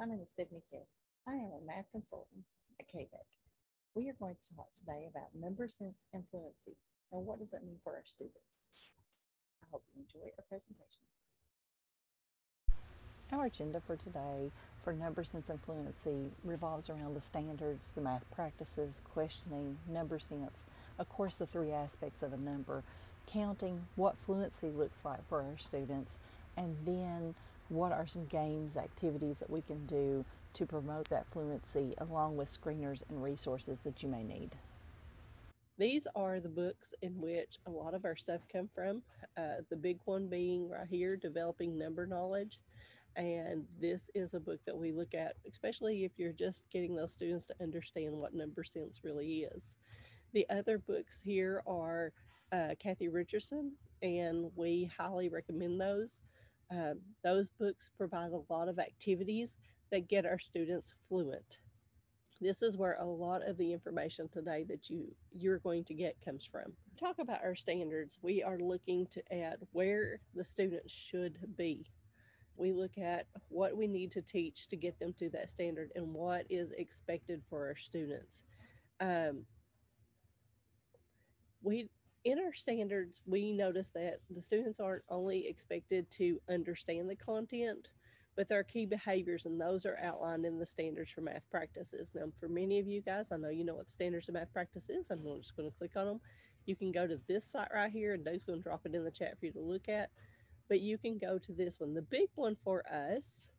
Stephanie Kidd. I am a math consultant at KVEC. We are going to talk today about number sense and fluency and what does that mean for our students. I hope you enjoy our presentation. Our agenda for today for number sense and fluency revolves around the standards, the math practices, questioning, number sense, of course the three aspects of a number, counting, what fluency looks like for our students, and then what are some games, activities that we can do to promote that fluency along with screeners and resources that you may need. These are the books in which a lot of our stuff come from. Uh, the big one being right here, Developing Number Knowledge. And this is a book that we look at, especially if you're just getting those students to understand what number sense really is. The other books here are uh, Kathy Richardson, and we highly recommend those. Um, those books provide a lot of activities that get our students fluent. This is where a lot of the information today that you you're going to get comes from. Talk about our standards. We are looking to add where the students should be. We look at what we need to teach to get them to that standard and what is expected for our students. Um, we in our standards, we notice that the students aren't only expected to understand the content, but there are key behaviors, and those are outlined in the standards for math practices. Now, for many of you guys, I know you know what standards of math practice is. I'm just going to click on them. You can go to this site right here, and Doug's going to drop it in the chat for you to look at. But you can go to this one. The big one for us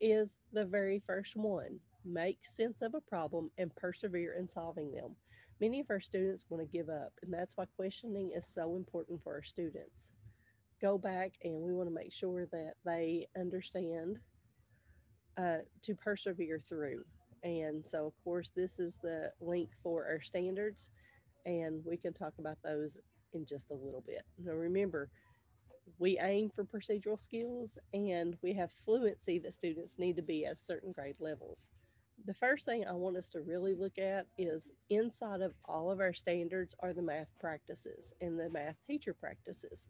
is the very first one make sense of a problem and persevere in solving them. Many of our students want to give up, and that's why questioning is so important for our students. Go back and we want to make sure that they understand uh, to persevere through. And so, of course, this is the link for our standards, and we can talk about those in just a little bit. Now, remember, we aim for procedural skills and we have fluency that students need to be at certain grade levels the first thing I want us to really look at is inside of all of our standards are the math practices and the math teacher practices.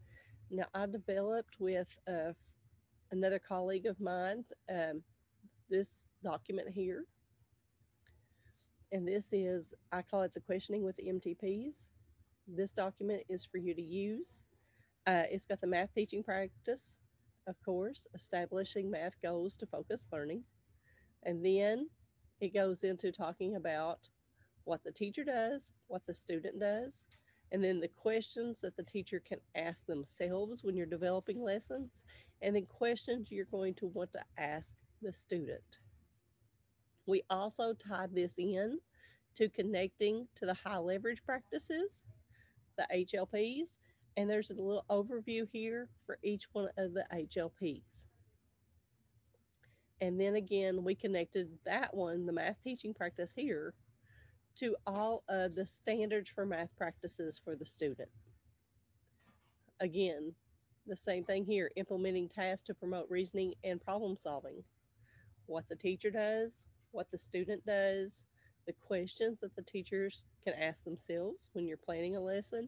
Now, I developed with uh, another colleague of mine um, this document here. And this is, I call it the questioning with the MTPs. This document is for you to use. Uh, it's got the math teaching practice, of course, establishing math goals to focus learning. And then it goes into talking about what the teacher does, what the student does, and then the questions that the teacher can ask themselves when you're developing lessons, and then questions you're going to want to ask the student. We also tied this in to connecting to the high leverage practices, the HLPs, and there's a little overview here for each one of the HLPs. And then again, we connected that one, the math teaching practice here, to all of the standards for math practices for the student. Again, the same thing here, implementing tasks to promote reasoning and problem solving. What the teacher does, what the student does, the questions that the teachers can ask themselves when you're planning a lesson,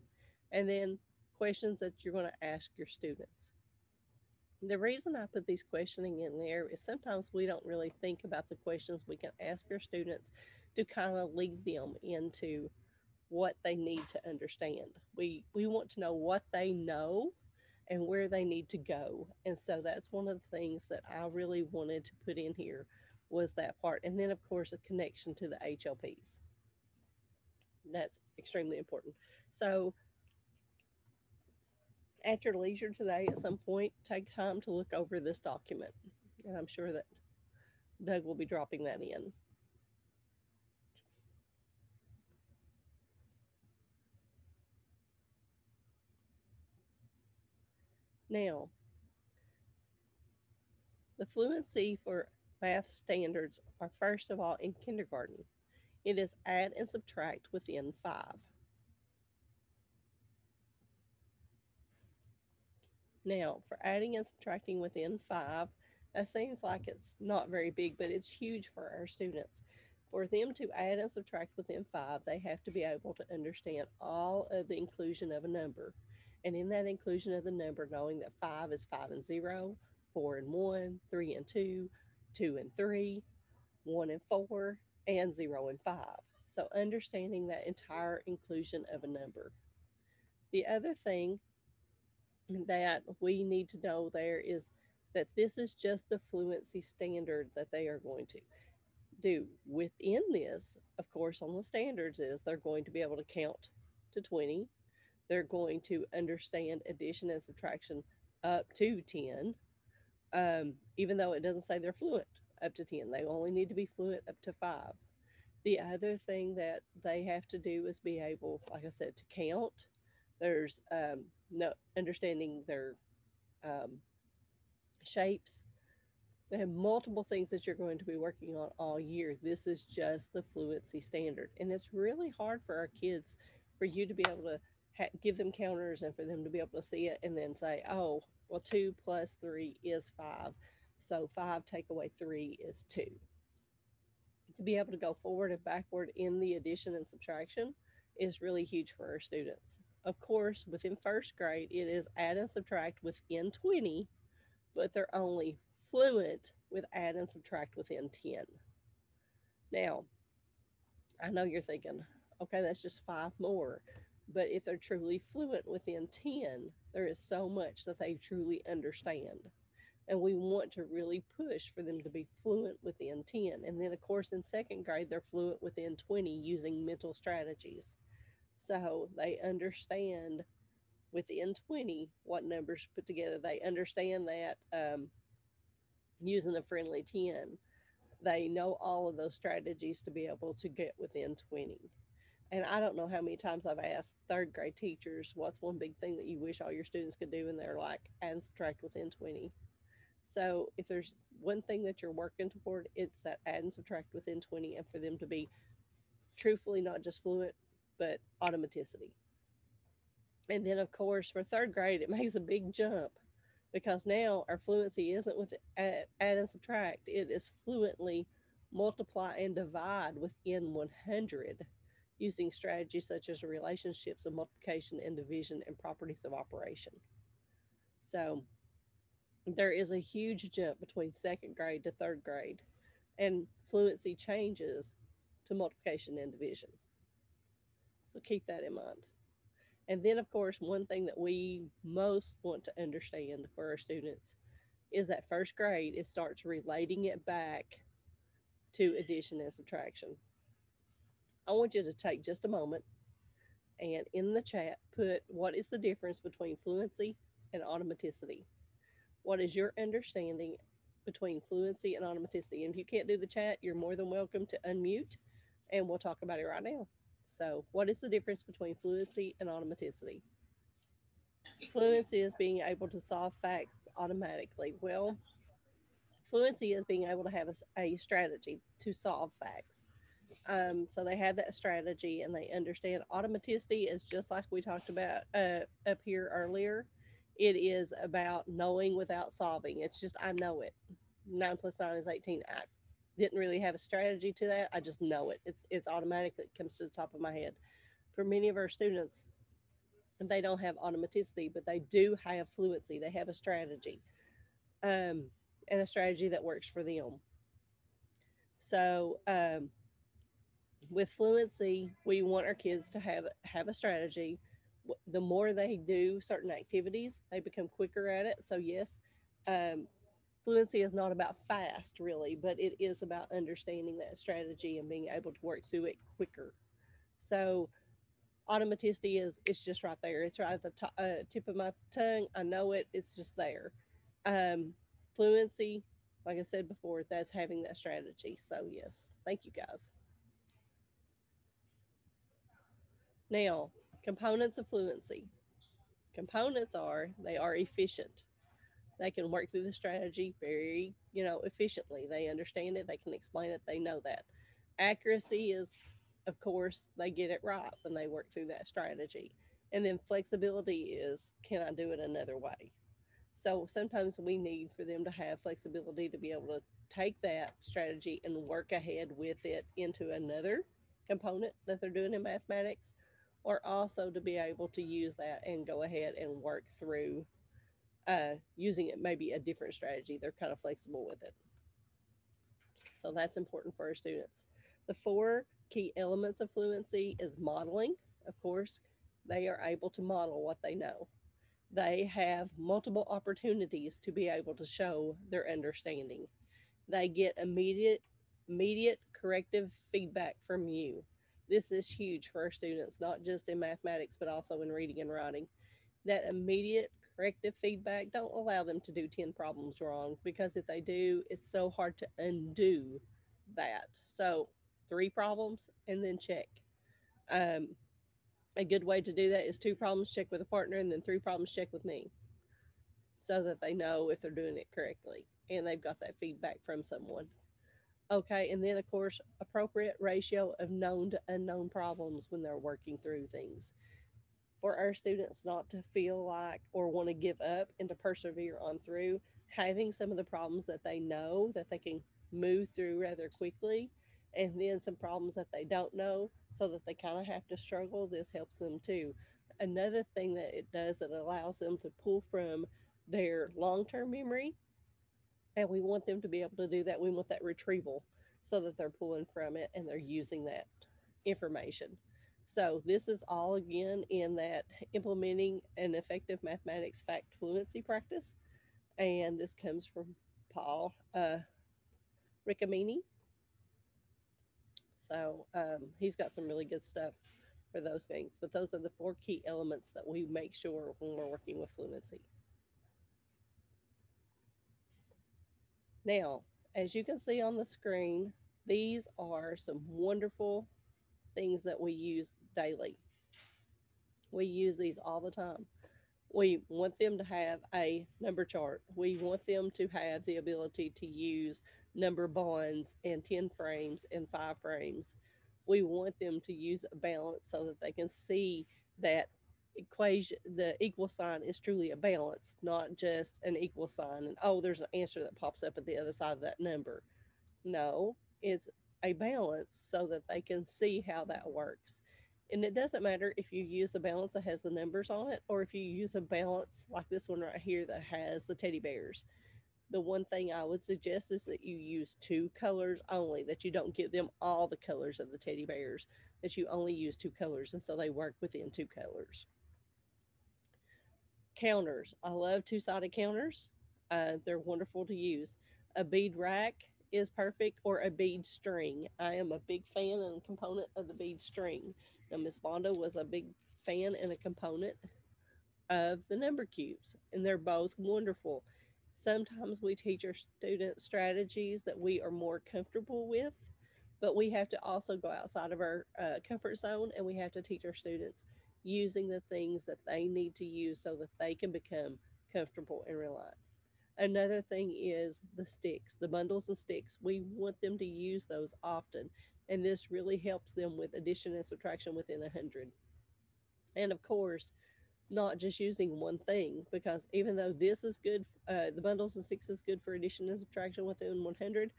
and then questions that you're going to ask your students the reason I put these questioning in there is sometimes we don't really think about the questions we can ask our students to kind of lead them into what they need to understand. We we want to know what they know and where they need to go. And so that's one of the things that I really wanted to put in here was that part. And then of course a connection to the HLPs. That's extremely important. So at your leisure today at some point, take time to look over this document. And I'm sure that Doug will be dropping that in. Now, the fluency for math standards are first of all in kindergarten. It is add and subtract within five. Now, for adding and subtracting within five, that seems like it's not very big, but it's huge for our students. For them to add and subtract within five, they have to be able to understand all of the inclusion of a number. And in that inclusion of the number, knowing that five is five and zero, four and one, three and two, two and three, one and four, and zero and five. So understanding that entire inclusion of a number. The other thing that we need to know there is that this is just the fluency standard that they are going to do. Within this, of course, on the standards is they're going to be able to count to 20. They're going to understand addition and subtraction up to 10. Um, even though it doesn't say they're fluent up to 10, they only need to be fluent up to five. The other thing that they have to do is be able, like I said, to count. There's um, no understanding their um, shapes. They have multiple things that you're going to be working on all year. This is just the fluency standard. And it's really hard for our kids for you to be able to ha- give them counters and for them to be able to see it and then say, oh, well, two plus three is five. So five take away three is two. To be able to go forward and backward in the addition and subtraction is really huge for our students. Of course, within first grade, it is add and subtract within 20, but they're only fluent with add and subtract within 10. Now, I know you're thinking, okay, that's just five more. But if they're truly fluent within 10, there is so much that they truly understand. And we want to really push for them to be fluent within 10. And then, of course, in second grade, they're fluent within 20 using mental strategies. So they understand within 20 what numbers put together. They understand that um, using the friendly 10, they know all of those strategies to be able to get within 20. And I don't know how many times I've asked third grade teachers, what's one big thing that you wish all your students could do? And they're like, add and subtract within 20. So if there's one thing that you're working toward, it's that add and subtract within 20 and for them to be truthfully not just fluent, but automaticity. And then, of course, for third grade, it makes a big jump because now our fluency isn't with add, add and subtract, it is fluently multiply and divide within 100 using strategies such as relationships of multiplication and division and properties of operation. So there is a huge jump between second grade to third grade, and fluency changes to multiplication and division. So keep that in mind. And then, of course, one thing that we most want to understand for our students is that first grade, it starts relating it back to addition and subtraction. I want you to take just a moment and in the chat put what is the difference between fluency and automaticity? What is your understanding between fluency and automaticity? And if you can't do the chat, you're more than welcome to unmute and we'll talk about it right now. So, what is the difference between fluency and automaticity? Fluency is being able to solve facts automatically. Well, fluency is being able to have a, a strategy to solve facts. Um, so they have that strategy and they understand automaticity is just like we talked about uh, up here earlier. It is about knowing without solving. It's just, I know it. Nine plus nine is 18. I didn't really have a strategy to that. I just know it. It's, it's automatic. It comes to the top of my head. For many of our students, they don't have automaticity, but they do have fluency. They have a strategy um, and a strategy that works for them. So, um, with fluency, we want our kids to have have a strategy. The more they do certain activities, they become quicker at it. So yes, um, fluency is not about fast really, but it is about understanding that strategy and being able to work through it quicker. So automaticity is it's just right there. It's right at the top, uh, tip of my tongue. I know it. It's just there. Um, fluency, like I said before, that's having that strategy. So yes, thank you guys. Now, components of fluency. Components are they are efficient. They can work through the strategy very, you know, efficiently. They understand it, they can explain it, they know that. Accuracy is, of course, they get it right when they work through that strategy. And then flexibility is, can I do it another way? So sometimes we need for them to have flexibility to be able to take that strategy and work ahead with it into another component that they're doing in mathematics or also to be able to use that and go ahead and work through uh, using it maybe a different strategy. They're kind of flexible with it. So that's important for our students. The four key elements of fluency is modeling. Of course, they are able to model what they know. They have multiple opportunities to be able to show their understanding. They get immediate immediate corrective feedback from you. This is huge for our students, not just in mathematics, but also in reading and writing. That immediate corrective feedback, don't allow them to do 10 problems wrong because if they do, it's so hard to undo that. So, three problems and then check. Um, a good way to do that is two problems, check with a partner, and then three problems, check with me so that they know if they're doing it correctly and they've got that feedback from someone. Okay, and then of course, appropriate ratio of known to unknown problems when they're working through things. For our students not to feel like or want to give up and to persevere on through, having some of the problems that they know that they can move through rather quickly, and then some problems that they don't know so that they kind of have to struggle, this helps them too. Another thing that it does that allows them to pull from their long term memory and we want them to be able to do that. We want that retrieval so that they're pulling from it and they're using that information. So this is all again in that implementing an effective mathematics fact fluency practice. And this comes from Paul uh, Riccomini. So um, he's got some really good stuff for those things. But those are the four key elements that we make sure when we're working with fluency. Now, as you can see on the screen, these are some wonderful things that we use daily. We use these all the time. We want them to have a number chart. We want them to have the ability to use number bonds and 10 frames and five frames. We want them to use a balance so that they can see that equation the equal sign is truly a balance not just an equal sign and oh there's an answer that pops up at the other side of that number no it's a balance so that they can see how that works and it doesn't matter if you use a balance that has the numbers on it or if you use a balance like this one right here that has the teddy bears the one thing i would suggest is that you use two colors only that you don't give them all the colors of the teddy bears that you only use two colors and so they work within two colors counters. I love two sided counters. Uh, they're wonderful to use. A bead rack is perfect or a bead string. I am a big fan and component of the bead string. Now, Miss Bonda was a big fan and a component of the number cubes, and they're both wonderful. Sometimes we teach our students strategies that we are more comfortable with, but we have to also go outside of our uh, comfort zone and we have to teach our students using the things that they need to use so that they can become comfortable and reliant. Another thing is the sticks, the bundles and sticks. We want them to use those often, and this really helps them with addition and subtraction within a hundred. And of course, not just using one thing, because even though this is good, uh, the bundles and sticks is good for addition and subtraction within 100,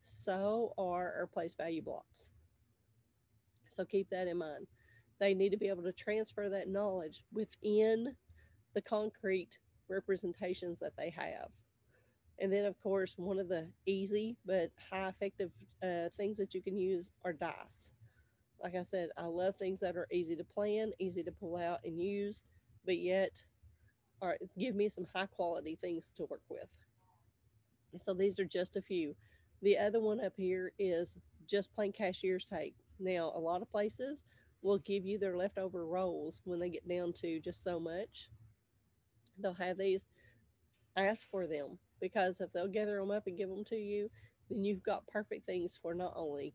so are our place value blocks. So keep that in mind they need to be able to transfer that knowledge within the concrete representations that they have. And then, of course, one of the easy but high effective uh, things that you can use are dice. Like I said, I love things that are easy to plan, easy to pull out and use, but yet are give me some high quality things to work with. So these are just a few. The other one up here is just plain cashier's tape. Now, a lot of places will give you their leftover rolls when they get down to just so much. They'll have these. Ask for them because if they'll gather them up and give them to you, then you've got perfect things for not only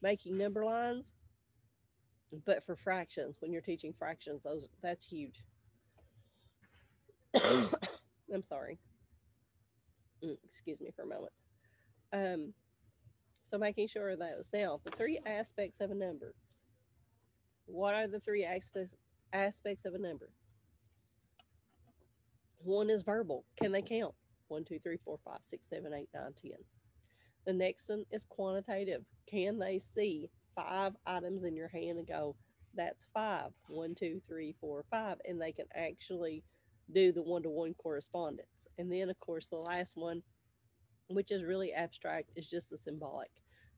making number lines, but for fractions. When you're teaching fractions, those that's huge. I'm sorry. Mm, excuse me for a moment. Um, so making sure of those. Now, the three aspects of a number. What are the three aspects aspects of a number? One is verbal. Can they count? One, two, three, four, five, six, seven, eight, nine, ten. The next one is quantitative. Can they see five items in your hand and go, that's five. One, two, three, four, five. And they can actually do the one to one correspondence. And then, of course, the last one which is really abstract, is just the symbolic.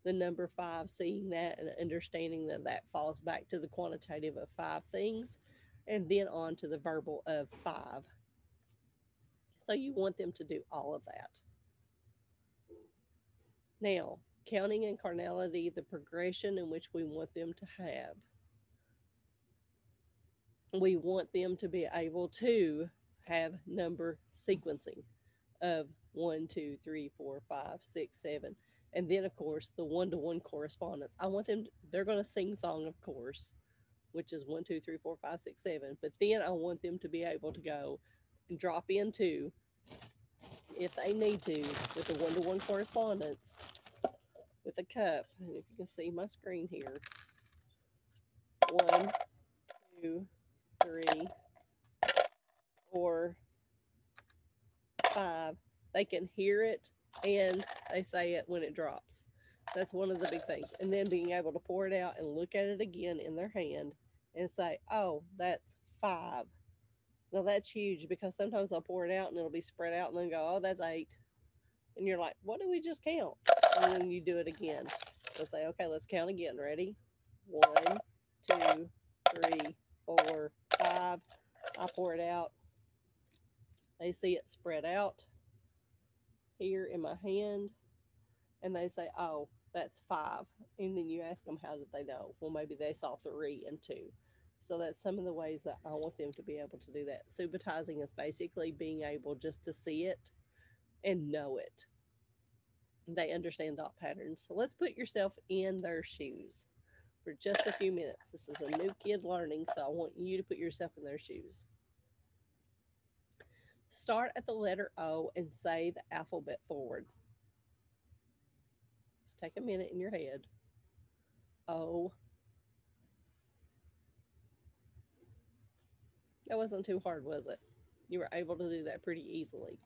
The number five, seeing that and understanding that that falls back to the quantitative of five things, and then on to the verbal of five. So you want them to do all of that. Now, counting and cardinality, the progression in which we want them to have. We want them to be able to have number sequencing of one, two, three, four, five, six, seven. And then, of course, the one to one correspondence. I want them, they're going to sing song, of course, which is one, two, three, four, five, six, seven. But then I want them to be able to go and drop into, if they need to, with the one to one correspondence with a cup. And if you can see my screen here, one, two, three, four, five. They can hear it and they say it when it drops. That's one of the big things. And then being able to pour it out and look at it again in their hand and say, oh, that's five. Now that's huge because sometimes they'll pour it out and it'll be spread out and then go, oh, that's eight. And you're like, what do we just count? And then you do it again. So say, okay, let's count again. Ready? One, two, three, four, five. I pour it out. They see it spread out here in my hand. And they say, oh, that's five. And then you ask them, how did they know? Well, maybe they saw three and two. So that's some of the ways that I want them to be able to do that. Subitizing is basically being able just to see it and know it. They understand dot patterns. So let's put yourself in their shoes for just a few minutes. This is a new kid learning, so I want you to put yourself in their shoes. Start at the letter O and say the alphabet forward. Just take a minute in your head. O. That wasn't too hard, was it? You were able to do that pretty easily.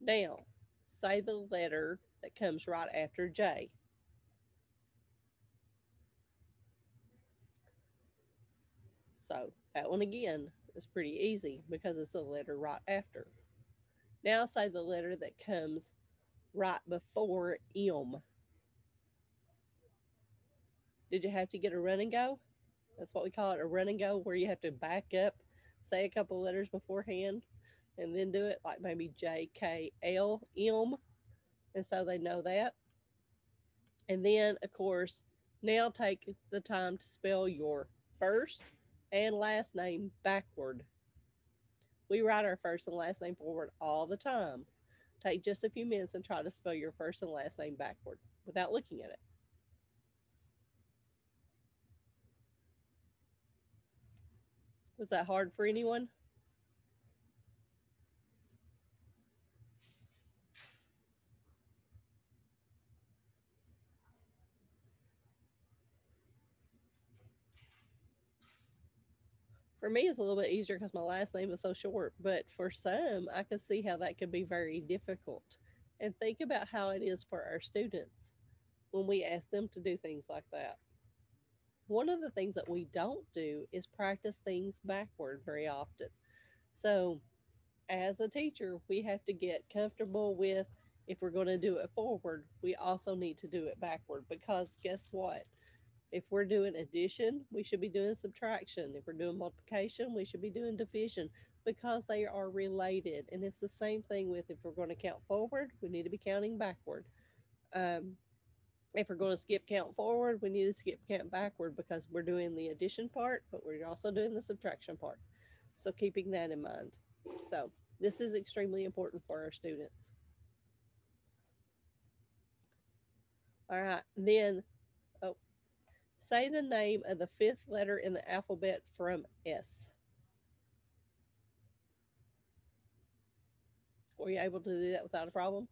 Now, say the letter that comes right after J. So that one again is pretty easy because it's the letter right after. Now say the letter that comes right before M. Did you have to get a run and go? That's what we call it, a run and go, where you have to back up, say a couple letters beforehand, and then do it like maybe J, K, L, M. And so they know that. And then, of course, now take the time to spell your first and last name backward. We write our first and last name forward all the time. Take just a few minutes and try to spell your first and last name backward without looking at it. Was that hard for anyone? For me, it's a little bit easier because my last name is so short, but for some, I could see how that could be very difficult. And think about how it is for our students when we ask them to do things like that. One of the things that we don't do is practice things backward very often. So, as a teacher, we have to get comfortable with if we're going to do it forward, we also need to do it backward because guess what? If we're doing addition, we should be doing subtraction. If we're doing multiplication, we should be doing division because they are related. And it's the same thing with if we're going to count forward, we need to be counting backward. Um, if we're going to skip count forward, we need to skip count backward because we're doing the addition part, but we're also doing the subtraction part. So keeping that in mind. So this is extremely important for our students. All right, then oh, Say the name of the fifth letter in the alphabet from S. Were you able to do that without a problem?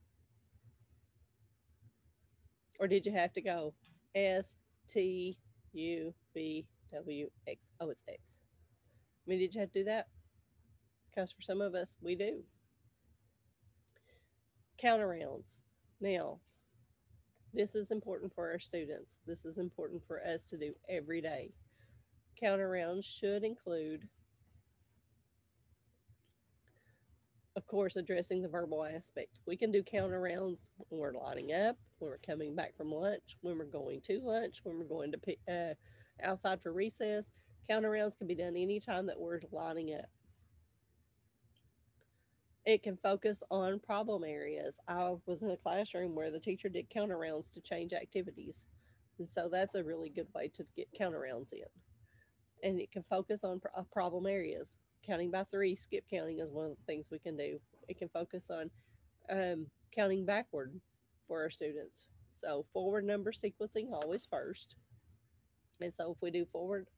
Or did you have to go S T U B W X? Oh, it's X. I mean, did you have to do that? Because for some of us, we do. Countarounds. Now, this is important for our students. This is important for us to do every day. Countarounds should include course, addressing the verbal aspect. We can do counter rounds when we're lining up, when we're coming back from lunch, when we're going to lunch, when we're going to uh, outside for recess. Counter rounds can be done anytime that we're lining up. It can focus on problem areas. I was in a classroom where the teacher did counter rounds to change activities. And so that's a really good way to get counter rounds in. And it can focus on uh, problem areas. Counting by three, skip counting is one of the things we can do. It can focus on um, counting backward for our students. So forward number sequencing always first. And so if we do forward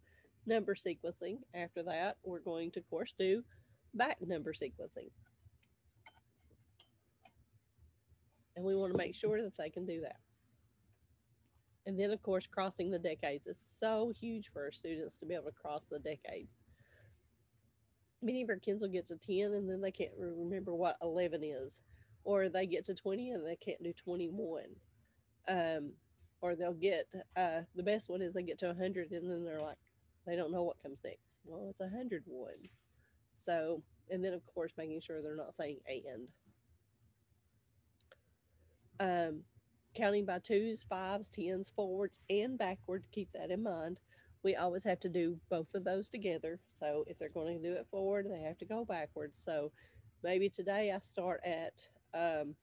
number sequencing, after that, we're going to, of course, do back number sequencing. And we want to make sure that they can do that. And then, of course, crossing the decades is so huge for our students to be able to cross the decade. Many of our kids will get to 10 and then they can't remember what 11 is, or they get to 20 and they can't do 21. Um, or they'll get uh, the best one is they get to 100 and then they're like, they don't know what comes next. Well, it's 101. So, and then, of course, making sure they're not saying and. Um, counting by twos, fives, tens, forwards, and backward. Keep that in mind. We always have to do both of those together. So if they're going to do it forward, they have to go backwards. So maybe today I start at um,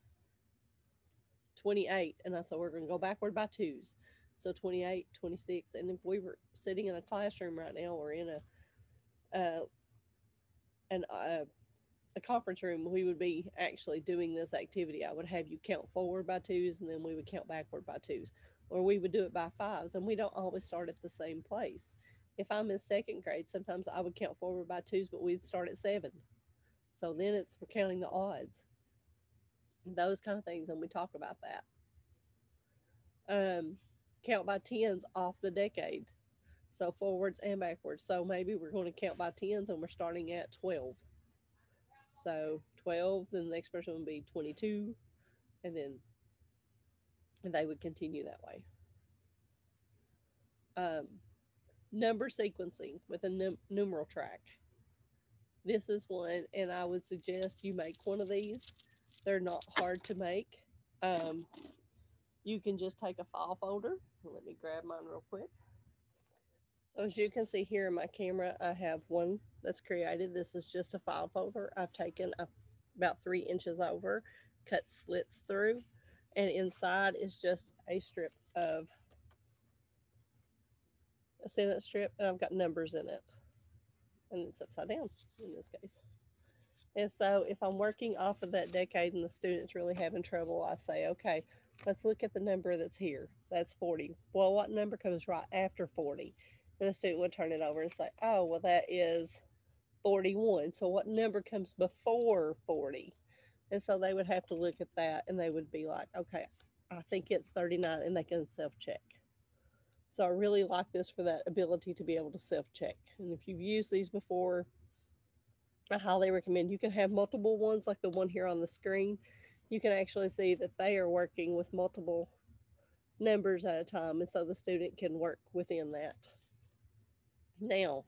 28 and I said we're going to go backward by twos. So 28, 26. And if we were sitting in a classroom right now or in a, uh, an, uh, a conference room, we would be actually doing this activity. I would have you count forward by twos and then we would count backward by twos, or we would do it by fives. And we don't always start at the same place. If I'm in second grade, sometimes I would count forward by twos, but we'd start at seven. So then it's we're counting the odds, those kind of things, and we talk about that. Um, count by tens off the decade, so forwards and backwards. So maybe we're going to count by tens and we're starting at 12 so 12, then the next person would be 22, and then and they would continue that way. Um, number sequencing with a num- numeral track. This is one, and I would suggest you make one of these. They're not hard to make. Um, you can just take a file folder. Let me grab mine real quick. So as you can see here in my camera, I have one that's created. This is just a file folder. I've taken about three inches over, cut slits through, and inside is just a strip of a sentence strip, and I've got numbers in it. And it's upside down in this case. And so if I'm working off of that decade and the student's really having trouble, I say, okay, let's look at the number that's here. That's 40. Well, what number comes right after 40? And the student would turn it over and say, oh, well, that is 41. So what number comes before 40? And so they would have to look at that and they would be like, okay, I think it's 39 and they can self check. So I really like this for that ability to be able to self check. And if you've used these before, I highly recommend you can have multiple ones like the one here on the screen. You can actually see that they are working with multiple numbers at a time. And so the student can work within that. Now,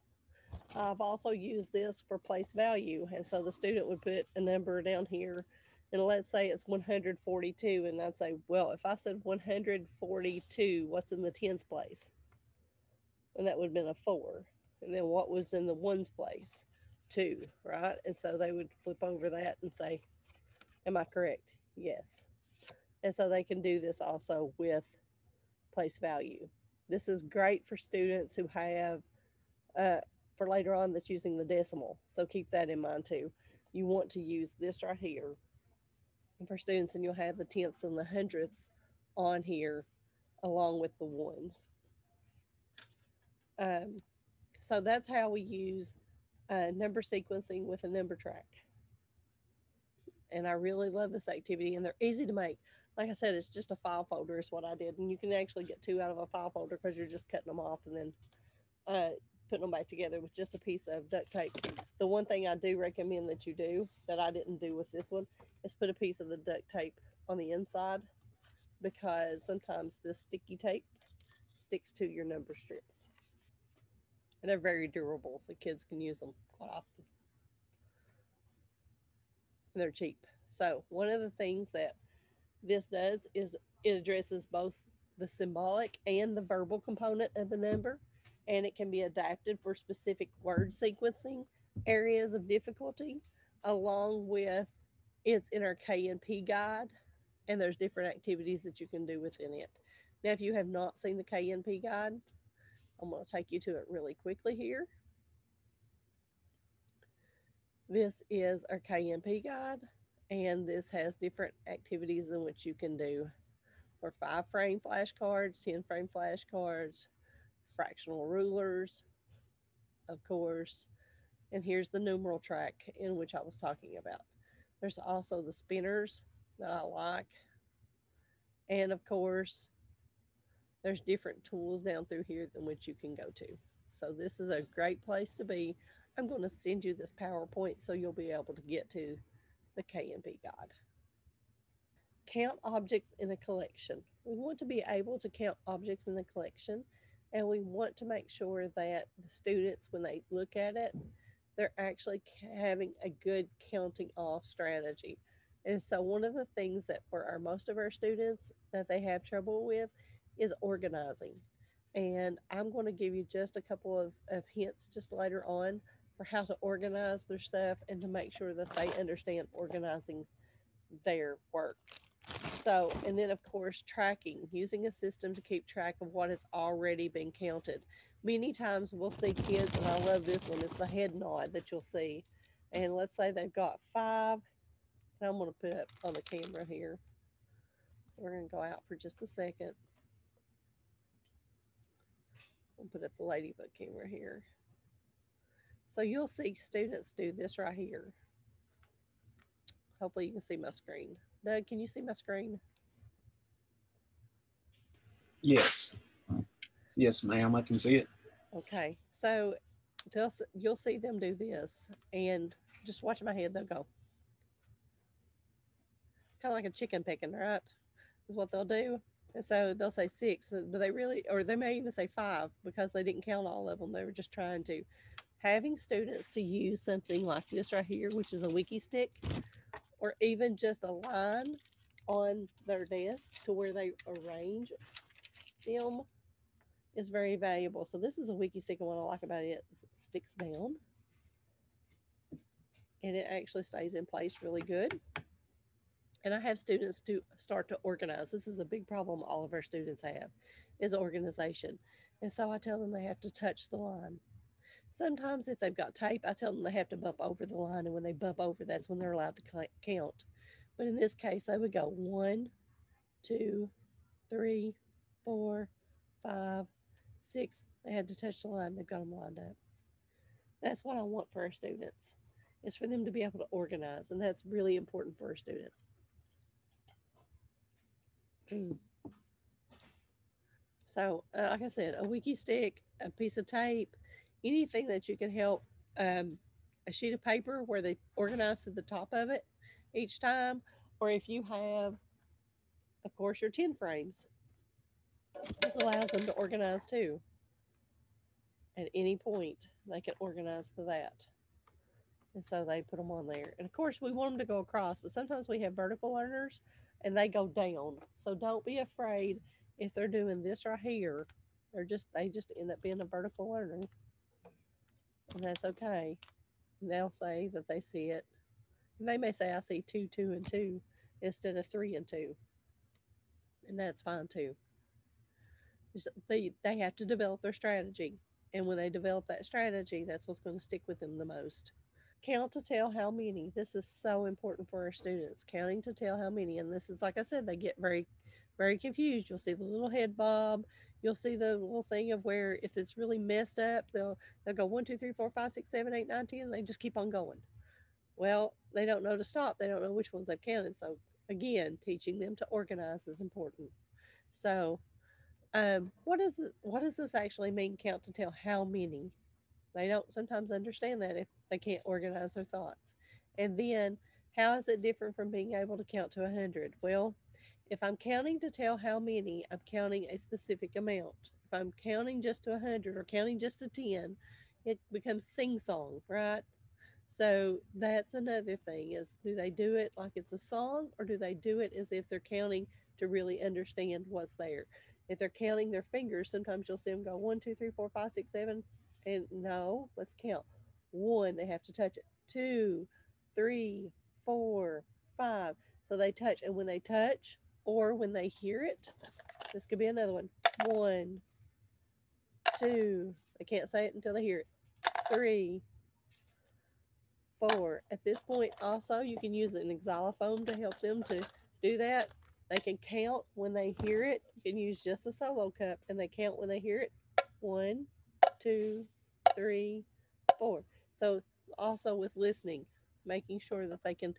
I've also used this for place value. And so the student would put a number down here. And let's say it's 142. And I'd say, well, if I said 142, what's in the tens place? And that would have been a four. And then what was in the ones place? Two, right? And so they would flip over that and say, Am I correct? Yes. And so they can do this also with place value. This is great for students who have uh, for later on that's using the decimal. So keep that in mind too. You want to use this right here for students and you'll have the tenths and the hundredths on here along with the one. Um, so that's how we use uh, number sequencing with a number track. And I really love this activity and they're easy to make. Like I said, it's just a file folder is what I did. And you can actually get two out of a file folder because you're just cutting them off and then uh, putting them back together with just a piece of duct tape. The one thing I do recommend that you do that I didn't do with this one is put a piece of the duct tape on the inside because sometimes this sticky tape sticks to your number strips. And they're very durable. The kids can use them quite often. and they're cheap. So, one of the things that this does is it addresses both the symbolic and the verbal component of the number, and it can be adapted for specific word sequencing areas of difficulty, along with it's in our K&P guide, and there's different activities that you can do within it. Now, if you have not seen the K&P guide, I'm going to take you to it really quickly here. This is our K&P guide, and this has different activities in which you can do for five frame flashcards, 10 frame flashcards, fractional rulers, of course. And here's the numeral track in which I was talking about. There's also the spinners that I like. And of course, there's different tools down through here in which you can go to. So this is a great place to be I'm going to send you this PowerPoint so you'll be able to get to the K&P guide. Count objects in a collection. We want to be able to count objects in the collection and we want to make sure that the students, when they look at it, they're actually having a good counting off strategy. And so one of the things that for our most of our students that they have trouble with is organizing. And I'm going to give you just a couple of, of hints just later on for how to organize their stuff and to make sure that they understand organizing their work. So, and then of course, tracking, using a system to keep track of what has already been counted. Many times we'll see kids, and I love this one, it's the head nod that you'll see. And let's say they've got five, and I'm going to put up on the camera here. So we're going to go out for just a second. We'll put up the ladybug camera here. So you'll see students do this right here. Hopefully you can see my screen. Doug, can you see my screen? Yes. Yes, ma'am, I can see it. Okay, so you'll see them do this and just watch my head, they'll go. It's kind of like a chicken picking, right? Is what they'll do. And so they'll say six. Uh, do they really, or they may even say five because they didn't count all of them. They were just trying to having students to use something like this right here, which is a wiki stick, or even just a line on their desk to where they arrange them is very valuable. So this is a wiki stick and what I like about it it sticks down and it actually stays in place really good. And I have students to start to organize. This is a big problem all of our students have is organization. And so I tell them they have to touch the line. Sometimes if they've got tape, I tell them they have to bump over the line. And when they bump over, that's when they're allowed to count. But in this case, they would go one, two, three, four, five, six. They had to touch the line. They've got them lined up. That's what I want for our students is for them to be able to organize. And that's really important for a student. so, uh, like I said, a wiki stick, a piece of tape, anything that you can help um, a sheet of paper where they organize to the top of it each time, or if you have, of course, your 10 frames. This allows them to organize too. At any point, they can organize to that. And so they put them on there. And of course, we want them to go across, but sometimes we have vertical learners and they go down. So don't be afraid if they're doing this right here. They're just, they just end up being a vertical learner and that's okay. And they'll say that they see it. And they may say, I see two, two, and two instead of three and two. And that's fine too. They, they have to develop their strategy. And when they develop that strategy, that's what's going to stick with them the most. Count to tell how many. This is so important for our students. Counting to tell how many. And this is, like I said, they get very, very confused. You'll see the little head bob you'll see the little thing of where if it's really messed up, they'll they'll go one, two, three, four, five, six, seven, eight, nine, ten. They just keep on going. Well, they don't know to stop. They don't know which ones they've counted. So again, teaching them to organize is important. So, um, what is what does this actually mean? Count to tell how many? They don't sometimes understand that if they can't organize their thoughts. And then, how is it different from being able to count to a hundred? Well, if I'm counting to tell how many, I'm counting a specific amount. If I'm counting just to 100 or counting just to 10, it becomes sing song, right? So that's another thing is do they do it like it's a song or do they do it as if they're counting to really understand what's there? If they're counting their fingers, sometimes you'll see them go one, two, three, four, five, six, seven. And no, let's count. One, they have to touch it. Two, three, four, five. So they touch. And when they touch or when they hear it, this could be another one. One, two. They can't say it until they hear it. Three, four. At this point, also, you can use an xylophone to help them to do that. They can count when they hear it. You can use just a solo cup and they count when they hear it. One, two, three, four. So, also with listening, making sure that they can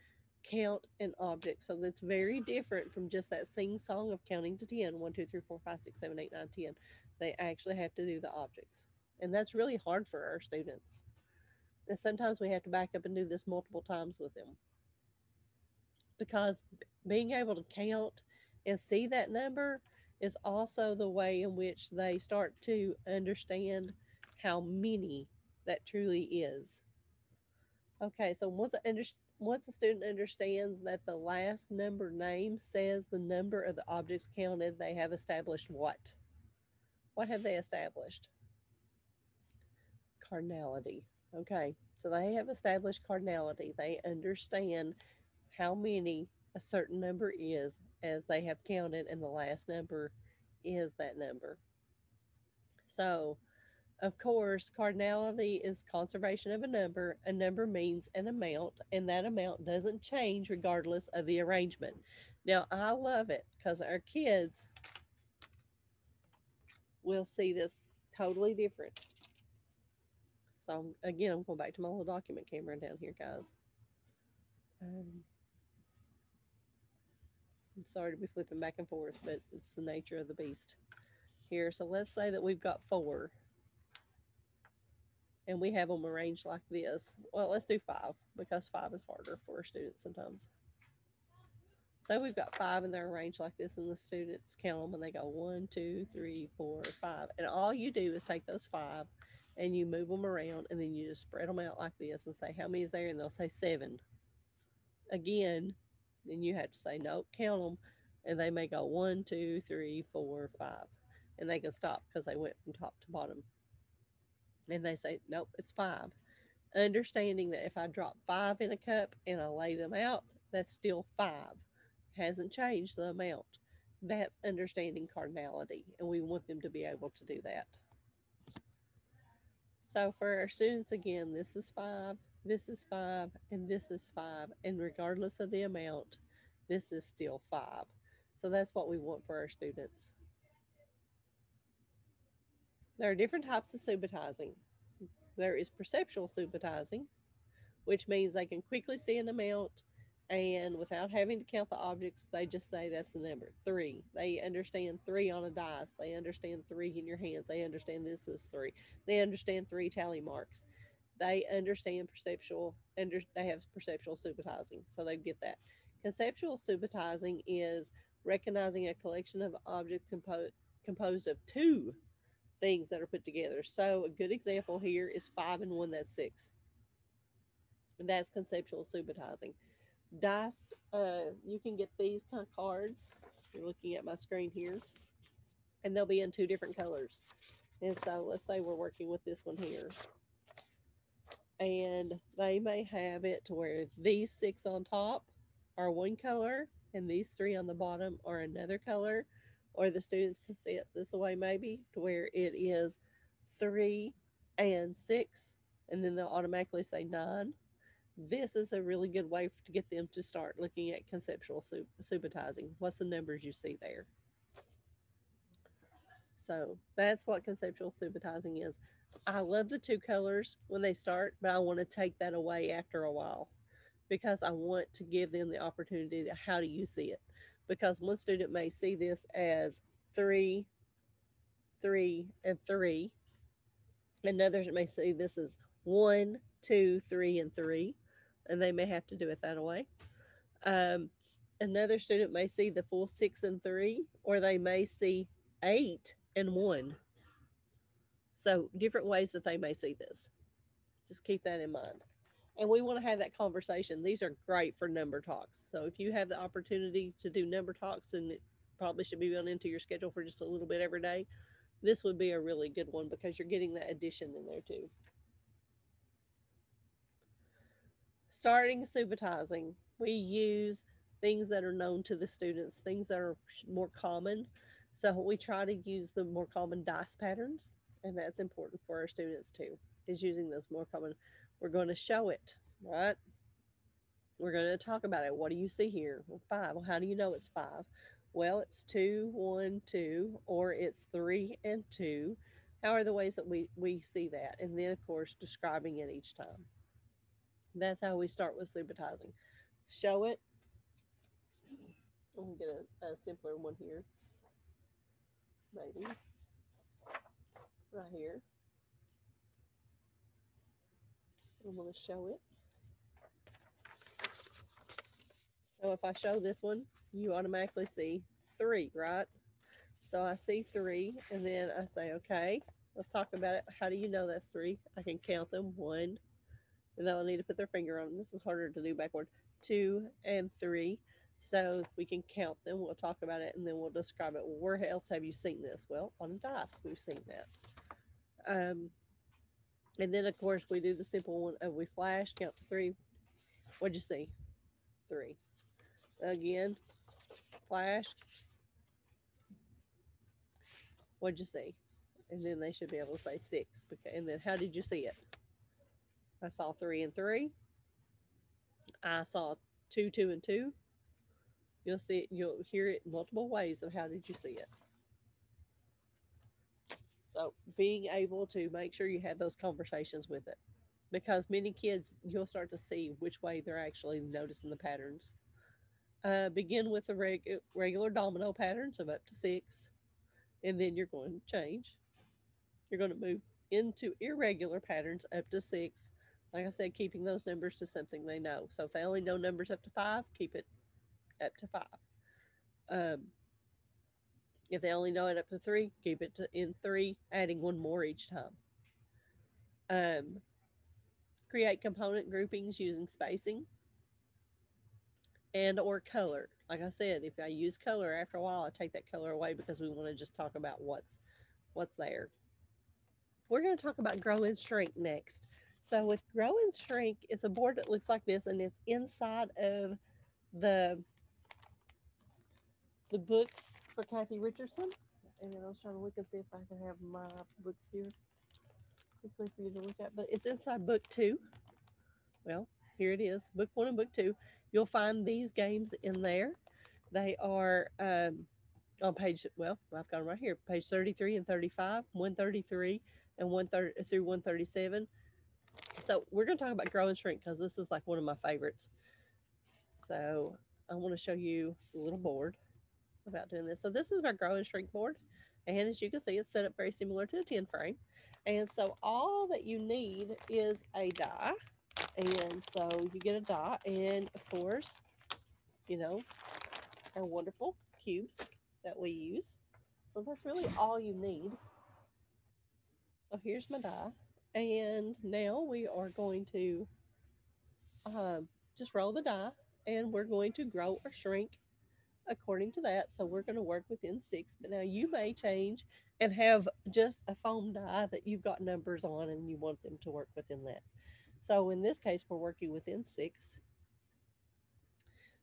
count an object. So, that's very different from just that sing song of counting to 10 1, 2, 3, 4, 5, 6, 7, 8, 9, 10. They actually have to do the objects. And that's really hard for our students. And sometimes we have to back up and do this multiple times with them. Because being able to count and see that number is also the way in which they start to understand how many that truly is. Okay, so once I under, once a student understands that the last number name says the number of the objects counted, they have established what? What have they established? Cardinality. Okay, so they have established cardinality. They understand how many a certain number is as they have counted, and the last number is that number. So, of course, cardinality is conservation of a number. A number means an amount, and that amount doesn't change regardless of the arrangement. Now, I love it because our kids will see this totally different. So again, I'm going back to my little document camera down here, guys. Um, I'm sorry to be flipping back and forth, but it's the nature of the beast here. So let's say that we've got four and we have them arranged like this. Well, let's do five because five is harder for our students sometimes. So we've got five and they're arranged like this, and the students count them and they go one, two, three, four, five. And all you do is take those five and you move them around and then you just spread them out like this and say, How many is there? And they'll say seven. Again, then you have to say, Nope, count them. And they may go one, two, three, four, five. And they can stop because they went from top to bottom. And they say, Nope, it's five. Understanding that if I drop five in a cup and I lay them out, that's still five. Hasn't changed the amount. That's understanding cardinality. And we want them to be able to do that. So for our students, again, this is five, this is five, and this is five. And regardless of the amount, this is still five. So that's what we want for our students. There are different types of subitizing. There is perceptual subitizing, which means they can quickly see an amount and without having to count the objects, they just say that's the number three. They understand three on a dice. They understand three in your hands. They understand this is three. They understand three tally marks. They understand perceptual, under, they have perceptual subitizing, so they get that. Conceptual subitizing is recognizing a collection of objects compo- composed of two things that are put together. So a good example here is five and one, that's six. And that's conceptual subitizing. Dice uh you can get these kind of cards. You're looking at my screen here and they'll be in two different colors. And so let's say we're working with this one here. And they may have it to where these six on top are one color and these three on the bottom are another color or the students can see it this way maybe to where it is three and six and then they'll automatically say nine this is a really good way to get them to start looking at conceptual sub- subitizing. What's the numbers you see there? So that's what conceptual subitizing is. I love the two colors when they start, but I want to take that away after a while because I want to give them the opportunity to how do you see it? Because one student may see this as three, three, and three. Another may see this as one, two, three, and three and they may have to do it that way. Um, another student may see the full six and three, or they may see eight and one. So, different ways that they may see this. Just keep that in mind. And we want to have that conversation. These are great for number talks. So if you have the opportunity to do number talks, and it probably should be built into your schedule for just a little bit every day, this would be a really good one because you're getting that addition in there too. Starting subitizing, we use things that are known to the students, things that are more common. So we try to use the more common dice patterns, and that's important for our students too, is using those more common. We're going to show it, right? We're going to talk about it. What do you see here? Well, five. Well, how do you know it's five? Well, it's two, one, two, or it's three and two. How are the ways that we, we see that? And then, of course, describing it each time. That's how we start with subitizing. Show it. We'll get a, a simpler one here. Maybe. Right here. I'm going to show it. So if I show this one, you automatically see three, right? So I see three, and then I say, okay, let's talk about it. How do you know that's three? I can count them one, and they'll need to put their finger on them. This is harder to do backward. Two and three. So we can count them. We'll talk about it, and then we'll describe it. Well, where else have you seen this? Well, on a dice, we've seen that. Um, and then of course we do the simple one of we flash, count to three. What'd you see? Three. Again, flash. What'd you see? And then they should be able to say six. Okay. And then how did you see it? I saw three and three. I saw two, two, and two. You'll see it, you'll hear it multiple ways of how did you see it. So being able to make sure you have those conversations with it. Because many kids you'll start to see which way they're actually noticing the patterns. Uh, begin with the reg- regular domino patterns of up to six, and then you're going to change. You're going to move into irregular patterns up to six. Like I said, keeping those numbers to something they know. So if they only know numbers up to five, keep it up to five. Um, if they only know it up to three, keep it to, in three, adding one more each time. Um, create component groupings using spacing and or color. Like I said, if I use color after a while, I take that color away because we want to just talk about what's what's there. We're going to talk about grow and shrink next. So with grow and shrink, it's a board that looks like this and it's inside of the the books for Kathy Richardson. And then I was trying to look and see if I can have my books here quickly for you to look at. But it's inside book two. Well, here it is, book one and book two. You'll find these games in there. They are um, on page, well, I've got them right here, page 33 and 35, 133 and 130 through 137. So we're going to talk about grow and shrink because this is like one of my favorites. So I want to show you the little board about doing this. So this is my grow and shrink board. And as you can see, it's set up very similar to a 10 frame. And so all that you need is a die. And so you get a die. And of course, you know, our wonderful cubes that we use. So that's really all you need. So here's my die. And now we are going to um, just roll the die and we're going to grow or shrink according to that. So we're going to work within six. But now you may change and have just a foam die that you've got numbers on and you want them to work within that. So in this case, we're working within six.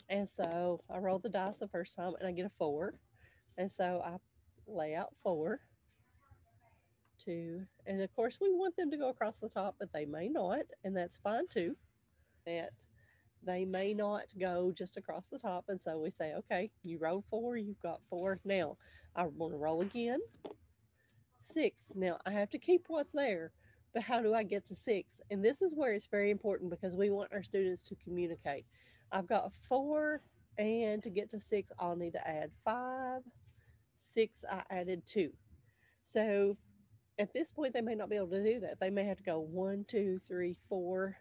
And so I roll the dice the first time and I get a four. And so I lay out four, two, and of course we want them to go across the top, but they may not, and that's fine too. That they may not go just across the top. And so we say, okay, you rolled four, you've got four. Now I want to roll again. Six. Now I have to keep what's there, but how do I get to six? And this is where it's very important because we want our students to communicate. I've got four, and to get to six, I'll need to add five. Six, I added two. So at this point, they may not be able to do that. They may have to go one, two, three, four,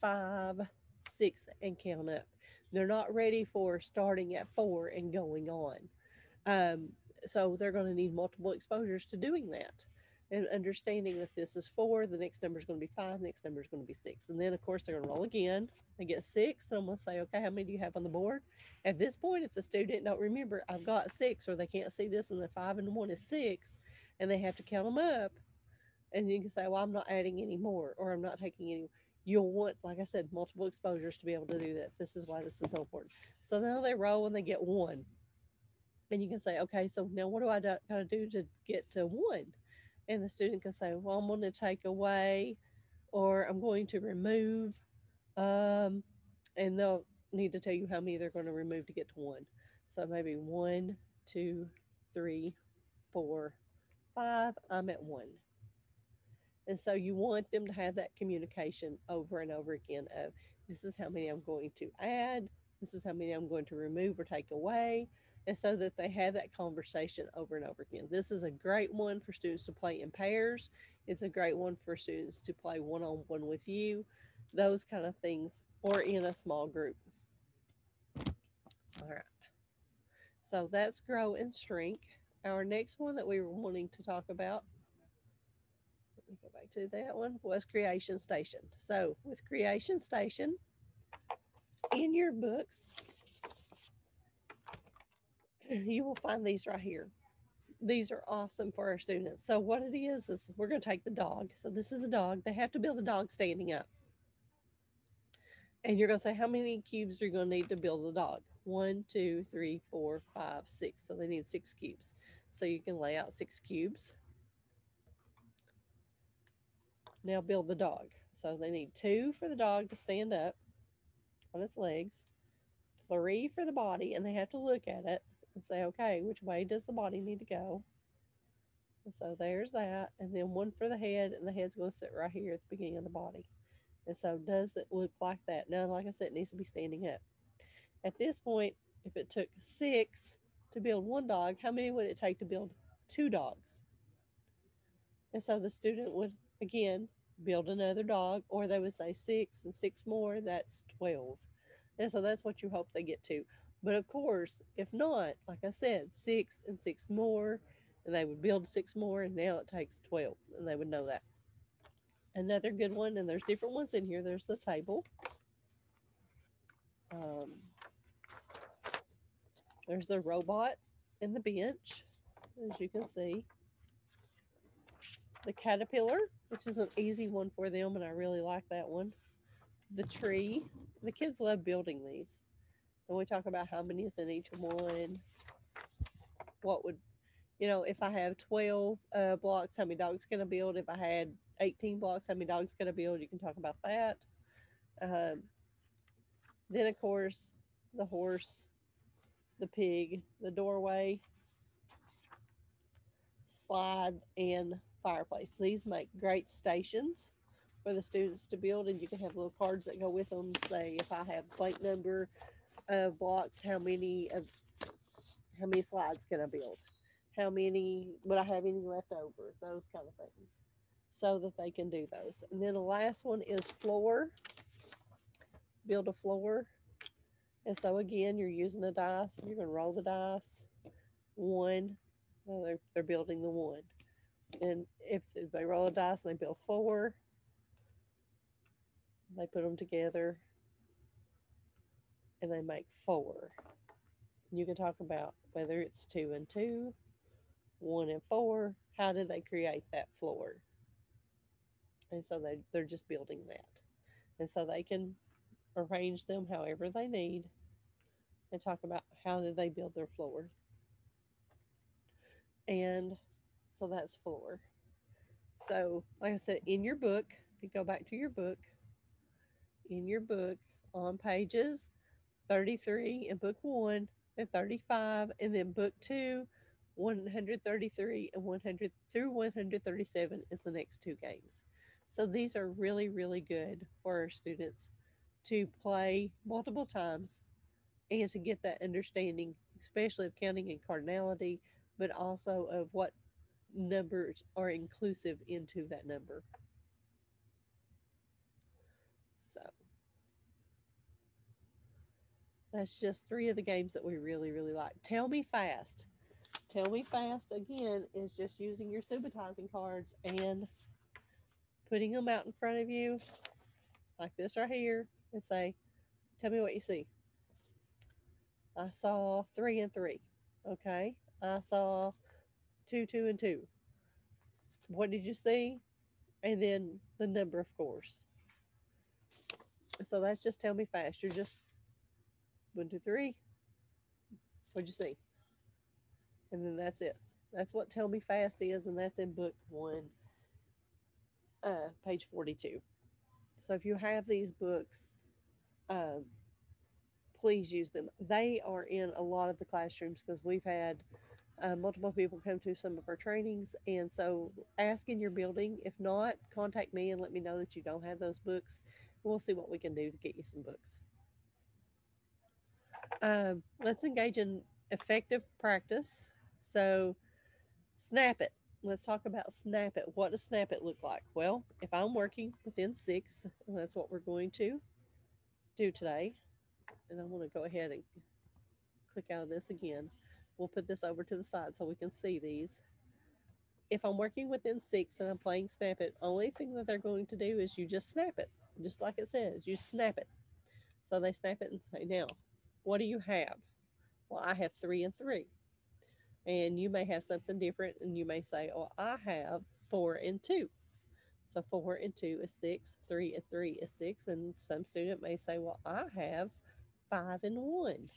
five, six, and count up. They're not ready for starting at four and going on. Um, so they're going to need multiple exposures to doing that. and understanding that this is four, the next number is going to be five, the next number is going to be six. And then, of course, they're going to roll again. They get six. And I'm going to say, okay, how many do you have on the board? At this point, if the student don't remember, I've got six, or they can't see this, and the five and one is six, and they have to count them up. And you can say, well, I'm not adding any more, or I'm not taking any. You'll want, like I said, multiple exposures to be able to do that. This is why this is so important. So now they roll and they get one. And you can say, okay, so now what do I got to do to get to one? And the student can say, well, I'm going to take away or I'm going to remove. Um, and they'll need to tell you how many they're going to remove to get to one. So maybe one, two, three, four, five. I'm at one. And so you want them to have that communication over and over again of this is how many I'm going to add, this is how many I'm going to remove or take away and so that they have that conversation over and over again. This is a great one for students to play in pairs. It's a great one for students to play one on one with you, those kind of things, or in a small group. All right. So that's grow and shrink. Our next one that we were wanting to talk about, back to that one, was Creation Station. So with Creation Station, in your books, you will find these right here. These are awesome for our students. So what it is is we're going to take the dog. So this is a dog. They have to build the dog standing up. And you're going to say, how many cubes are you going to need to build the dog? One, two, three, four, five, six. So they need six cubes. So you can lay out six cubes. Now build the dog. So they need two for the dog to stand up on its legs, three for the body, and they have to look at it and say, okay, which way does the body need to go? And so there's that. And then one for the head, and the head's going to sit right here at the beginning of the body. And so does it look like that? Now, like I said, it needs to be standing up. At this point, if it took six to build one dog, how many would it take to build two dogs? And so the student would, again, build another dog, or they would say six and six more, that's 12. And so that's what you hope they get to. But of course, if not, like I said, six and six more, and they would build six more, and now it takes 12, and they would know that. Another good one, and there's different ones in here. There's the table. Um, there's the robot and the bench, as you can see. The caterpillar, which is an easy one for them, and I really like that one. The tree. The kids love building these and we talk about how many is in each one. What would, you know, if I have 12 uh, blocks, how many dogs can I build? If I had 18 blocks, how many dogs can I build? You can talk about that. Um, then, of course, the horse, the pig, the doorway, slide, and fireplace. These make great stations for the students to build, and you can have little cards that go with them. Say, if I have blank number of blocks, how many of how many slides can I build? How many would I have any left over? Those kind of things. So that they can do those. And then the last one is floor. Build a floor. And so again, you're using a dice. You're to roll the dice. One. Well, they're, they're building the one. And if, they roll a dice and they build four, they put them together and they make four. You can talk about whether it's two and two, one and four. How did they create that floor? And so they, they're just building that. And so they can arrange them however they need and talk about how did they build their floor. And so that's four. So, like I said, in your book, if you go back to your book, in your book on pages 33 in book one and 35 and then book two 133 and 100 through 137 is the next two games so these are really really good for our students to play multiple times and to get that understanding especially of counting and cardinality but also of what numbers are inclusive into that number so that's just three of the games that we really, really like. Tell me fast. Tell me fast again is just using your subitizing cards and putting them out in front of you like this right here and say, Tell me what you see. I saw three and three. Okay. I saw two, two, and two. What did you see? And then the number, of course. So that's just tell me fast. You're just one, two, three. What'd you see? And then that's it. That's what tell me fast is, and that's in book one, uh, page 42. So if you have these books, um, please use them. They are in a lot of the classrooms because we've had uh, multiple people come to some of our trainings. And so ask in your building. If not, contact me and let me know that you don't have those books. We'll see what we can do to get you some books. Um, let's engage in effective practice. So, snap it. Let's talk about snap it. What does snap it look like? Well, if I'm working within six, that's what we're going to do today. And I'm going to go ahead and click out of this again. We'll put this over to the side so we can see these. If I'm working within six and I'm playing snap it, only thing that they're going to do is you just snap it, just like it says, you snap it. So they snap it and say, now, what do you have? Well, I have three and three. And you may have something different and you may say, oh, I have four and two. So four and two is six, three and three is six. And some student may say, well, I have five and one.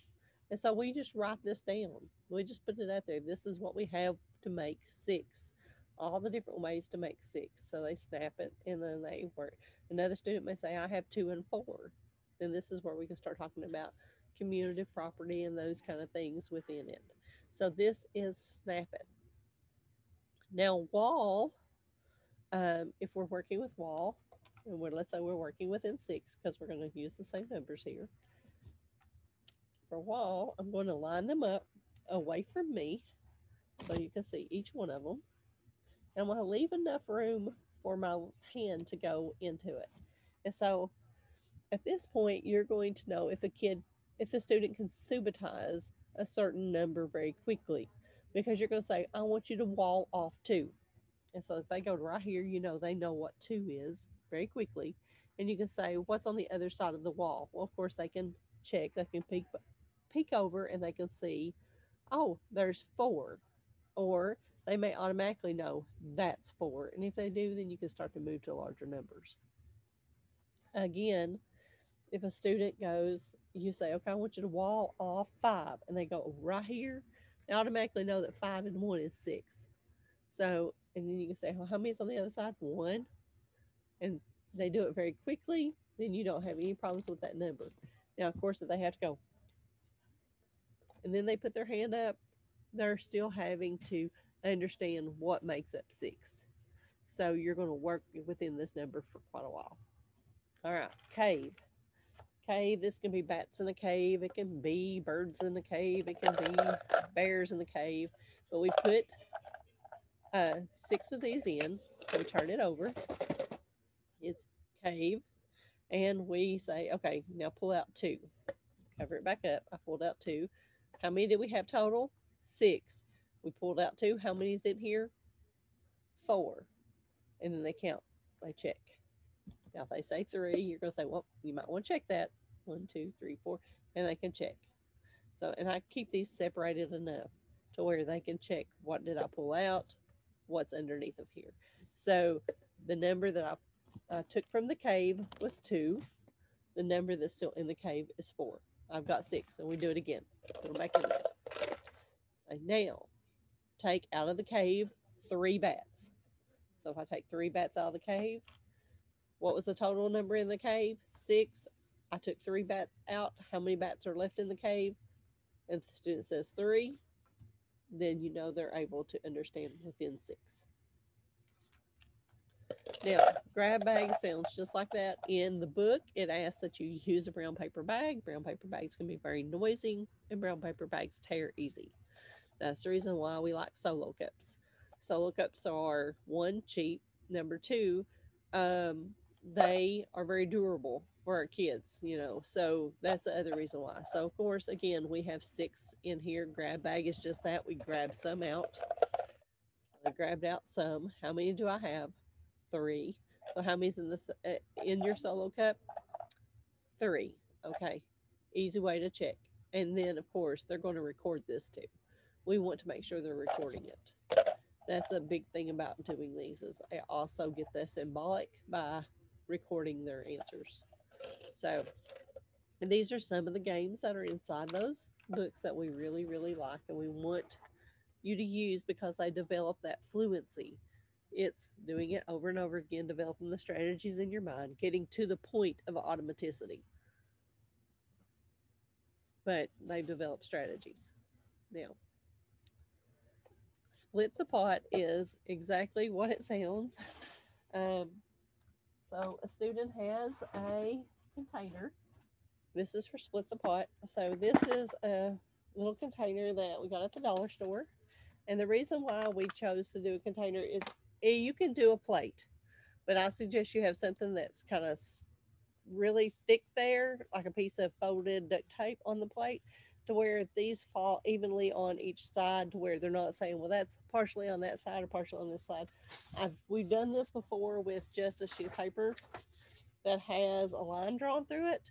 And so we just write this down. We just put it out there. This is what we have to make six. All the different ways to make six. So they snap it and then they work. Another student may say, I have two and four. Then this is where we can start talking about commutative property and those kind of things within it. So this is snap it. Now wall, um, if we're working with wall, and we're, let's say we're working within six because we're going to use the same numbers here. For a wall, I'm going to line them up away from me so you can see each one of them. And I'm going to leave enough room for my hand to go into it. And so at this point, you're going to know if a kid, if the student can subitize a certain number very quickly because you're going to say, I want you to wall off two. And so if they go right here, you know they know what two is very quickly. And you can say, what's on the other side of the wall? Well, of course, they can check, they can peek, peek over and they can see, oh, there's four. Or they may automatically know that's four. And if they do, then you can start to move to larger numbers. Again, if a student goes, you say, okay, I want you to wall off five, and they go right here, they automatically know that five and one is six. So, and then you can say, well, how many is on the other side? One. And they do it very quickly, then you don't have any problems with that number. Now, of course, if they have to go, and then they put their hand up, they're still having to understand what makes up six. So you're going to work within this number for quite a while. All right, cave cave. This can be bats in a cave. It can be birds in the cave. It can be bears in the cave. But we put uh, six of these in. We turn it over. It's cave. And we say, okay, now pull out two. Cover it back up. I pulled out two. How many did we have total? Six. We pulled out two. How many is in here? Four. And then they count. They check. Now, if they say three, you're going to say, well, you might want to check that. One, two, three, four, and they can check. So, and I keep these separated enough to where they can check what did I pull out, what's underneath of here. So the number that I, I took from the cave was two. The number that's still in the cave is four. I've got six, and we do it again. Put them back in there. So now, take out of the cave three bats. So if I take three bats out of the cave, what was the total number in the cave? Six. I took three bats out. How many bats are left in the cave? If the student says three, then you know they're able to understand within six. Now, grab bag sounds just like that. In the book, it asks that you use a brown paper bag. Brown paper bags can be very noisy, and brown paper bags tear easy. That's the reason why we like solo cups. Solo cups are one, cheap. Number two, um, they are very durable for our kids, you know. So that's the other reason why. So of course, again, we have six in here. Grab bag is just that. We grab some out. So I grabbed out some. How many do I have? Three. So how many's in this uh, in your solo cup? Three. Okay. Easy way to check. And then of course they're going to record this too. We want to make sure they're recording it. That's a big thing about doing these is I also get the symbolic by recording their answers. So these are some of the games that are inside those books that we really, really like and we want you to use because they develop that fluency. It's doing it over and over again, developing the strategies in your mind, getting to the point of automaticity. But they've developed strategies. Now, split the pot is exactly what it sounds. Um, so a student has a container. This is for split the pot. So this is a little container that we got at the dollar store. And the reason why we chose to do a container is Eh, you can do a plate, but I suggest you have something that's kind of really thick there, like a piece of folded duct tape on the plate, to where these fall evenly on each side, to where they're not saying, well, that's partially on that side or partially on this side. I've we've done this before with just a sheet of paper that has a line drawn through it.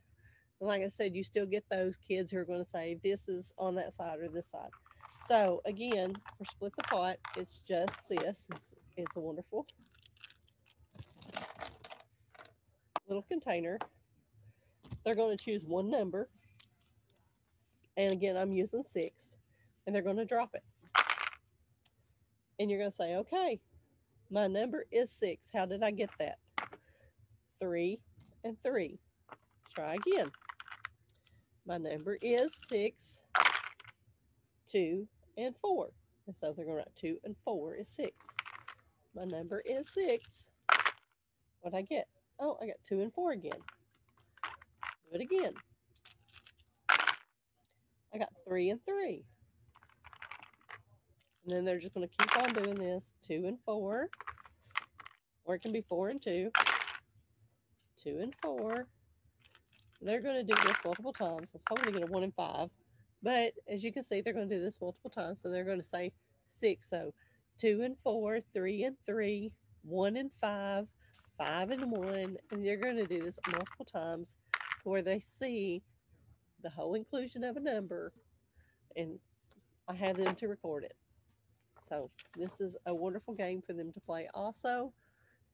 And like I said, you still get those kids who are going to say this is on that side or this side. So again, for split the pot, it's just this. It's, it's a wonderful little container. They're going to choose one number. And again, I'm using six. And they're going to drop it. And you're going to say, okay, my number is six. How did I get that? Three and three. Try again. My number is six, two, and four. And so they're going to write two and four is six. My number is six. What'd I get? Oh, I got two and four again. Do it again. I got three and three. And then they're just going to keep on doing this two and four, or it can be four and two, two and four. They're going to do this multiple times. I'm to get a one and five. But as you can see, they're going to do this multiple times. So they're going to say six. So two and four, three and three, one and five, five and one. And you're going to do this multiple times to where they see the whole inclusion of a number. And I have them to record it. So this is a wonderful game for them to play also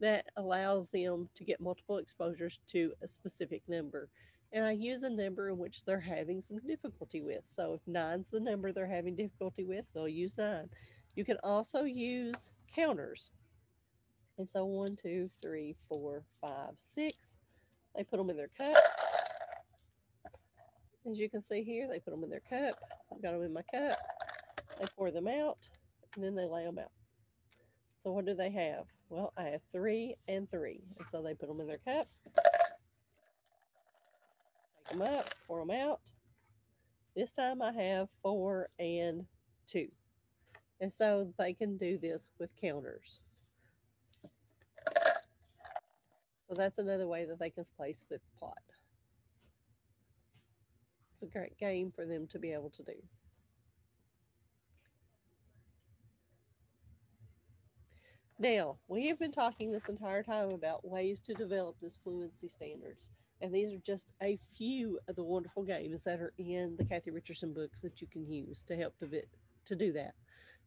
that allows them to get multiple exposures to a specific number and I use a number in which they're having some difficulty with. So if nine's the number they're having difficulty with, they'll use nine. You can also use counters. And so one, two, three, four, five, six. They put them in their cup. As you can see here, they put them in their cup. I've got them in my cup. They pour them out, and then they lay them out. So what do they have? Well, I have three and three. And so they put them in their cup Take them up, pour them out. This time I have four and two. And so they can do this with counters. So that's another way that they can play split the pot. It's a great game for them to be able to do. Now, we have been talking this entire time about ways to develop this fluency standards. And these are just a few of the wonderful games that are in the Kathy Richardson books that you can use to help to, to do that.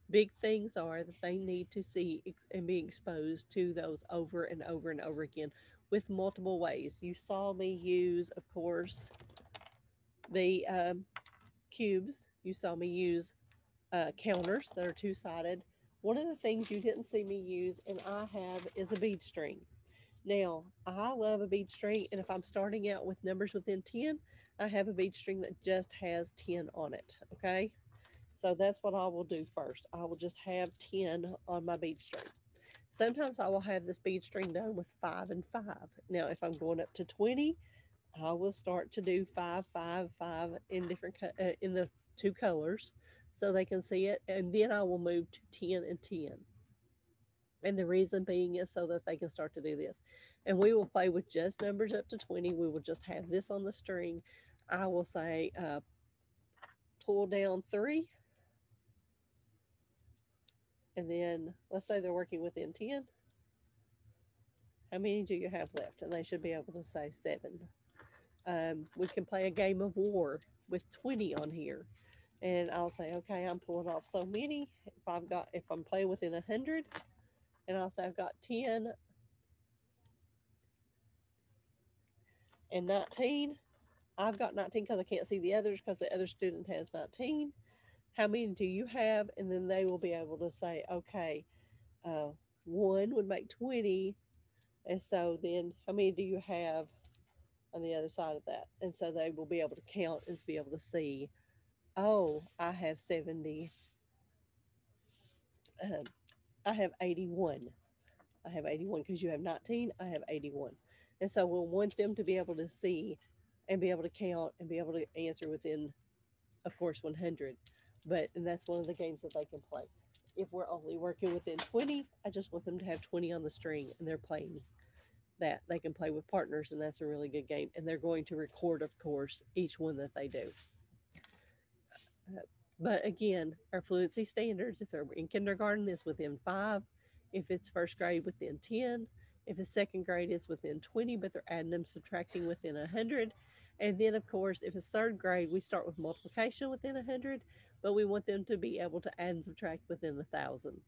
Big things are that they need to see and be exposed to those over and over and over again with multiple ways. You saw me use, of course, the um, cubes. You saw me use uh, counters that are two sided. One of the things you didn't see me use, and I have, is a bead string. Now, I love a bead string, and if I'm starting out with numbers within 10, I have a bead string that just has 10 on it, okay? So that's what I will do first. I will just have 10 on my bead string. Sometimes I will have this bead string done with 5 and 5. Now, if I'm going up to 20, I will start to do 5, 5, 5 in different, uh, in the two colors so they can see it, and then I will move to 10 and 10. And the reason being is so that they can start to do this. And we will play with just numbers up to 20. We will just have this on the string. I will say, uh, pull down three. And then let's say they're working within 10. How many do you have left? And they should be able to say seven. Um, we can play a game of war with 20 on here. And I'll say, okay, I'm pulling off so many. If I've got, if I'm playing within a 100, and I'll say I've got 10 and 19. I've got 19 because I can't see the others because the other student has 19. How many do you have? And then they will be able to say, okay, uh, one would make 20. And so then how many do you have on the other side of that? And so they will be able to count and be able to see, oh, I have 70. Um, I have 81. I have 81 because you have 19. I have 81. And so we'll want them to be able to see and be able to count and be able to answer within, of course, 100. But, and that's one of the games that they can play. If we're only working within 20, I just want them to have 20 on the string and they're playing that. They can play with partners and that's a really good game. And they're going to record, of course, each one that they do. Uh, but again, our fluency standards, if they're in kindergarten, is within five. If it's first grade, within 10. If it's second grade, it's within 20, but they're adding them, subtracting within 100. And then, of course, if it's third grade, we start with multiplication within 100, but we want them to be able to add and subtract within a 1,000.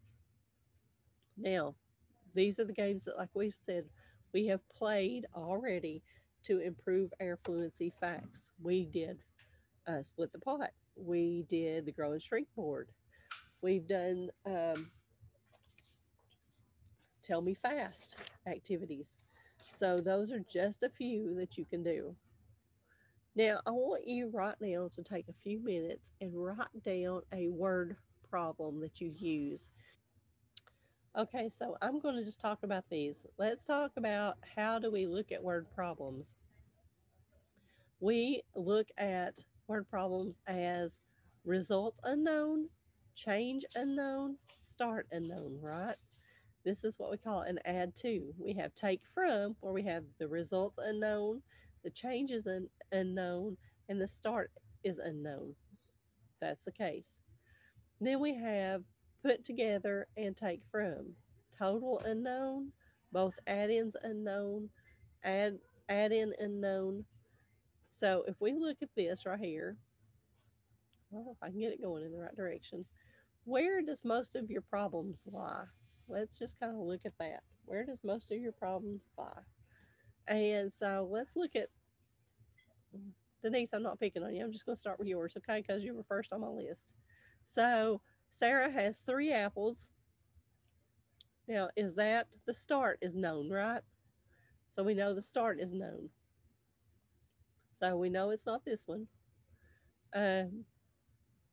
Now, these are the games that, like we've said, we have played already to improve our fluency facts. We did uh, split the pot we did the grow and shrink board. We've done um, tell me fast activities. So those are just a few that you can do. Now, I want you right now to take a few minutes and write down a word problem that you use. Okay, so I'm going to just talk about these. Let's talk about how do we look at word problems. We look at word problems as result unknown, change unknown, start unknown, right? This is what we call an add to. We have take from, where we have the results unknown, the change is un- unknown, and the start is unknown. That's the case. Then we have put together and take from. Total unknown, both addends unknown, add addend unknown, so if we look at this right here, well, if I can get it going in the right direction, where does most of your problems lie? Let's just kind of look at that. Where does most of your problems lie? And so let's look at Denise. I'm not picking on you. I'm just going to start with yours, okay? Because you were first on my list. So Sarah has three apples. Now, is that the start is known, right? So we know the start is known. So we know it's not this one. Um,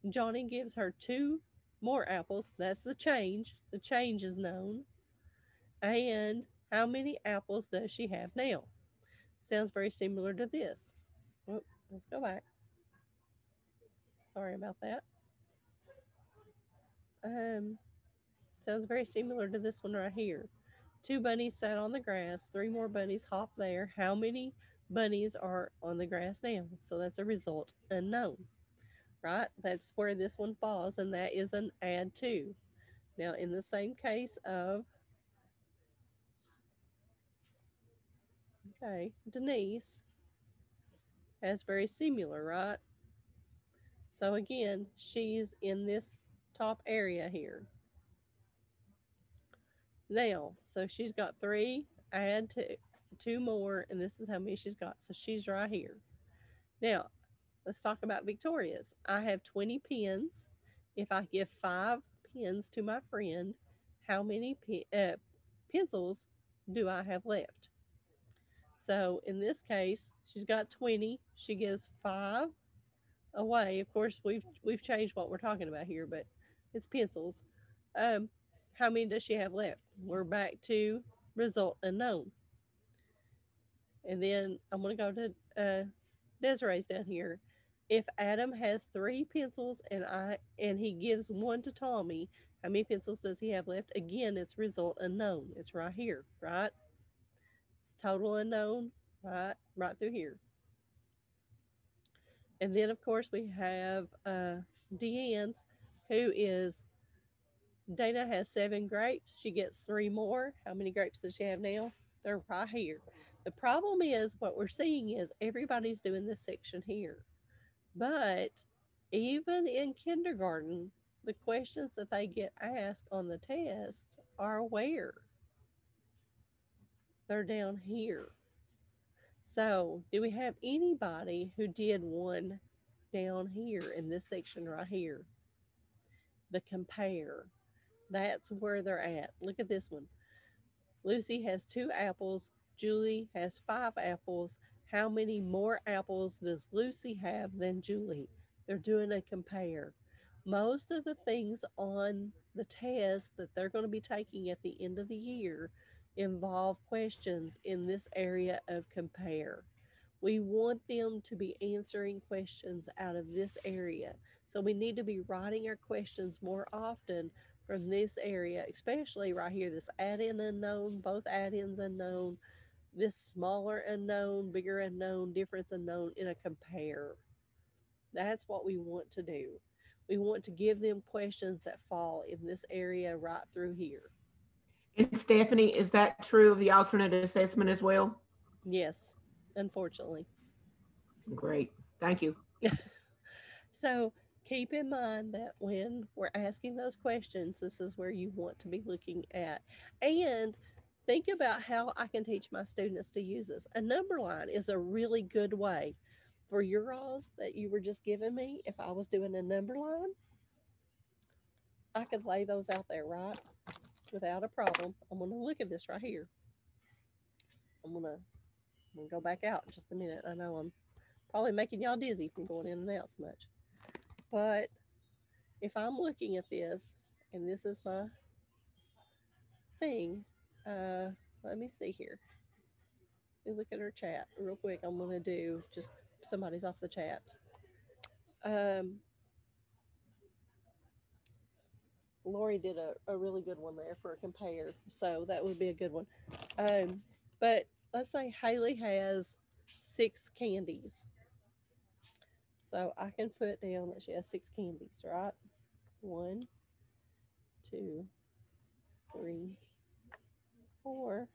Johnny gives her two more apples. That's the change. The change is known. And how many apples does she have now? Sounds very similar to this. Let's go back. Sorry about that. Um, sounds very similar to this one right here. Two bunnies sat on the grass. Three more bunnies hopped there. How many bunnies are on the grass now. So that's a result unknown, right? That's where this one falls, and that is an add to. Now, in the same case of, okay, Denise has very similar, right? So again, she's in this top area here. Now, so she's got three add to two more, and this is how many she's got. So she's right here. Now, let's talk about Victoria's. I have 20 pins. If I give five pins to my friend, how many uh, pencils do I have left? So in this case, she's got 20. She gives five away. Of course, we've we've changed what we're talking about here, but it's pencils. Um, how many does she have left? We're back to result unknown. And then I'm going to go to uh, Desiree's down here. If Adam has three pencils and I and he gives one to Tommy, How many pencils does he have left? Again, it's result unknown. It's right here, right? Total unknown, right? Right through here. And then, of course, we have uh, Deanne's, who is Dana has seven grapes. She gets three more. How many grapes does she have now? They're right here. The problem is what we're seeing is everybody's doing this section here. But even in kindergarten, the questions that they get asked on the test are where? They're down here. So, do we have anybody who did one down here in this section right here? The compare. That's where they're at. Look at this one. Lucy has two apples. Julie has five apples. How many more apples does Lucy have than Julie? They're doing a compare. Most of the things on the test that they're going to be taking at the end of the year involve questions in this area of compare. We want them to be answering questions out of this area. So we need to be writing our questions more often from this area, especially right here, this addend unknown, both addends unknown, this smaller unknown, bigger unknown, difference unknown in a compare. That's what we want to do. We want to give them questions that fall in this area right through here. And Stephanie, is that true of the alternate assessment as well? Yes, unfortunately. Great, thank you. So keep in mind that when we're asking those questions, this is where you want to be looking at. And think about how I can teach my students to use this. A number line is a really good way for your alls that you were just giving me. If I was doing a number line, I could lay those out there, right? Without a problem. I'm going to look at this right here. I'm going to go back out in just a minute. I know I'm probably making y'all dizzy from going in and out so much. But if I'm looking at this and this is my thing, uh, let me see here. Let me look at her chat real quick. I'm gonna do just somebody's off the chat. Um, Lori did a, a really good one there for a compare, so that would be a good one. Um, but let's say Haley has six candies. So I can put down that she has six candies, right? One, two, three, four,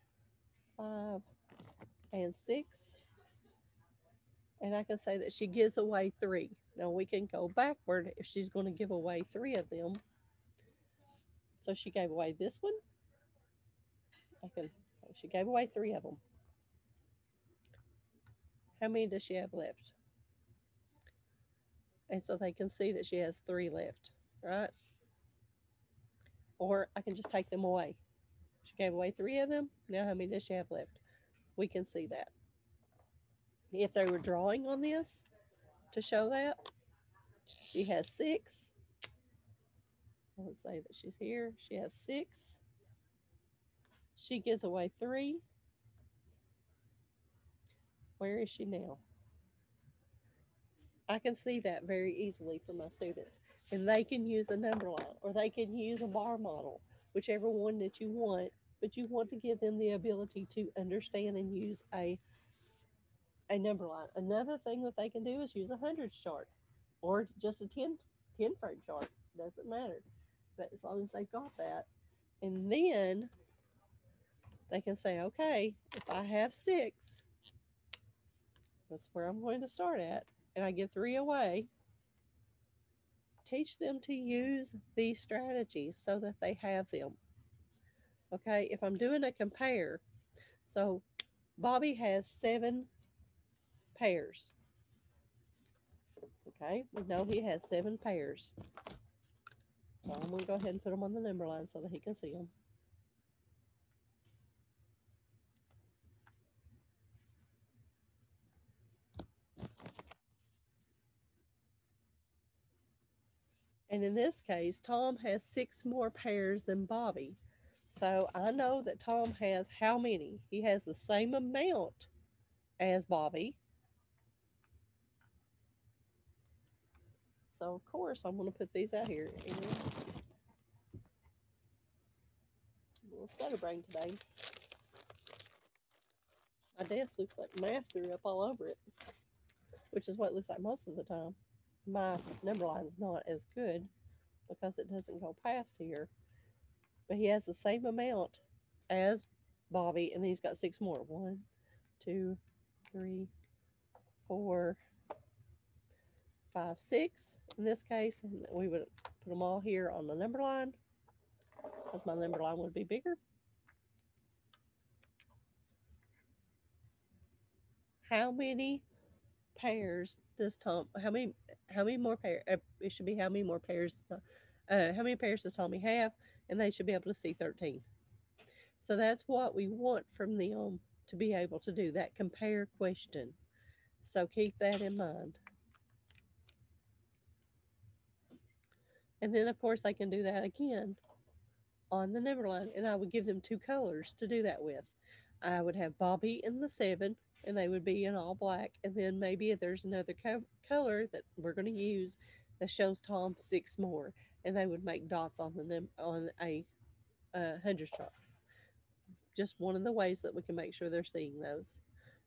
five, and six. And I can say that she gives away three. Now we can go backward if she's going to give away three of them. So she gave away this one. I can, she gave away three of them. How many does she have left? And so they can see that she has three left, right? Or I can just take them away. She gave away three of them. Now, how many does she have left? We can see that. If they were drawing on this to show that, she has six. Let's say that she's here. She has six. She gives away three. Where is she now? I can see that very easily for my students. And they can use a number line or they can use a bar model, whichever one that you want, but you want to give them the ability to understand and use a a number line. Another thing that they can do is use a hundreds chart or just a 10, 10 frame chart. Doesn't matter. But as long as they've got that. And then they can say, okay, if I have six, that's where I'm going to start at, and I give three away. Teach them to use these strategies so that they have them. Okay, if I'm doing a compare, so Bobby has seven pairs. Okay, we know he has seven pairs. So I'm gonna go ahead and put them on the number line so that he can see them. And in this case, Tom has six more pairs than Bobby. So I know that Tom has how many? He has the same amount as Bobby. So of course I'm to put these out here. And little scatterbrain today. My desk looks like math threw up all over it, which is what it looks like most of the time. My number line's not as good because it doesn't go past here. But he has the same amount as Bobby, and he's got six more. One, two, three, four, five, six in this case. And we would put them all here on the number line because my number line would be bigger. How many pairs does Tom? How many? How many more pairs? Uh, it should be how many more pairs? Uh, how many pairs does Tommy have? And they should be able to see thirteen. So that's what we want from them to be able to do that compare question. So keep that in mind. And then, of course, they can do that again on the number line, and I would give them two colors to do that with. I would have Bobby in the seven, and they would be in all black, and then maybe if there's another co- color that we're going to use that shows Tom six more, and they would make dots on the num- on a uh, hundreds chart. Just one of the ways that we can make sure they're seeing those.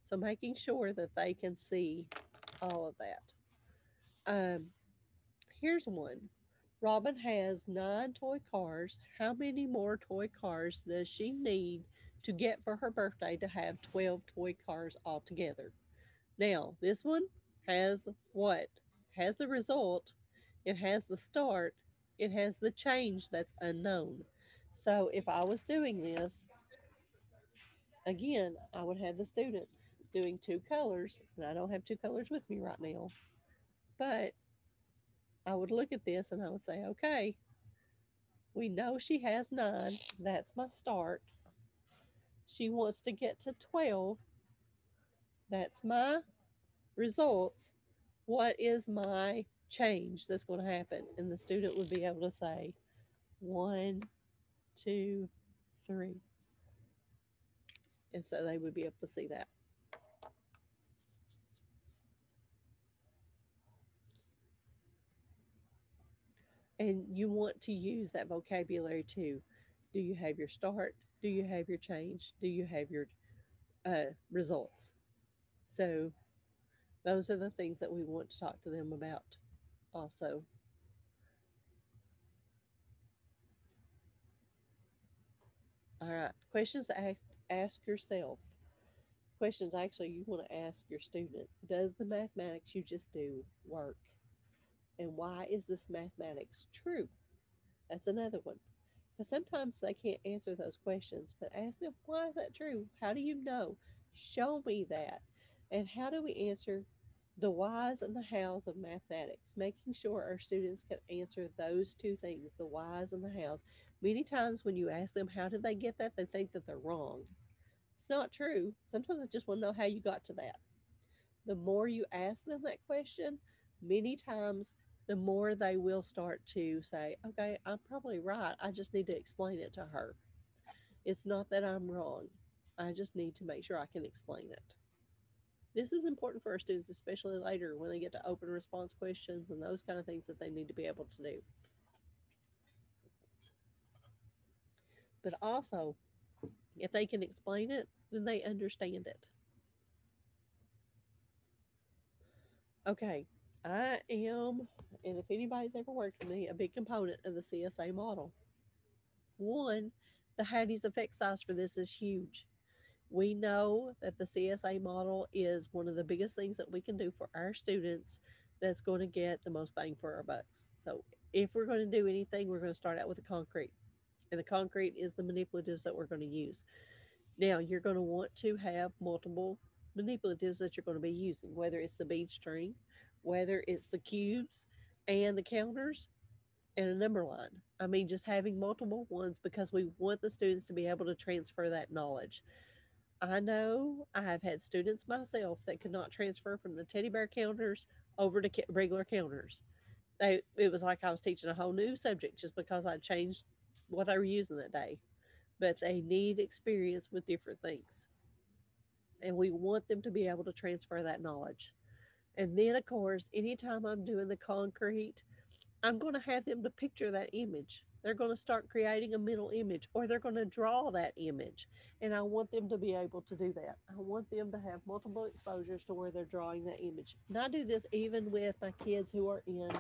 So making sure that they can see all of that. Um, here's one. Robin has nine toy cars. How many more toy cars does she need to get for her birthday to have 12 toy cars altogether? Now, this one has what? Has the result, it has the start, it has the change that's unknown. So if I was doing this, again, I would have the student doing two colors, and I don't have two colors with me right now, but I would look at this and I would say, okay, we know she has nine. That's my start. She wants to get to 12. That's my results. What is my change that's going to happen? And the student would be able to say, one, two, three. And so they would be able to see that. And you want to use that vocabulary too. Do you have your start? Do you have your change? Do you have your uh, results? So, those are the things that we want to talk to them about also. All right, questions to ask, ask yourself. Questions actually you want to ask your student. Does the mathematics you just do work? And why is this mathematics true? That's another one. Because sometimes they can't answer those questions, but ask them, why is that true? How do you know? Show me that. And how do we answer the whys and the hows of mathematics? Making sure our students can answer those two things, the whys and the hows. Many times when you ask them, how did they get that? They think that they're wrong. It's not true. Sometimes I just want to know how you got to that. The more you ask them that question, many times the more they will start to say, okay, I'm probably right. I just need to explain it to her. It's not that I'm wrong. I just need to make sure I can explain it. This is important for our students, especially later when they get to open response questions and those kind of things that they need to be able to do. But also, if they can explain it, then they understand it. Okay, I am, and if anybody's ever worked with me, a big component of the CSA model. One, the Hattie's effect size for this is huge. We know that the CSA model is one of the biggest things that we can do for our students that's going to get the most bang for our bucks. So if we're going to do anything, we're going to start out with the concrete. And the concrete is the manipulatives that we're going to use. Now, you're going to want to have multiple manipulatives that you're going to be using, whether it's the bead string, whether it's the cubes and the counters and a number line. I mean, just having multiple ones because we want the students to be able to transfer that knowledge. I know I have had students myself that could not transfer from the teddy bear counters over to regular counters. They, it was like I was teaching a whole new subject just because I changed what they were using that day. But they need experience with different things. And we want them to be able to transfer that knowledge. And then, of course, anytime I'm doing the concrete, I'm going to have them to picture that image. they're going to start creating a mental image or they're going to draw that image. And I want them to be able to do that. I want them to have multiple exposures to where they're drawing that image. And I do this even with my kids who are in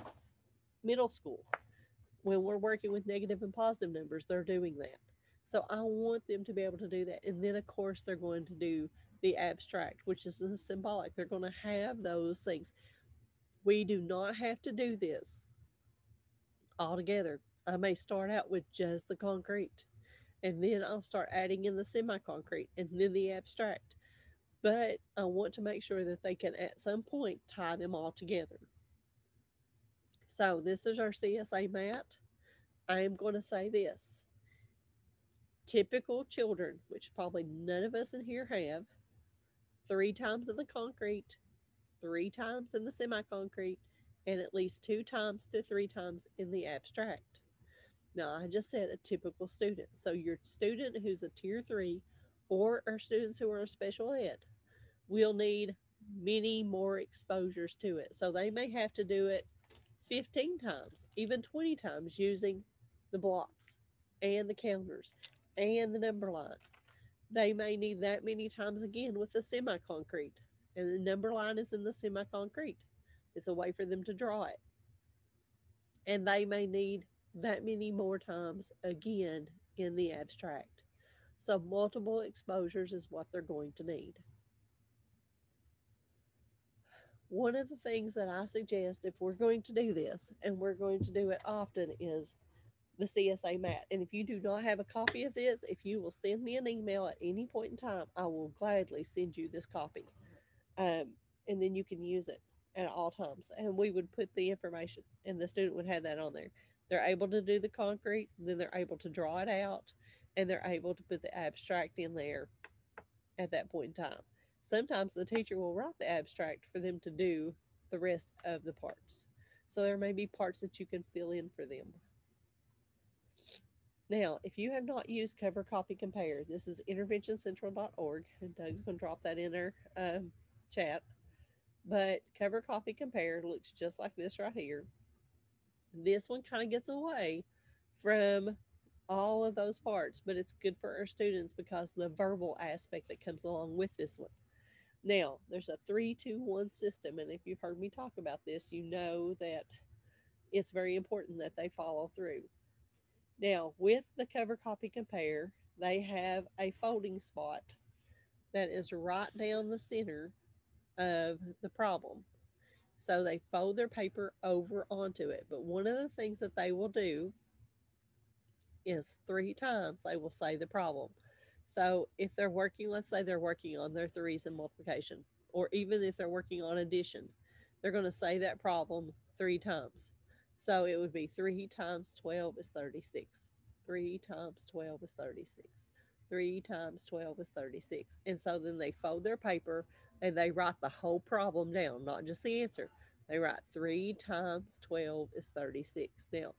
middle school. When we're working with negative and positive numbers, they're doing that. So I want them to be able to do that. And then, of course, they're going to do the abstract, which is the symbolic. They're going to have those things. We do not have to do this all together. I may start out with just the concrete and then I'll start adding in the semi concrete and then the abstract. But I want to make sure that they can at some point tie them all together. So this is our CSA mat. I am going to say this. Typical children, which probably none of us in here have, three times in the concrete, three times in the semi concrete, and at least two times to three times in the abstract. Now, I just said a typical student. So, your student who's a tier three or our students who are a special ed will need many more exposures to it. So, they may have to do it 15 times, even 20 times using the blocks and the counters and the number line. They may need that many times again with the semi concrete, and the number line is in the semi concrete. It's a way for them to draw it. And they may need that many more times again in the abstract. So, multiple exposures is what they're going to need. One of the things that I suggest if we're going to do this, and we're going to do it often, is the CSA mat. And if you do not have a copy of this, if you will send me an email at any point in time, I will gladly send you this copy. Um, and then you can use it at all times. And we would put the information, and the student would have that on there. They're able to do the concrete, then they're able to draw it out, and they're able to put the abstract in there at that point in time. Sometimes the teacher will write the abstract for them to do the rest of the parts. So there may be parts that you can fill in for them. Now, if you have not used Cover Copy Compare, this is interventioncentral.org, and Doug's going to drop that in our um, chat. But Cover Copy Compare looks just like this right here. This one kind of gets away from all of those parts, but it's good for our students because the verbal aspect that comes along with this one. Now, there's a three, two, one system, and if you've heard me talk about this, you know that it's very important that they follow through. Now, with the cover copy compare, they have a folding spot that is right down the center of the problem. So they fold their paper over onto it. But one of the things that they will do is three times they will say the problem. So if they're working, let's say they're working on their threes and multiplication, or even if they're working on addition, they're going to say that problem three times. So it would be 3 times 12 is 36. 3 times 12 is 36. 3 times 12 is 36. And so then they fold their paper and they write the whole problem down, not just the answer. They write 3 times 12 is 36. Now,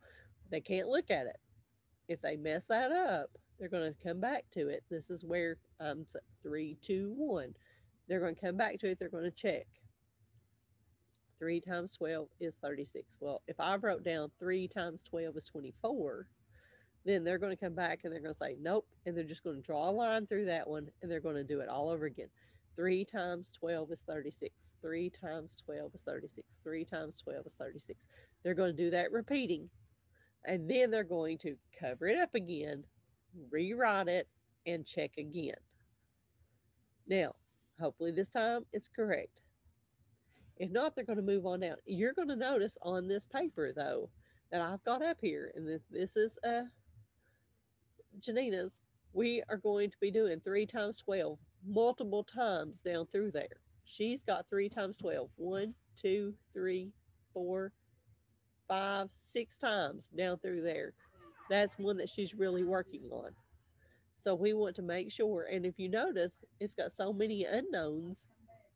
they can't look at it. If they mess that up, they're going to come back to it. This is where um, 3, 2, 1. They're going to come back to it. They're going to check. 3 times 12 is 36. Well, if I wrote down 3 times 12 is 24, then they're going to come back and they're going to say, nope. And they're just going to draw a line through that one and they're going to do it all over again. 3 times 12 is 36. 3 times 12 is 36. 3 times 12 is 36. They're going to do that repeating. And then they're going to cover it up again, rewrite it, and check again. Now, hopefully this time it's correct. If not, they're going to move on down. You're going to notice on this paper, though, that I've got up here, and this is uh, Janina's, we are going to be doing 3 times 12 multiple times down through there. She's got 3 times 12. 1, 2, 3, 4, 5, 6 times down through there. That's one that she's really working on. So we want to make sure, and if you notice, it's got so many unknowns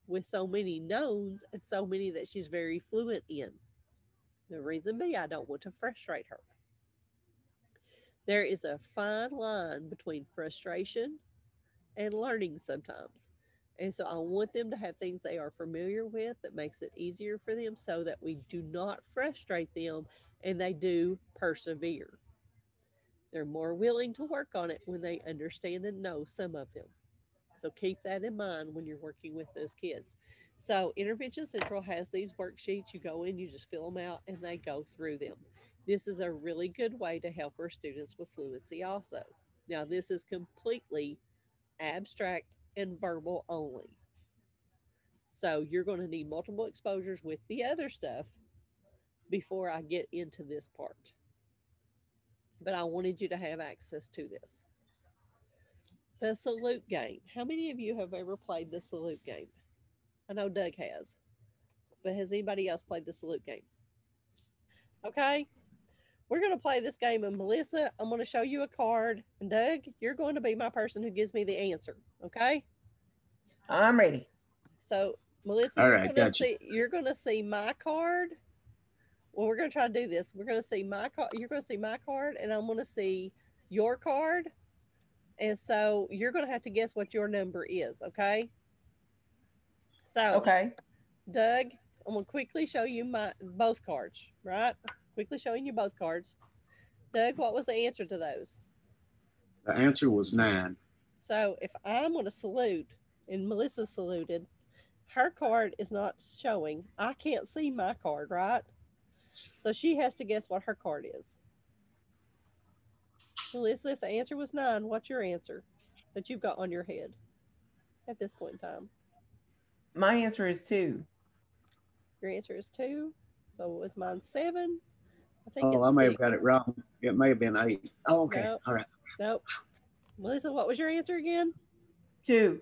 with so many knowns and so many that she's very fluent in. The reason be, I don't want to frustrate her. There is a fine line between frustration and learning sometimes. And so I want them to have things they are familiar with that makes it easier for them so that we do not frustrate them and they do persevere. They're more willing to work on it when they understand and know some of them. So keep that in mind when you're working with those kids. So Intervention Central has these worksheets. You go in, you just fill them out, and they go through them. This is a really good way to help our students with fluency also. Now, this is completely abstract and verbal only. So you're going to need multiple exposures with the other stuff before I get into this part. But I wanted you to have access to this. The salute game. How many of you have ever played the salute game? I know Doug has, but has anybody else played the salute game? Okay, we're going to play this game. And Melissa, I'm going to show you a card. And Doug, you're going to be my person who gives me the answer. Okay. I'm ready. So, Melissa, All you're right, gonna gotcha. see you're gonna see my card. Well, we're gonna try to do this. We're gonna see my card. You're gonna see my card, and I'm gonna see your card. And so you're gonna have to guess what your number is. Okay. So, Okay. Doug, I'm gonna quickly show you my both cards. Right. Quickly showing you both cards. Doug, what was the answer to those? The answer was nine. So if I'm going to salute and Melissa saluted, her card is not showing. I can't see my card, right? So she has to guess what her card is. Melissa, if the answer was nine, what's your answer that you've got on your head at this point in time? My answer is two. Your answer is two. So was mine seven? I think Oh, it's I may have got it wrong. It may have been eight. Oh, okay. Nope. All right. Nope. Melissa, what was your answer again? Two.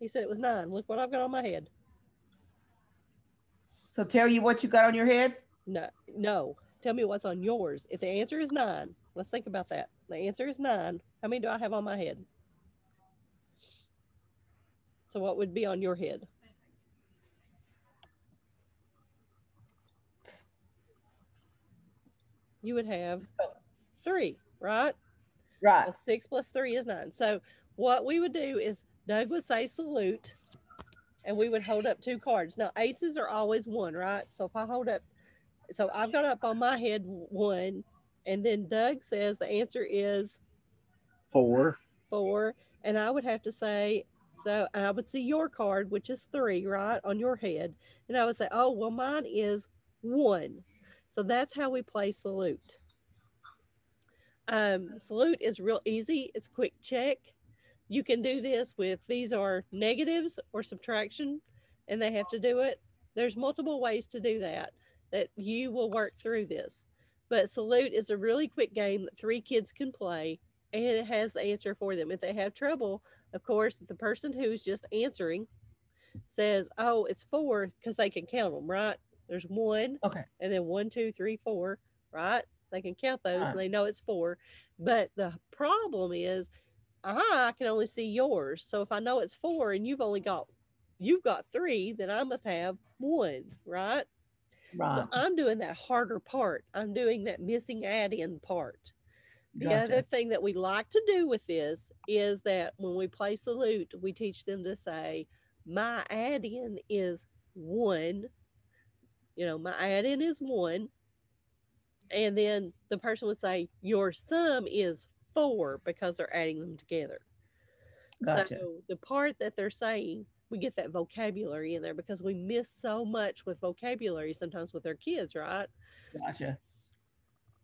He said it was nine. Look what I've got on my head. So tell you what you got on your head. No, no. Tell me what's on yours. If the answer is nine, let's think about that. The answer is nine. How many do I have on my head? So what would be on your head? You would have three, right? Right. Well, six plus three is nine. So what we would do is Doug would say salute, and we would hold up two cards. Now aces are always one, right? So if I hold up, so I've got up on my head one, and then Doug says the answer is Four. four, and I would have to say. So I would see your card, which is three, right, on your head, and I would say, "Oh, well, mine is one." So that's how we play salute. Um, salute is real easy. It's quick check. You can do this with these are negatives or subtraction, and they have to do it. There's multiple ways to do that that you will work through this. But salute is a really quick game that three kids can play, and it has the answer for them. If they have trouble, of course, the person who's just answering says, "Oh, it's four because they can count them, right? There's one, Okay. and then one, two, three, four, right? They can count those Right. and they know it's four. But the problem is I can only see yours. So if I know it's four and you've only got you've got three, then I must have one, right? Right. So I'm doing that harder part. I'm doing that missing addend part. The Gotcha. other thing that we like to do with this is that when we play salute, we teach them to say, my addend is one. You know, my addend is one. And then the person would say, your sum is four because they're adding them together. Gotcha. So the part that they're saying, we get that vocabulary in there because we miss so much with vocabulary sometimes with our kids, right? Gotcha.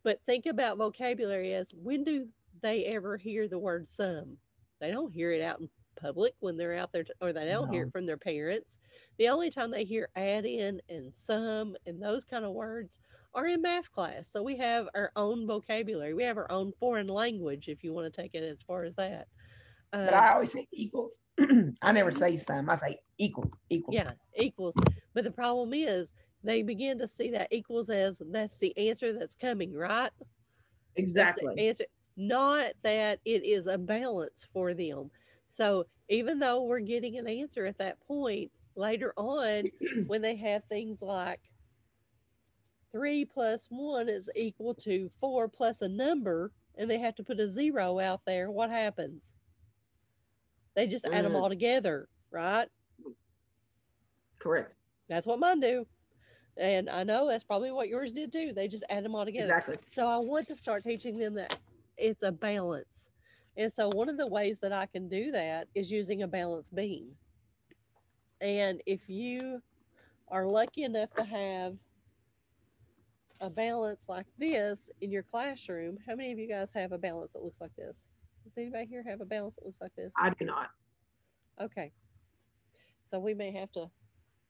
But think about vocabulary as when do they ever hear the word sum? They don't hear it out in public when they're out there, t- or they don't hear it from their parents. The only time they hear addend and sum and those kind of words are in math class. So we have our own vocabulary. We have our own foreign language, if you want to take it as far as that. But Um, I always say equals. I never say sum. I say equals. Equals. Yeah, equals. But the problem is they begin to see that equals as that's the answer that's coming, right? That's the Exactly. answer, not that it is a balance for them. So even though we're getting an answer at that point, later on, when they have things like three plus one is equal to four plus a number, and they have to put a zero out there, what happens? They just add them Mm. all together, right? Correct. That's what mine do. And I know that's probably what yours did too. They just add them all together. Exactly. So I want to start teaching them that it's a balance. And so one of the ways that I can do that is using a balance beam. And if you are lucky enough to have a balance like this in your classroom, how many of you guys have a balance that looks like this? Does anybody here have a balance that looks like this? I do not. Okay. So we may have to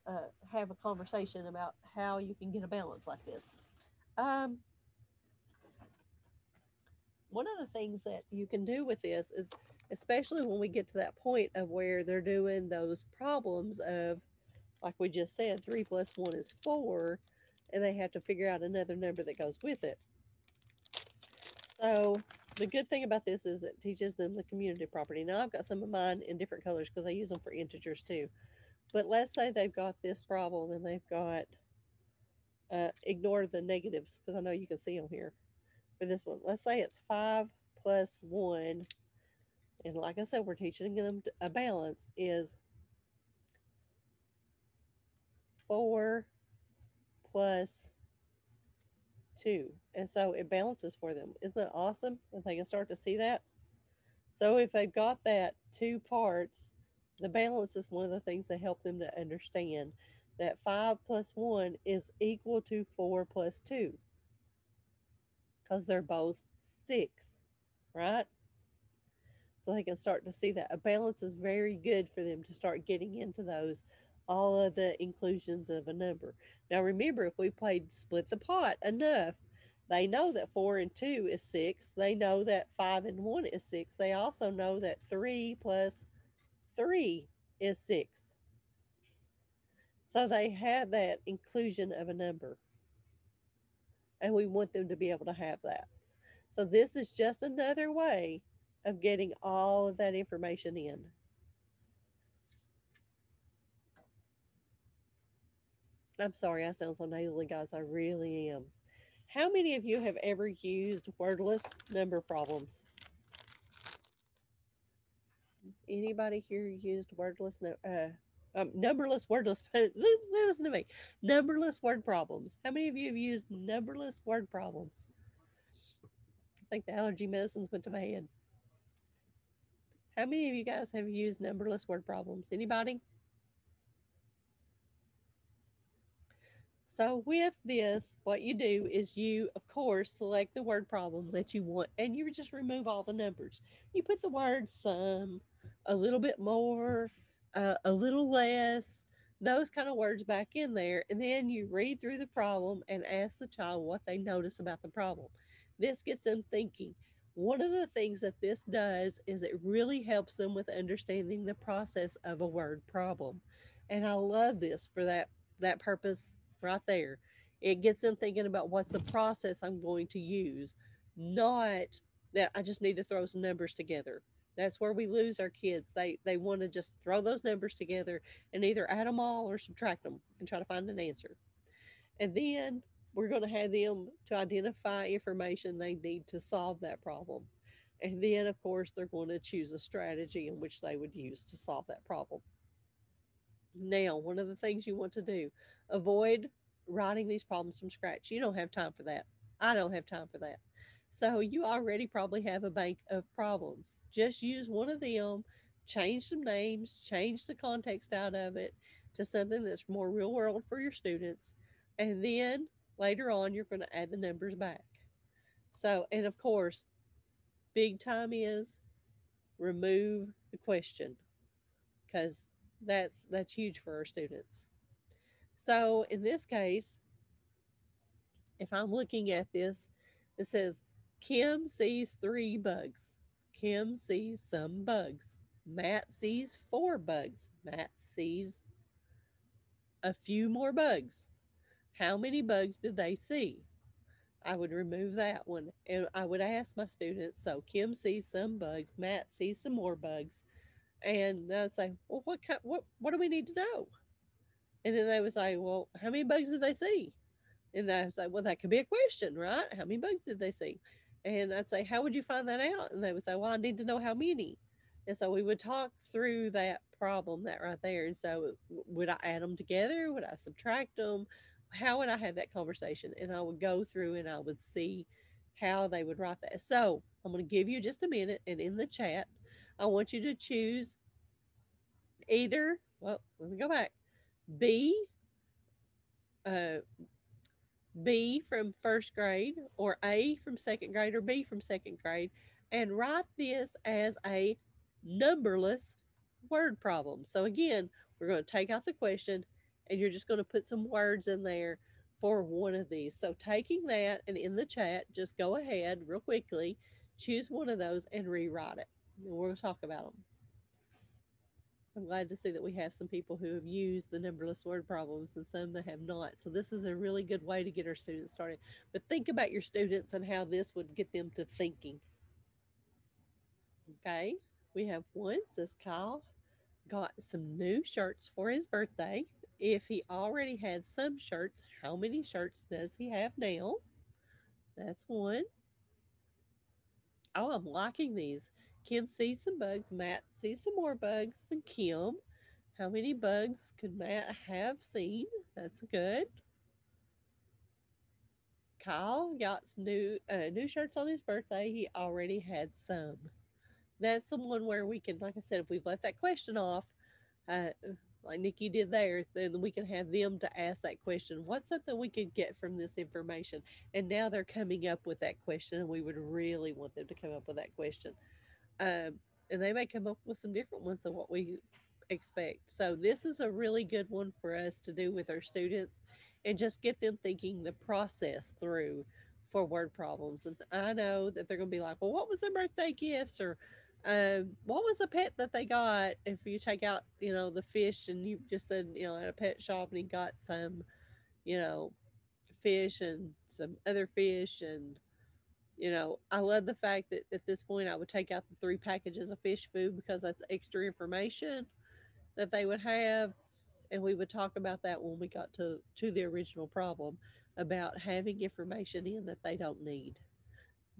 uh, have a conversation about how you can get a balance like this. Um, one of the things that you can do with this is, especially when we get to that point of where they're doing those problems of, like we just said, three plus one is four, and they have to figure out another number that goes with it. So the good thing about this is it teaches them the community property. Now I've got some of mine in different colors because I use them for integers too. But let's say they've got this problem and they've got, uh, ignore the negatives because I know you can see them here for this one. Let's say it's five plus one. And like I said, we're teaching them a balance is four plus two. And so it balances for them. Isn't that awesome? If they can start to see that. So if they've got that two parts, the balance is one of the things that help them to understand that five plus one is equal to four plus two. Because they're both six, right? So they can start to see that a balance is very good for them to start getting into those all of the inclusions of a number. Now remember, if we played split the pot enough, they know that four and two is six. They know that five and one is six. They also know that three plus three is six. So they have that inclusion of a number. And we want them to be able to have that. So this is just another way of getting all of that information in. I'm sorry, I sound so nasally, guys. I really am. How many of you have ever used wordless number problems? Anybody here used wordless uh, um, numberless wordless? Listen to me. Numberless word problems. How many of you have used numberless word problems? I think the allergy medicines went to my head. How many of you guys have used numberless word problems? Anybody? So with this, what you do is you, of course, select the word problem that you want, and you just remove all the numbers. You put the word some, a little bit more, uh, a little less, those kind of words back in there, and then you read through the problem and ask the child what they notice about the problem. This gets them thinking. One of the things that this does is it really helps them with understanding the process of a word problem. And I love this for that that purpose right there. It gets them thinking about what's the process I'm going to use, not that I just need to throw some numbers together. That's where we lose our kids. They they want to just throw those numbers together and either add them all or subtract them and try to find an answer. And then we're going to have them to identify information they need to solve that problem. And then, of course, they're going to choose a strategy in which they would use to solve that problem. Now, one of the things you want to do, avoid writing these problems from scratch. You don't have time for that. I don't have time for that. So you already probably have a bank of problems. Just use one of them, change some names, change the context out of it to something that's more real world for your students. And then later on, you're going to add the numbers back. So, and of course, big time is remove the question because that's that's huge for our students. So in this case, if I'm looking at this, it says Kim sees three bugs. Kim sees some bugs. Matt sees four bugs. Matt sees a few more bugs. How many bugs did they see? I would remove that one and I would ask my students. So Kim sees some bugs, Matt sees some more bugs, and I'd say, well, what kind, what what do we need to know? And then they would say, well, how many bugs did they see? And I was like, well, that could be a question, right? How many bugs did they see? And I'd say, how would you find that out? And they would say, well, I need to know how many. And so we would talk through that problem, that right there. And so would I add them together? Would I subtract them? how would I have that conversation? And I would go through and I would see how they would write that. So I'm going to give you just a minute, and in the chat, I want you to choose either. Well, let me go back. B, uh, B from first grade, or A from second grade, or B from second grade, and write this as a numberless word problem. So again, we're going to take out the question and you're just going to put some words in there for one of these. So taking that and in the chat, just go ahead real quickly, choose one of those and rewrite it. To talk about them. I'm glad to see that we have some people who have used the numberless word problems and some that have not. So this is a really good way to get our students started. But think about your students and how this would get them to thinking. Okay, we have one says Kyle got some new shirts for his birthday. If he already had some shirts, how many shirts does he have now? That's one. Oh, I'm liking these. Kim sees some bugs. Matt sees some more bugs than Kim. How many bugs could Matt have seen? That's good. Kyle got some new uh, new shirts on his birthday. He already had some. That's the one where we can, like I said, if we've left that question off, uh, like Nikki did there, then we can have them to ask that question. What's something we could get from this information? And now they're coming up with that question, and we would really want them to come up with that question. Um, and they may come up with some different ones than what we expect. So this is a really good one for us to do with our students and just get them thinking the process through for word problems. And I know that they're going to be like, well, what was the birthday gifts or um, what was the pet that they got? If you take out, you know, the fish and you just said, you know, at a pet shop and he got some, you know, fish and some other fish and you know, I love the fact that at this point I would take out the three packages of fish food because that's extra information that they would have. And we would talk about that when we got to, to the original problem about having information in that they don't need.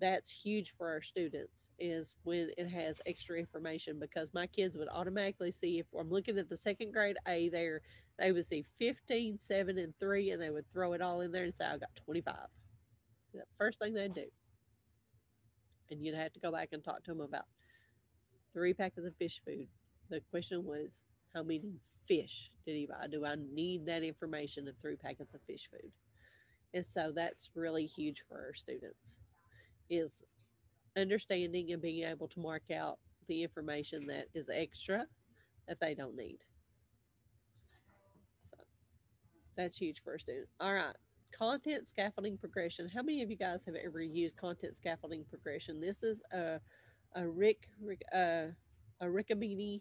That's huge for our students is when it has extra information because my kids would automatically see if I'm looking at the second grade A there, they would see 15, 7, and 3, and they would throw it all in there and say, I got 25. The first thing they'd do and you'd have to go back and talk to them about three packets of fish food. The question was, how many fish did he buy? Do I need that information of three packets of fish food? And so that's really huge for our students is understanding and being able to mark out the information that is extra that they don't need. So that's huge for a student. All right content scaffolding progression. How many of you guys have ever used content scaffolding progression? This is a a Rick, Rick uh, a Riccomini.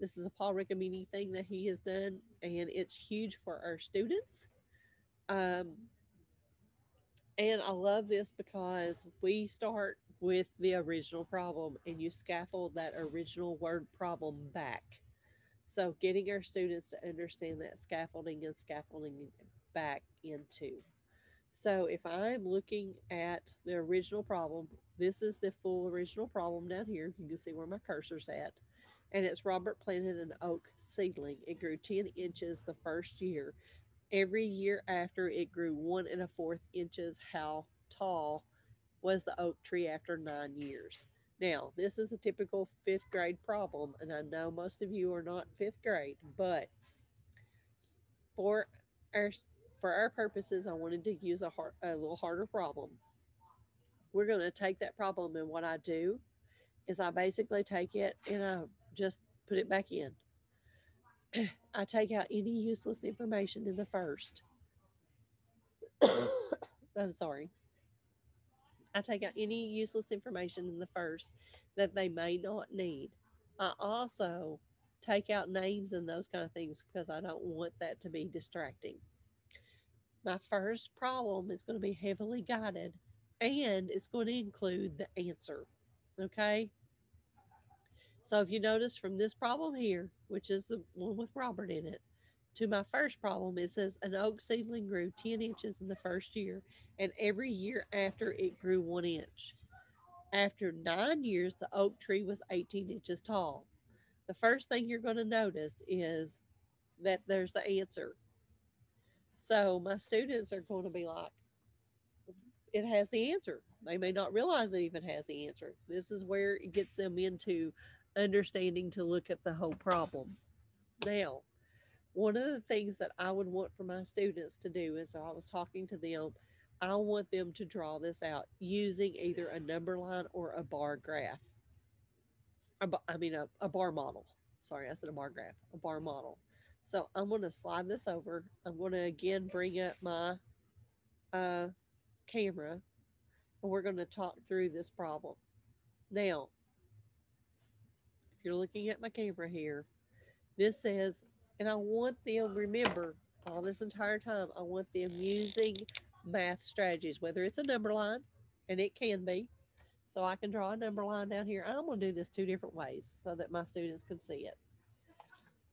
This is a Paul Riccomini thing that he has done, and it's huge for our students. Um, and I love this because we start with the original problem and you scaffold that original word problem back. So getting our students to understand that scaffolding and scaffolding back into. So if I'm looking at the original problem, this is the full original problem down here. You can see where my cursor's at. And it's Robert planted an oak seedling. It grew 10 inches the first year. Every year after, it grew one and a fourth inches. How tall was the oak tree after nine years? Now, this is a typical fifth grade problem, and I know most of you are not fifth grade, but for our for our purposes, I wanted to use a, hard, a little harder problem. We're going to take that problem, and what I do is I basically take it and I just put it back in. I take out any useless information in the first. I'm sorry. I take out any useless information in the first that they may not need. I also take out names and those kind of things because I don't want that to be distracting my first problem is going to be heavily guided and it's going to include the answer. Okay. So if you notice from this problem here, which is the one with Robert in it, to my first problem, it says an oak seedling grew 10 inches in the first year, and every year after it grew one inch. After nine years, the oak tree was 18 inches tall. The first thing you're going to notice is that there's the answer So my students are going to be like, it has the answer. They may not realize it even has the answer. This is where it gets them into understanding to look at the whole problem. Now, one of the things that I would want for my students to do is I was talking to them, I want them to draw this out using either a number line or a bar graph. I mean, a, a bar model. Sorry, I said a bar graph, a bar model. So I'm going to slide this over. I'm going to again bring up my uh, camera and we're going to talk through this problem. Now, if you're looking at my camera here, this says, and I want them, remember, all this entire time, I want them using math strategies, whether it's a number line, and it can be. So I can draw a number line down here. I'm going to do this two different ways so that my students can see it.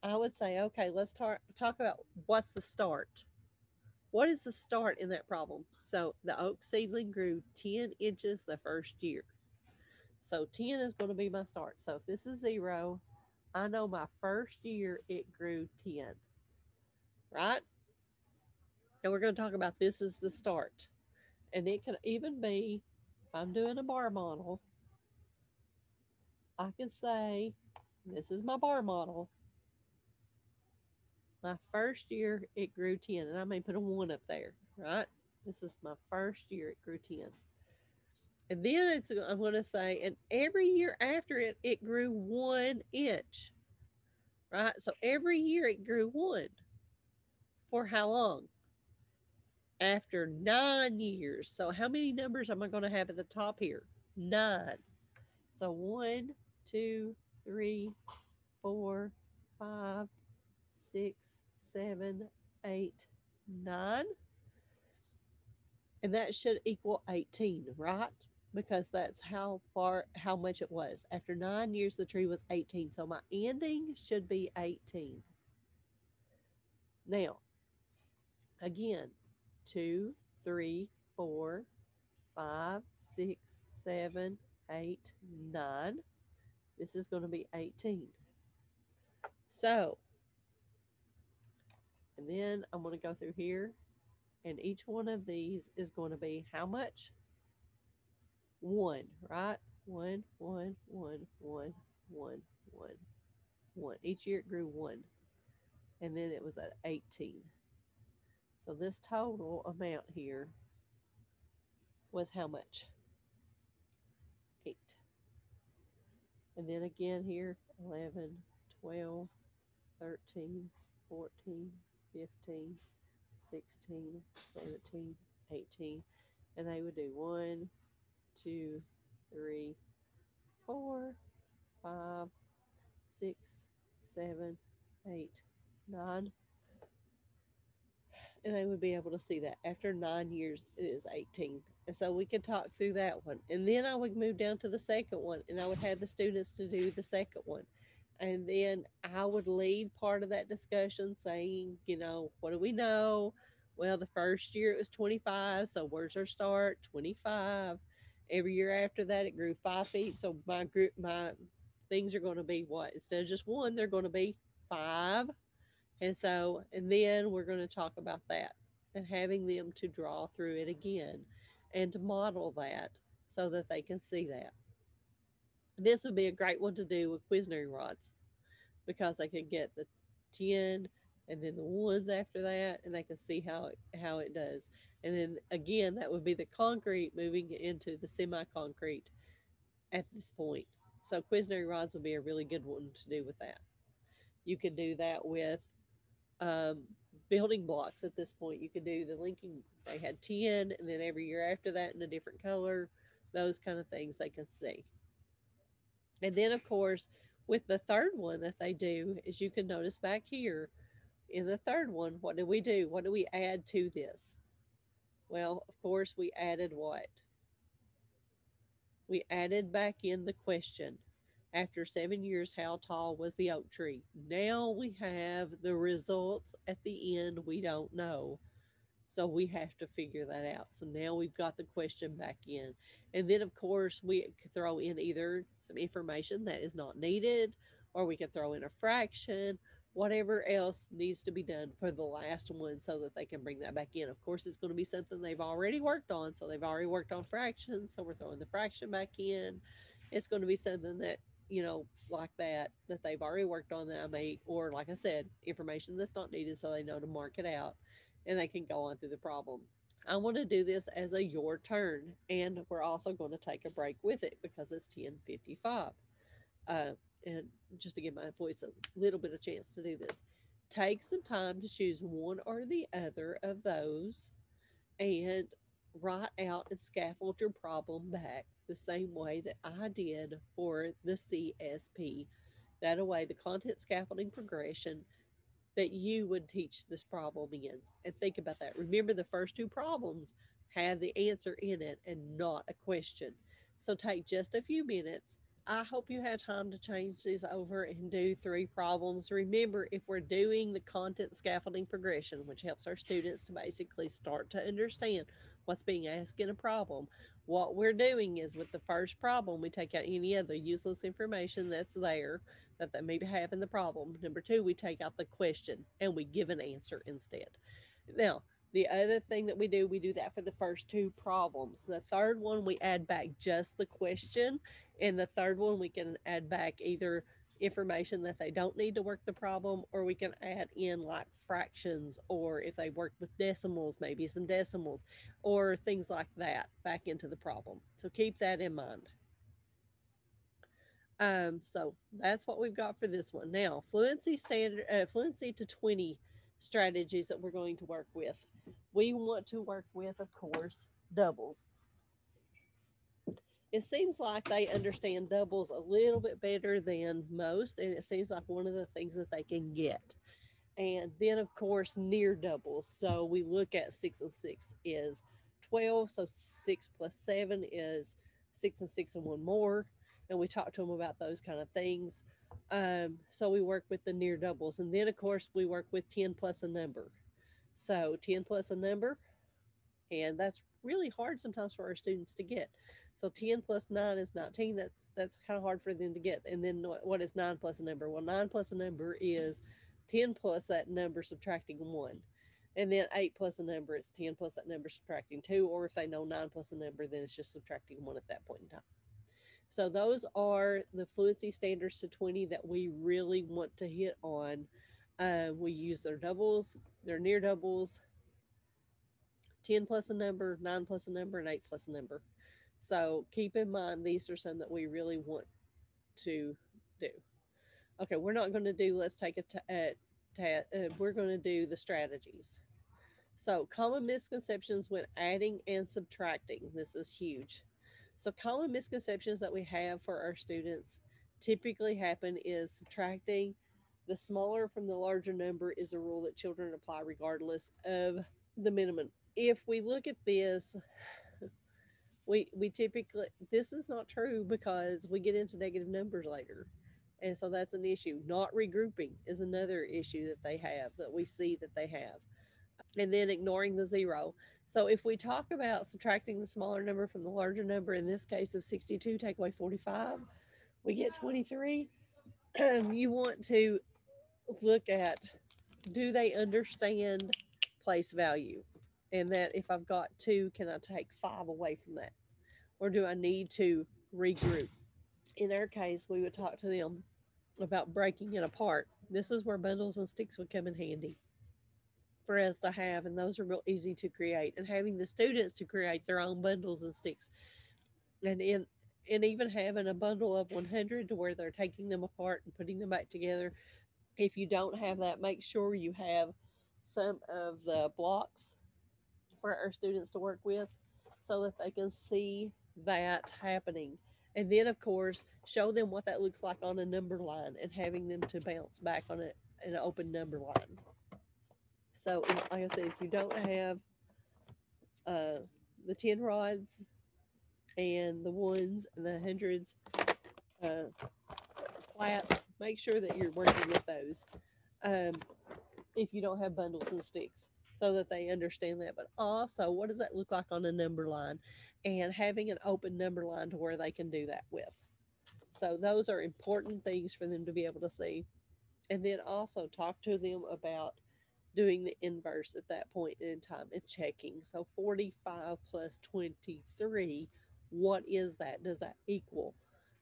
I would say, okay, let's talk talk about what's the start. What is the start in that problem? So the oak seedling grew 10 inches the first year. So 10 is going to be my start. So if this is zero, I know my first year it grew 10. Right? And we're going to talk about this is the start. And it can even be, if I'm doing a bar model, I can say, this is my bar model. My first year it grew 10, and I may put a one up there, right? This is my first year it grew 10. And then it's I'm going to say, and every year after it, it grew one inch, right? So every year it grew one. For how long? After nine years. So how many numbers am I going to have at the top here? Nine. So one, two, three, four, five, six, seven, eight, nine. And that should equal 18, right? Because that's how far, how much it was. After nine years, the tree was 18. So my ending should be 18. Now, again, two, three, four, five, six, seven, eight, nine. This is going to be 18. So, and then I'm going to go through here, and each one of these is going to be how much? One, right? One, one, one, one, one, one, one. Each year it grew one, and then it was at 18. So this total amount here was how much? Eight. And then again here, 11, 12, 13, 14, 15, 16, 17, 18. And they would do one, two, three, four, five, six, seven, eight, nine. And they would be able to see that after nine years, it is 18. And so we could talk through that one. And then I would move down to the second one and I would have the students to do the second one. And then I would lead part of that discussion saying, you know, what do we know? Well, the first year it was 25. So where's our start? 25. Every year after that, it grew five feet. So my group, my things are going to be what? Instead of just one, they're going to be five. And so, and then we're going to talk about that and having them to draw through it again and to model that so that they can see that. This would be a great one to do with Cuisenaire rods because they could get the 10 and then the ones after that and they can see how it, how it does. And then again, that would be the concrete moving into the semi-concrete at this point. So Cuisenaire rods would be a really good one to do with that. You could do that with um, building blocks at this point. You could do the linking, they had 10, and then every year after that in a different color, those kind of things they can see. And then, of course, with the third one that they do, as you can notice back here in the third one, what do we do? What do we add to this? Well, of course, we added what? We added back in the question after seven years, how tall was the oak tree? Now we have the results at the end we don't know. So we have to figure that out. So now we've got the question back in. And then, of course, we could throw in either some information that is not needed, or we could throw in a fraction, whatever else needs to be done for the last one so that they can bring that back in. Of course, it's going to be something they've already worked on. So they've already worked on fractions. So we're throwing the fraction back in. It's going to be something that, you know, like that, that they've already worked on that I may, or like I said, information that's not needed so they know to mark it out and they can go on through the problem. I want to do this as a your turn, and we're also going to take a break with it because it's 1055. Uh, and just to give my voice a little bit of chance to do this, take some time to choose one or the other of those and write out and scaffold your problem back the same way that I did for the CSP. That way, the content scaffolding progression that you would teach this problem in. And think about that. Remember, the first two problems have the answer in it and not a question. So take just a few minutes. I hope you have time to change these over and do three problems. Remember, if we're doing the content scaffolding progression, which helps our students to basically start to understand what's being asked in a problem, what we're doing is with the first problem, we take out any other useless information that's there that they maybe have in the problem. Number two, we take out the question and we give an answer instead. Now, the other thing that we do, we do that for the first two problems. The third one, we add back just the question. And the third one, we can add back either information that they don't need to work the problem, or we can add in like fractions, or if they worked with decimals, maybe some decimals, or things like that back into the problem. So keep that in mind. Um, so that's what we've got for this one. Now, fluency standard, uh, fluency to 20 strategies that we're going to work with. We want to work with, of course, doubles. It seems like they understand doubles a little bit better than most, and it seems like one of the things that they can get. And then, of course, near doubles. So we look at six and six is 12. So six plus seven is six and six and one more and we talk to them about those kind of things. Um, so we work with the near doubles, and then of course we work with 10 plus a number. So 10 plus a number, and that's really hard sometimes for our students to get. So 10 plus 9 is 19. That's that's kind of hard for them to get. And then what, is 9 plus a number? Well, 9 plus a number is 10 plus that number subtracting 1. And then 8 plus a number, it's 10 plus that number subtracting 2. Or if they know 9 plus a number, then it's just subtracting 1 at that point in time. So those are the fluency standards to 20 that we really want to hit on. Uh, we use their doubles, their near doubles, 10 plus a number, 9 plus a number, and 8 plus a number. So keep in mind, these are some that we really want to do. Okay, we're not going to do, let's take a, t- uh, we're going to do the strategies. So common misconceptions when adding and subtracting. This is huge. So common misconceptions that we have for our students typically happen is subtracting the smaller from the larger number is a rule that children apply regardless of the minimum. If we look at this, we we typically this is not true because we get into negative numbers later. And so that's an issue. Not regrouping is another issue that they have that we see that they have. And then ignoring the zero. So if we talk about subtracting the smaller number from the larger number, in this case of 62, take away 45, we get 23. you want to look at do they understand place value? And that if I've got two, can I take five away from that? Or do I need to regroup? In our case, we would talk to them about breaking it apart. This is where bundles and sticks would come in handy for us to have, and those are real easy to create. And having the students to create their own bundles and sticks, and in and even having a bundle of 100 to where they're taking them apart and putting them back together. If you don't have that, make sure you have some of the blocks for our students to work with so that they can see that happening. And then, of course, show them what that looks like on a number line and having them to bounce back on it an open number line. So, like I said, if you don't have uh, the 10 rods and the ones and the hundreds uh, flats, make sure that you're working with those um, if you don't have bundles and sticks so that they understand that. But also, what does that look like on a number line? And having an open number line to where they can do that with. So, those are important things for them to be able to see. and then also talk to them about doing the inverse at that point in time and checking. So 45 plus 23, what is that? Does that equal?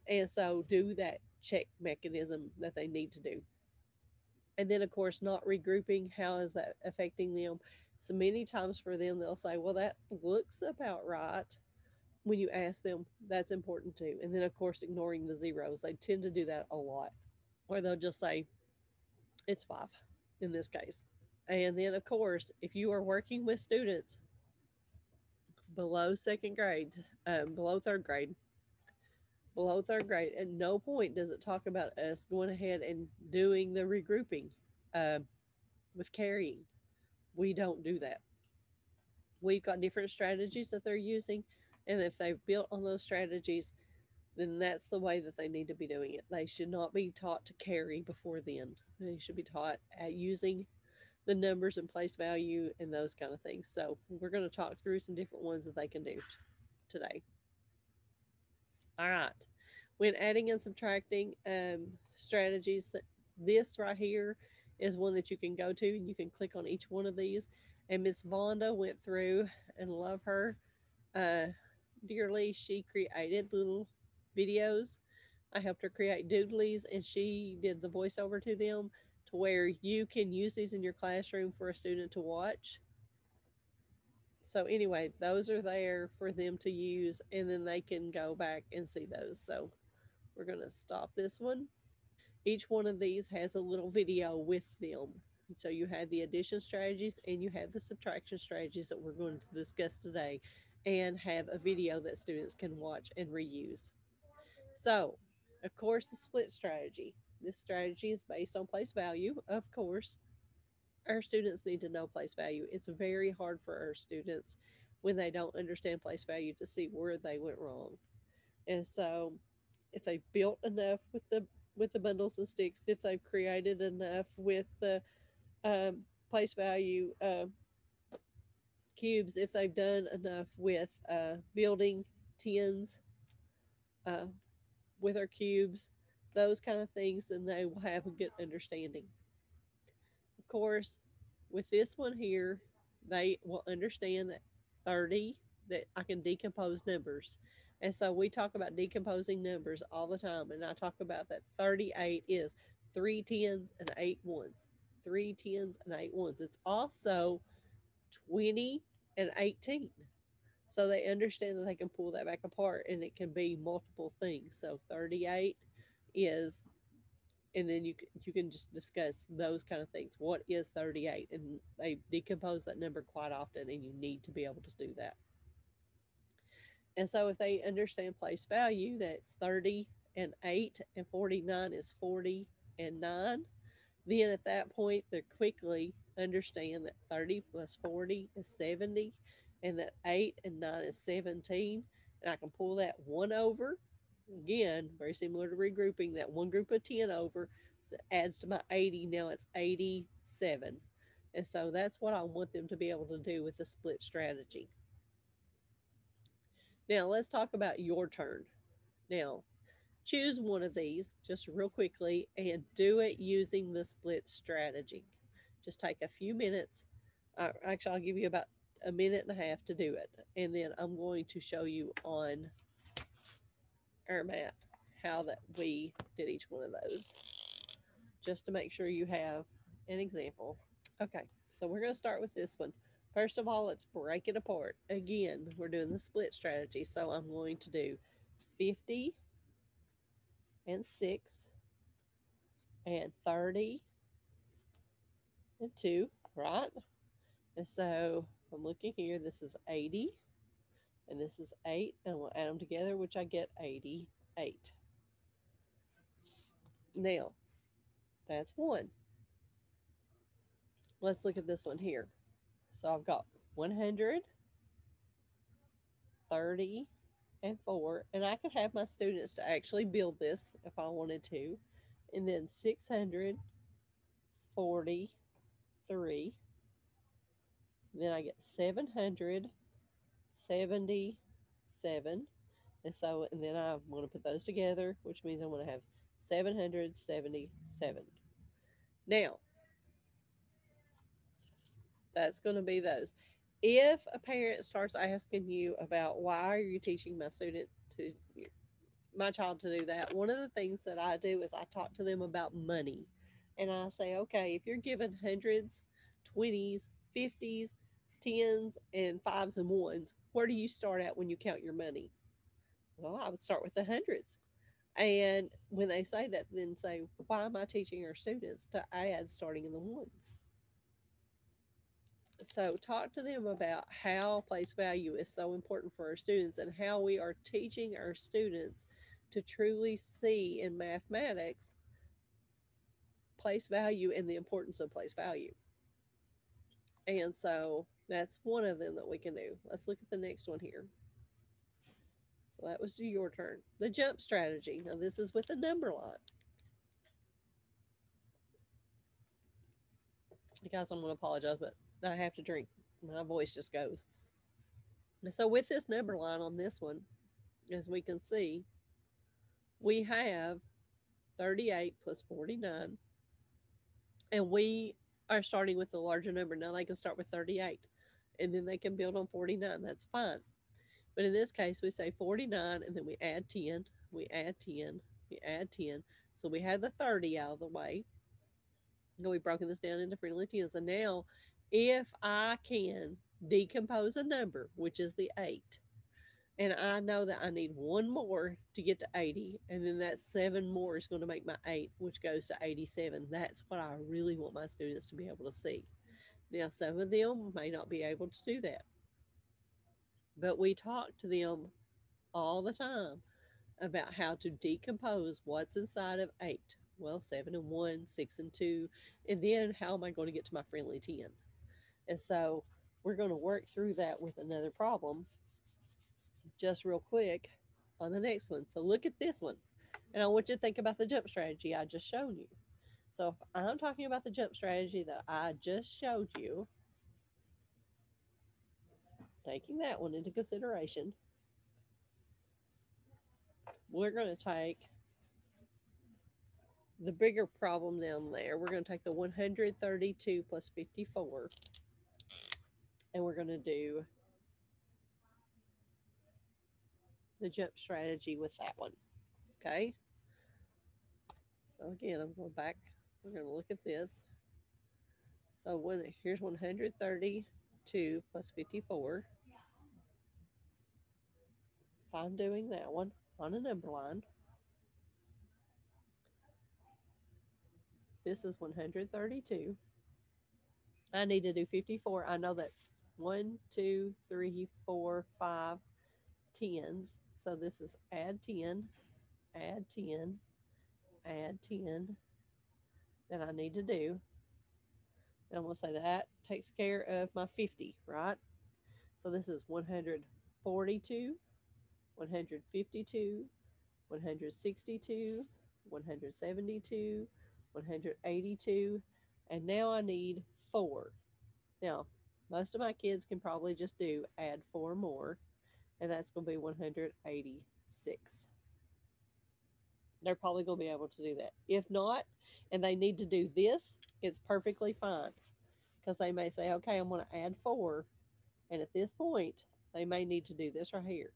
And so do that check mechanism that they need to do. And then, of course, not regrouping. How is that affecting them? So many times for them, they'll say, Well, that looks about right. When you ask them, that's important too. And then, of course, ignoring the zeros. They tend to do that a lot, or they'll just say, It's five in this case. And then, of course, if you are working with students below second grade, um, below third grade, below third grade, at no point does it talk about us going ahead and doing the regrouping uh, with carrying. We don't do that. We've got different strategies that they're using, and if they've built on those strategies, then that's the way that they need to be doing it. They should not be taught to carry before then. They should be taught at using the numbers and place value and those kind of things. So we're going to talk through some different ones that they can do t- today. All right. When adding and subtracting um, strategies, this right here is one that you can go to and you can click on each one of these. And Miss Vonda went through and love her uh, dearly. She created little videos. I helped her create doodlies and she did the voiceover to them to where you can use these in your classroom for a student to watch. So anyway, those are there for them to use and then they can go back and see those. So we're going to stop this one. Each one of these has a little video with them. So you have the addition strategies and you have the subtraction strategies that we're going to discuss today and have a video that students can watch and reuse. So, of course, the split strategy. This strategy is based on place value, of course. Our students need to know place value. It's very hard for our students when they don't understand place value to see where they went wrong. And so if they've built enough with the with the bundles and sticks, if they've created enough with the um, place value uh, cubes, if they've done enough with uh, building tens uh, with our cubes, those kind of things, then they will have a good understanding. Of course, with this one here, they will understand that 30, that I can decompose numbers. And so we talk about decomposing numbers all the time. And I talk about that 38 is three tens and eight ones. Three tens and eight ones. It's also 20 and 18. So they understand that they can pull that back apart and it can be multiple things. So 38 is and then you you can just discuss those kind of things. What is 38? And they decompose that number quite often and you need to be able to do that. And so if they understand place value, that's 30 and 8 and 49 is 40 and 9, then at that point they quickly understand that 30 plus 40 is 70 and that 8 and 9 is 17 and I can pull that one over again, very similar to regrouping that one group of 10 over that adds to my 80. Now it's 87. And so that's what I want them to be able to do with the split strategy. Now let's talk about your turn. Now choose one of these just real quickly and do it using the split strategy. Just take a few minutes. Uh, actually, I'll give you about a minute and a half to do it. And then I'm going to show you on our mat how that we did each one of those just to make sure you have an example. Okay, so we're going to start with this one. First of all, let's break it apart. Again, we're doing the split strategy. So I'm going to do 50 and 6 and 30 and 2, right? And so I'm looking here. This is 80 and this is 8 and we'll add them together which I get 88 now that's one. Let's look at this one here. So I've got 100 30 and 4 and I could have my students to actually build this if I wanted to and then 643 then I get 700 77. And so, and then I'm going to put those together, which means I'm going to have 777. Now, that's going to be those. If a parent starts asking you about why are you teaching my student to my child to do that, one of the things that I do is I talk to them about money. And I say, okay, if you're given hundreds, twenties, fifties, tens, and fives and ones, where do you start at when you count your money? Well, I would start with the hundreds. And when they say that, then say, why am I teaching our students to add starting in the ones? So, talk to them about how place value is so important for our students and how we are teaching our students to truly see in mathematics place value and the importance of place value. And so, that's one of them that we can do. Let's look at the next one here. So that was your turn. The jump strategy. Now this is with a number line. Guys, I'm going to apologize, but I have to drink. My voice just goes. So with this number line on this one, as we can see, we have 38 plus 49. And we are starting with the larger number. Now they can start with 38 and then they can build on 49. That's fine. But in this case, we say 49 and then we add 10, we add 10, we add 10. So we have the 30 out of the way. Now we've broken this down into friendly tens. And now, if I can decompose a number, which is the 8, and I know that I need one more to get to 80, and then that seven more is going to make my 8, which goes to 87. That's what I really want my students to be able to see. Now, some of them may not be able to do that, but we talk to them all the time about how to decompose what's inside of 8. Well, 7 and 1, 6 and 2, and then how am I going to get to my friendly 10? And so we're going to work through that with another problem just real quick on the next one. So look at this one. And I want you to think about the jump strategy I just showed you. So I'm talking about the jump strategy that I just showed you, taking that one into consideration, we're going to take the bigger problem down there. We're going to take the 132 plus 54 and we're going to do the jump strategy with that one. Okay. So again, I'm going back. We're going to look at this. So when here's 132 plus 54. If I'm doing that one on a number line, this is 132. I need to do 54. I know that's one, two, three, four, five tens. So this is add 10, add 10, add 10 that I need to do. And I'm going to say that takes care of my 50, right? So this is 142, 152, 162, 172, 182, and now I need four. Now, most of my kids can probably just do add four more, and that's going to be 186. They're probably going to be able to do that. If not, and they need to do this, it's perfectly fine because they may say, okay, I'm going to add four. And at this point, they may need to do this right here.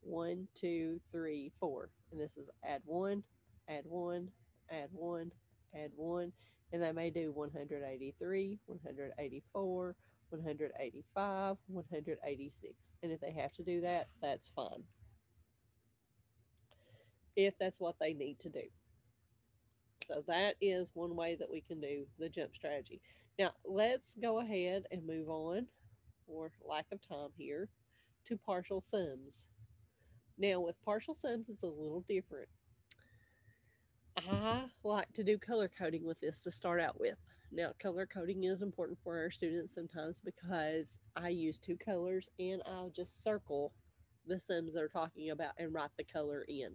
One, two, three, four. And this is add one, add one, add one, add one. And they may do 183, 184, 185, 186. And if they have to do that, that's fine. If that's what they need to do. So that is one way that we can do the jump strategy. Now, let's go ahead and move on, for lack of time here, to partial sums. Now, with partial sums, it's a little different. I like to do color coding with this to start out with. Now, color coding is important for our students sometimes because I use two colors and I'll just circle the sims they're talking about and write the color in.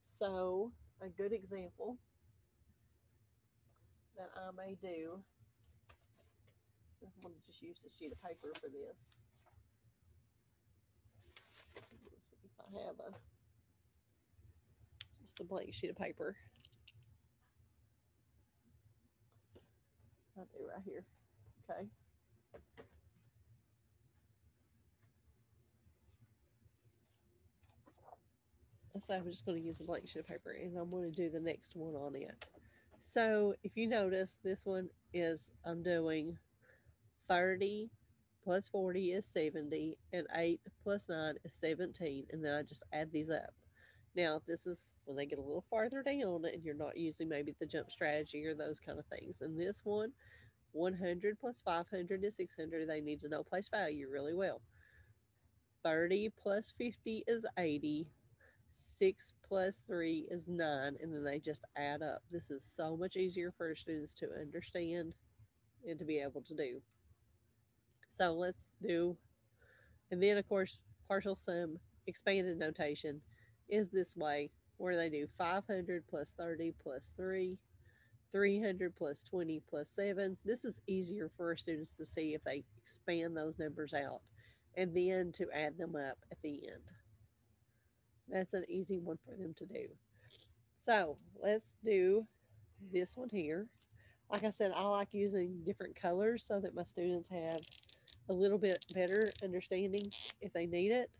So, a good example that I may do, I'm going to just use a sheet of paper for this. Let's see if I have a just a blank sheet of paper. I do right here. Okay. So I'm just going to use a blank sheet of paper and I'm going to do the next one on it. So if you notice, this one is I'm doing 30 plus 40 is 70 and 8 plus 9 is 17 and then I just add these up. Now, this is when they get a little farther down and you're not using maybe the jump strategy or those kind of things. And this one, 100 plus 500 is 600. They need to know place value really well. 30 plus 50 is 80. 6 plus 3 is 9. And then they just add up. This is so much easier for students to understand and to be able to do. So let's do, and then of course, partial sum expanded notation is this way where they do 500 plus 30 plus 3, 300 plus 20 plus 7. This is easier for our students to see if they expand those numbers out and then to add them up at the end. That's an easy one for them to do. So let's do this one here. Like I said, I like using different colors so that my students have a little bit better understanding if they need it.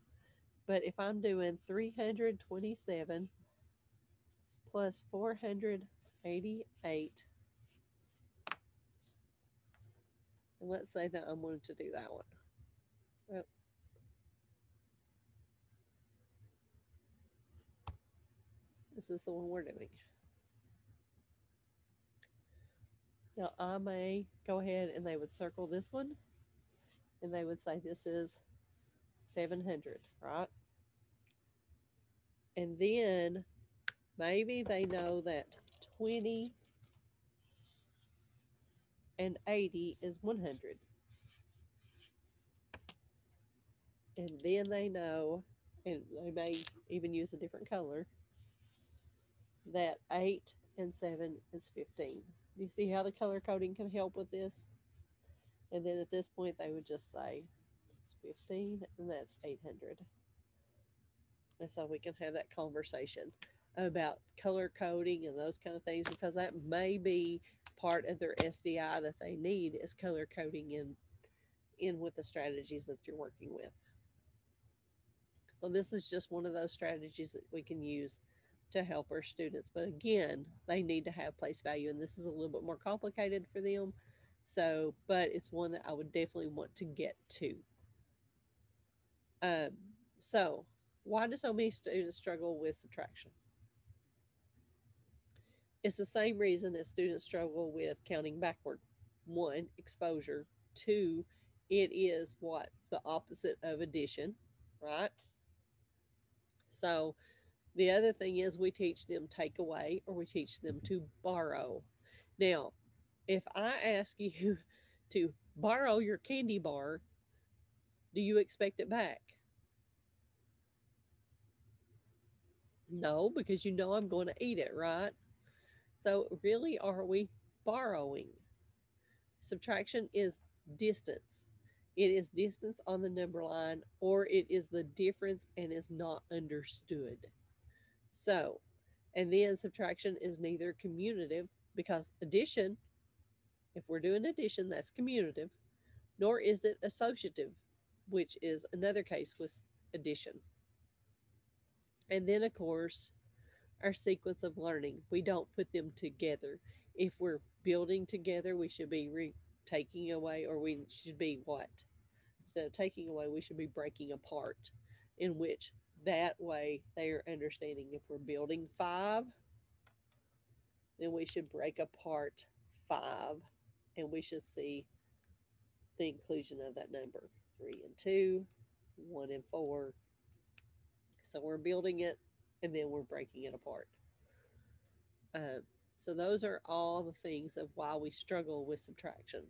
But if I'm doing 327 plus 488, and let's say that I'm wanting to do that one. Well, this is the one we're doing. Now I may go ahead and they would circle this one and they would say this is 700, right? And then maybe they know that 20 and 80 is 100. And then they know, and they may even use a different color, that 8 and 7 is 15. Do you see how the color coding can help with this? And then at this point, they would just say it's 15 and that's 800. And so we can have that conversation about color coding and those kind of things because that may be part of their SDI that they need is color coding in in with the strategies that you're working with. So this is just one of those strategies that we can use to help our students. But again, they need to have place value and this is a little bit more complicated for them. So, but it's one that I would definitely want to get to. Um, so why do so many students struggle with subtraction? It's the same reason that students struggle with counting backward. One, exposure. Two, it is what? The opposite of addition, right? So the other thing is we teach them take away or we teach them to borrow. Now, if I ask you to borrow your candy bar, do you expect it back? No, because you know I'm going to eat it, right? So, really, are we borrowing? Subtraction is distance. It is distance on the number line, or it is the difference and is not understood. So, and then subtraction is neither commutative because addition, if we're doing addition, that's commutative, nor is it associative, which is another case with addition. And then, of course, our sequence of learning. We don't put them together. If we're building together, we should be re- taking away, or we should be what? Instead of taking away, we should be breaking apart, in which that way they are understanding if we're building five, then we should break apart five and we should see the inclusion of that number three and two, one and four. So we're building it and then we're breaking it apart. Uh, so those are all the things of why we struggle with subtraction.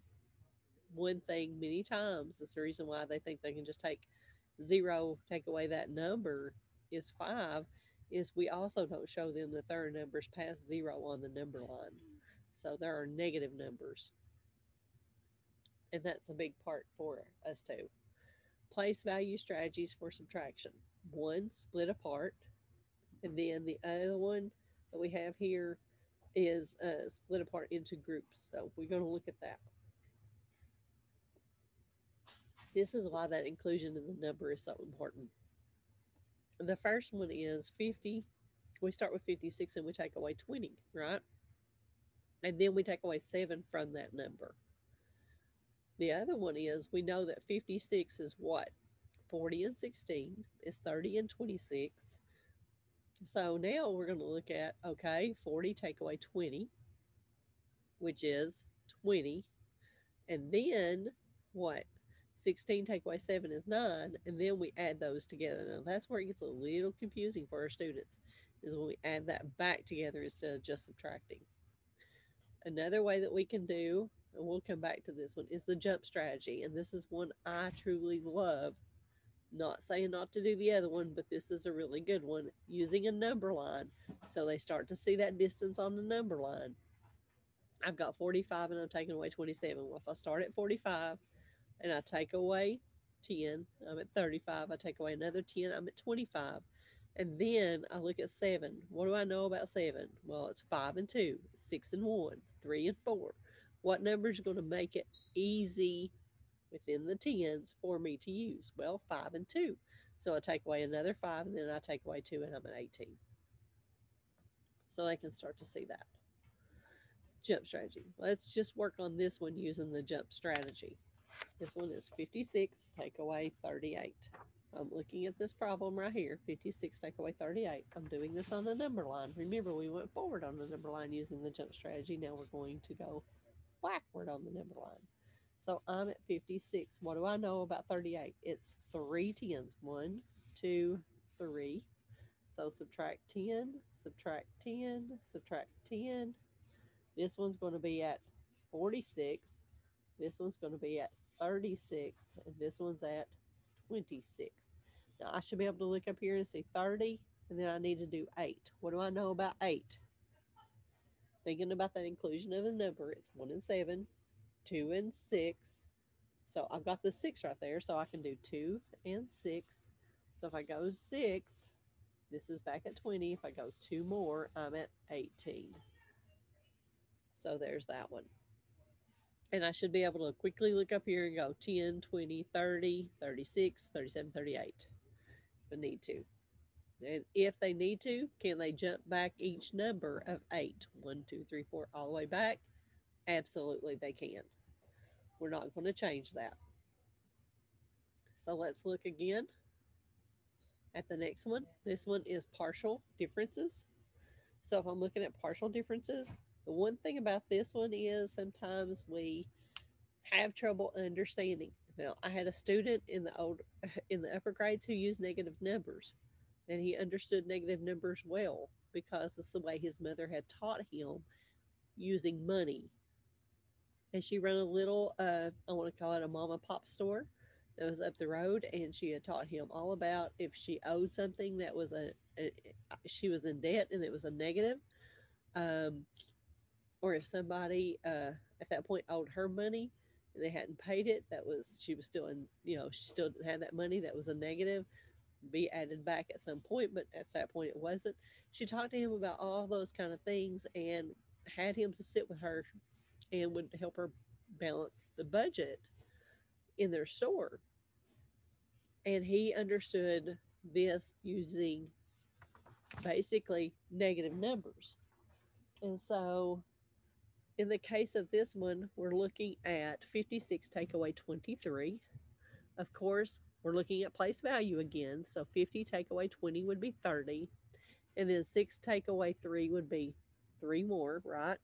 One thing many times is the reason why they think they can just take zero, take away that number is five, is we also don't show them that there are numbers past zero on the number line. So there are negative numbers. And that's a big part for us too. Place value strategies for subtraction. One, split apart. And then the other one that we have here is uh, split apart into groups. So we're going to look at that. This is why that inclusion in the number is so important. The first one is 50. We start with 56 and we take away 20, right? And then we take away 7 from that number. The other one is we know that 56 is what? 40 and 16 is 30 and 26. So now we're going to look at okay, 40 take away 20, which is 20. And then what? 16 take away 7 is 9. And then we add those together. Now that's where it gets a little confusing for our students, is when we add that back together instead of just subtracting. Another way that we can do, and we'll come back to this one, is the jump strategy. And this is one I truly love. Not saying not to do the other one, but this is a really good one using a number line. So they start to see that distance on the number line. I've got 45 and I'm taking away 27. Well, if I start at 45 and I take away 10, I'm at 35. I take away another 10, I'm at 25. And then I look at seven. What do I know about seven? Well, it's five and two, six and one, three and four. What number is going to make it easy within the tens for me to use? Well, five and two. So I take away another five and then I take away two and I'm at 18. So they can start to see that. Jump strategy. Let's just work on this one using the jump strategy. This one is 56, take away 38. I'm looking at this problem right here 56 take away 38. I'm doing this on the number line. Remember, we went forward on the number line using the jump strategy. Now we're going to go backward on the number line. So I'm at 56. What do I know about 38? It's three tens. One, two, three. So subtract 10, subtract 10, subtract 10. This one's going to be at 46. This one's going to be at 36. And this one's at 26. Now I should be able to look up here and see 30. And then I need to do 8. What do I know about 8? Thinking about that inclusion of a number, it's 1 and 7, two and six. So I've got the six right there. So I can do two and six. So if I go six, this is back at 20. If I go two more, I'm at 18. So there's that one. And I should be able to quickly look up here and go 10, 20, 30, 36, 37, 38 if I need to. And if they need to, can they jump back each number of eight? One, two, three, four, all the way back? Absolutely, they can. We're not going to change that. So let's look again at the next one. This one is partial differences. So if I'm looking at partial differences, the one thing about this one is sometimes we have trouble understanding. Now, I had a student in the old in the upper grades who used negative numbers, and he understood negative numbers well because it's the way his mother had taught him using money and she ran a little uh i want to call it a mama pop store that was up the road and she had taught him all about if she owed something that was a, a she was in debt and it was a negative um or if somebody uh at that point owed her money and they hadn't paid it that was she was still in you know she still didn't have that money that was a negative be added back at some point but at that point it wasn't. She talked to him about all those kind of things and had him to sit with her and would help her balance the budget in their store. And he understood this using basically negative numbers. And so in the case of this one, we're looking at 56 take away 23. Of course, we're looking at place value again. So 50 take away 20 would be 30. And then 6 take away 3 would be 3 more, right?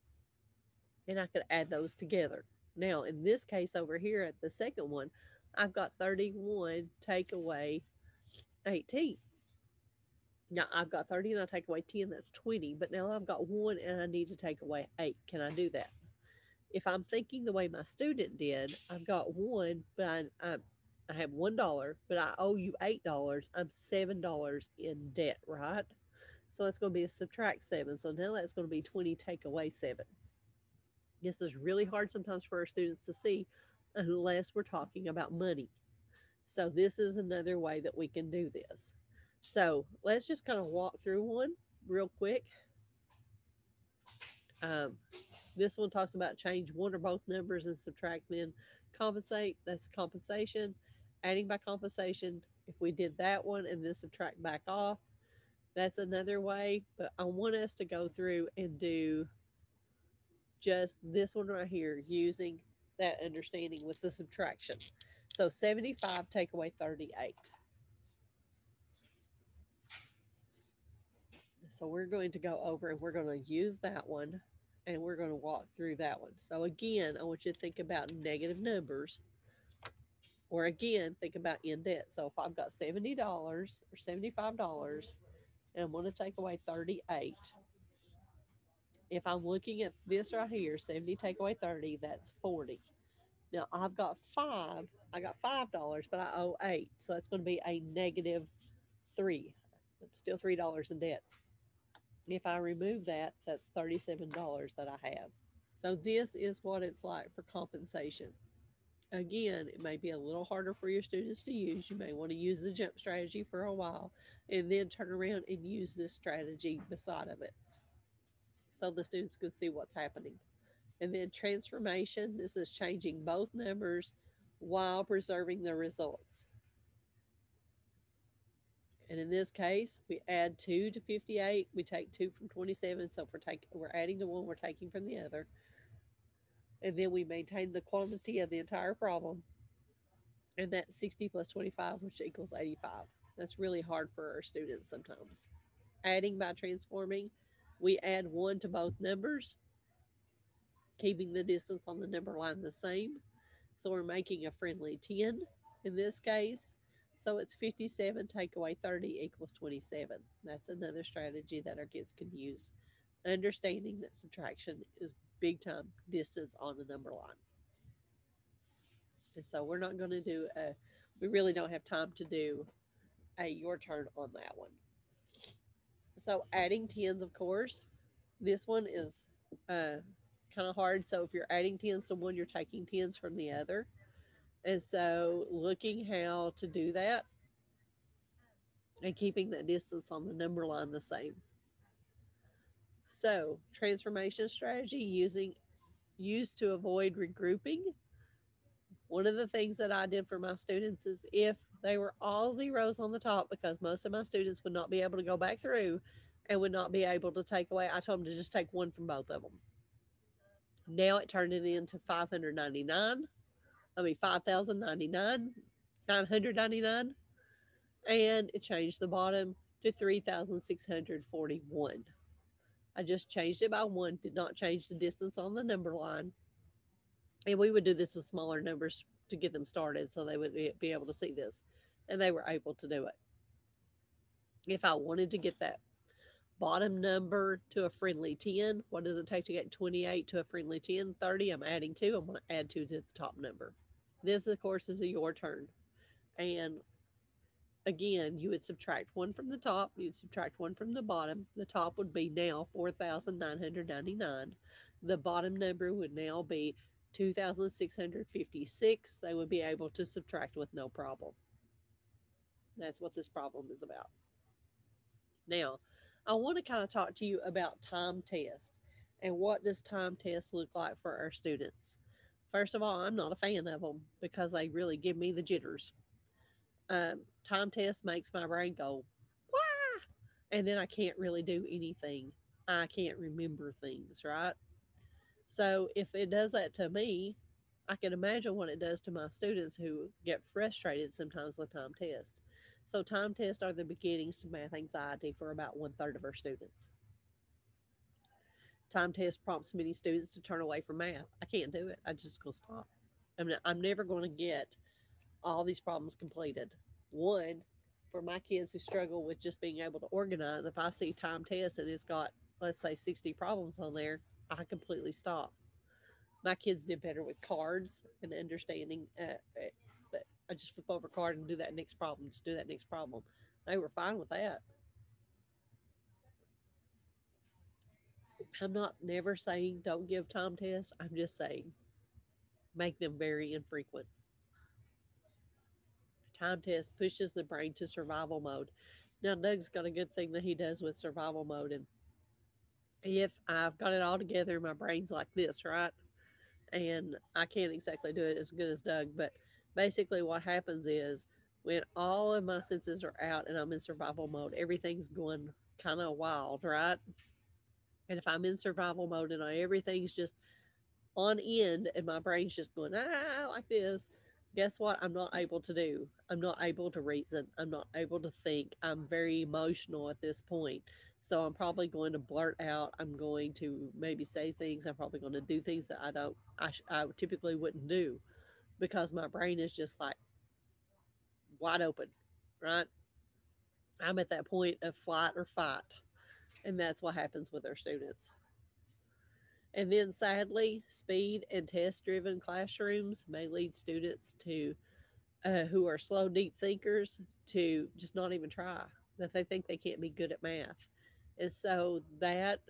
And I could add those together. Now, in this case over here at the second one, I've got 31 take away 18. Now I've got 30 and I take away 10, that's 20. But now I've got one and I need to take away eight. Can I do that? If I'm thinking the way my student did, I've got one, but I, I, I have one dollar, but I owe you eight dollars. I'm seven dollars in debt, right? So it's going to be a subtract seven. So now that's going to be 20 take away seven. This is really hard sometimes for our students to see unless we're talking about money. So this is another way that we can do this. So let's just kind of walk through one real quick. Um, this one talks about change one or both numbers and subtract then compensate. That's compensation. Adding by compensation. If we did that one and then subtract back off, that's another way. But I want us to go through and do just this one right here using that understanding with the subtraction. So 75 take away 38. So we're going to go over and we're going to use that one and we're going to walk through that one. So again, I want you to think about negative numbers or again, think about in debt. So if I've got $70 or $75 and I'm going to take away 38, if I'm looking at this right here, 70 take away 30, that's 40. Now I've got five, I got five dollars, but I owe eight. So that's going to be a negative three. I'm still three dollars in debt. If I remove that, that's $37 that I have. So this is what it's like for compensation. Again, it may be a little harder for your students to use. You may want to use the jump strategy for a while and then turn around and use this strategy beside of it so the students can see what's happening. And then transformation, this is changing both numbers while preserving the results. And in this case, we add 2 to 58. We take 2 from 27. So if we're, taking, we're adding to one, we're taking from the other. And then we maintain the quantity of the entire problem. And that's 60 plus 25, which equals 85. That's really hard for our students sometimes. Adding by transforming, we add 1 to both numbers, keeping the distance on the number line the same. So we're making a friendly 10 in this case. So it's 57 take away 30 equals 27. That's another strategy that our kids can use. Understanding that subtraction is big time distance on the number line. And so we're not going to do a, we really don't have time to do a your turn on that one. So adding tens, of course, this one is uh, kind of hard. So if you're adding tens to one, you're taking tens from the other. And so looking how to do that and keeping that distance on the number line the same. So transformation strategy using used to avoid regrouping. One of the things that I did for my students is if they were all zeros on the top, because most of my students would not be able to go back through and would not be able to take away, I told them to just take one from both of them. Now it turned it into 599 I mean, 5,099, 999. And it changed the bottom to 3,641. I just changed it by one, did not change the distance on the number line. And we would do this with smaller numbers to get them started so they would be able to see this. And they were able to do it. If I wanted to get that bottom number to a friendly 10, what does it take to get 28 to a friendly 10? 30, I'm adding two. I'm going to add two to the top number. This, of course, is a your turn. And again, you would subtract one from the top, you'd subtract one from the bottom. The top would be now 4,999. The bottom number would now be 2,656. They would be able to subtract with no problem. That's what this problem is about. Now, I want to kind of talk to you about time test and what does time test look like for our students. First of all, I'm not a fan of them because they really give me the jitters. Um, time test makes my brain go, Wah! and then I can't really do anything. I can't remember things, right? So if it does that to me, I can imagine what it does to my students who get frustrated sometimes with time test. So time tests are the beginnings to math anxiety for about one third of our students time test prompts many students to turn away from math. I can't do it. I just go stop. I mean, I'm never going to get all these problems completed. One, for my kids who struggle with just being able to organize, if I see time test and it's got, let's say, 60 problems on there, I completely stop. My kids did better with cards and understanding. Uh, uh I just flip over a card and do that next problem, just do that next problem. They were fine with that. I'm not never saying don't give time tests. I'm just saying make them very infrequent. Time test pushes the brain to survival mode. Now, Doug's got a good thing that he does with survival mode, and if I've got it all together, my brain's like this, right? And I can't exactly do it as good as Doug, but basically what happens is when all of my senses are out and I'm in survival mode, everything's going kind of wild, right? And if I'm in survival mode and I, everything's just on end and my brain's just going ah like this, guess what? I'm not able to do. I'm not able to reason. I'm not able to think. I'm very emotional at this point. So I'm probably going to blurt out. I'm going to maybe say things. I'm probably going to do things that I don't, I, I typically wouldn't do because my brain is just like wide open, right? I'm at that point of flight or fight. And that's what happens with our students. And then sadly, speed and test driven classrooms may lead students to uh, who are slow, deep thinkers to just not even try, that they think they can't be good at math. And so that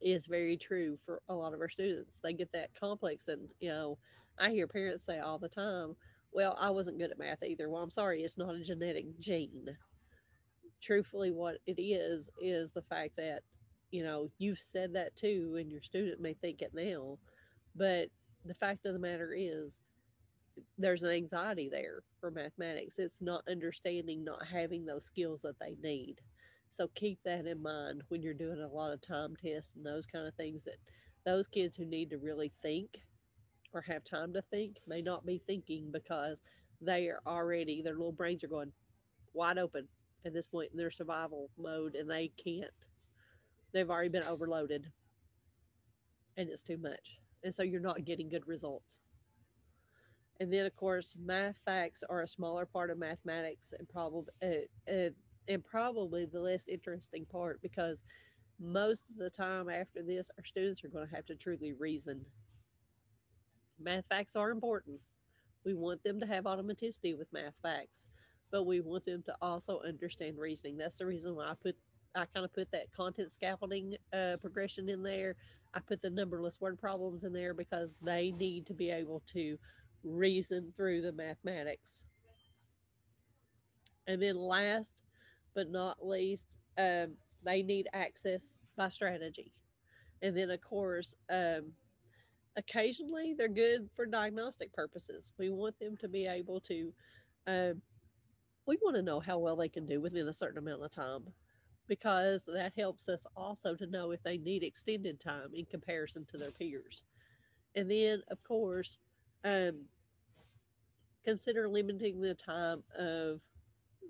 is very true for a lot of our students. They get that complex. And, you know, I hear parents say all the time, well, I wasn't good at math either. Well, I'm sorry, it's not a genetic gene. Truthfully, what it is, is the fact that, you know, you've said that too, and your student may think it now. But the fact of the matter is, there's an anxiety there for mathematics. It's not understanding, not having those skills that they need. So keep that in mind when you're doing a lot of time tests and those kind of things that those kids who need to really think or have time to think may not be thinking because they are already their little brains are going wide open at this point in their survival mode and they can't they've already been overloaded. And it's too much. And so you're not getting good results. And then of course math facts are a smaller part of mathematics and probably uh, uh, and probably the less interesting part because most of the time after this our students are going to have to truly reason math facts are important. We want them to have automaticity with math facts, but we want them to also understand reasoning. That's the reason why I put I kind of put that content scaffolding uh, progression in there. I put the numberless word problems in there because they need to be able to reason through the mathematics. And then last but not least, um, they need access by strategy. And then, of course, um, occasionally they're good for diagnostic purposes. We want them to be able to, uh, we want to know how well they can do within a certain amount of time because that helps us also to know if they need extended time in comparison to their peers. And then, of course, um, consider limiting the time of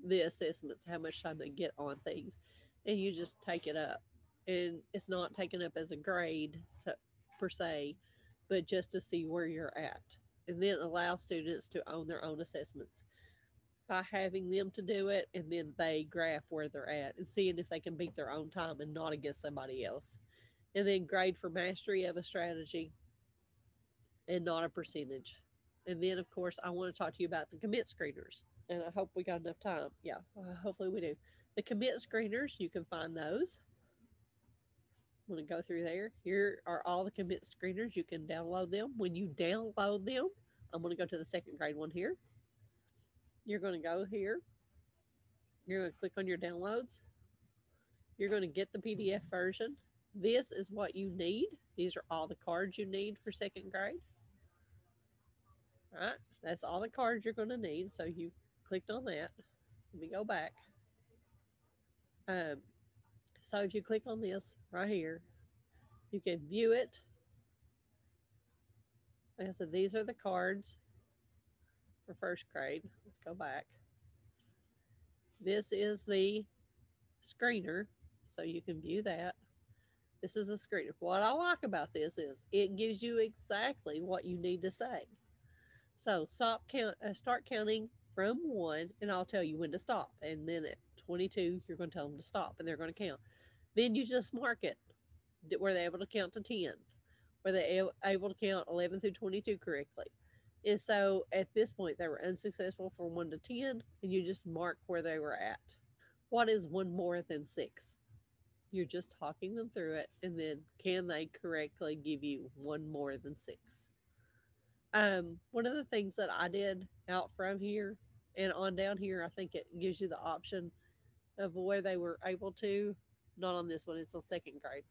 the assessments, how much time they get on things, and you just take it up. And it's not taken up as a grade so, per se, but just to see where you're at. And then allow students to own their own assessments by having them to do it and then they graph where they're at and seeing if they can beat their own time and not against somebody else. And then grade for mastery of a strategy and not a percentage. And then, of course, I want to talk to you about the commit screeners. And I hope we got enough time. Yeah, uh, hopefully we do. The commit screeners, you can find those Going to go through there. Here are all the commit screeners. You can download them. When you download them, I'm going to go to the second grade one here. You're going to go here. You're going to click on your downloads. You're going to get the PDF version. This is what you need. These are all the cards you need for second grade. All right, that's all the cards you're going to need. So you clicked on that. Let me go back. Um, so if you click on this right here, you can view it. I said, these are the cards for first grade. Let's go back. This is the screener, so you can view that. This is a screener. What I like about this is it gives you exactly what you need to say. So stop count, uh, start counting from one, and I'll tell you when to stop. And then at 22, you're going to tell them to stop, and they're going to count. Then you just mark it. Were they able to count to 10? Were they able to count 11 through 22 correctly? And so at this point, they were unsuccessful from 1 to 10, and you just mark where they were at. What is one more than six? You're just talking them through it, and then can they correctly give you one more than six? Um, one of the things that I did out from here and on down here, I think it gives you the option of where they were able to Not on this one, it's on second grade.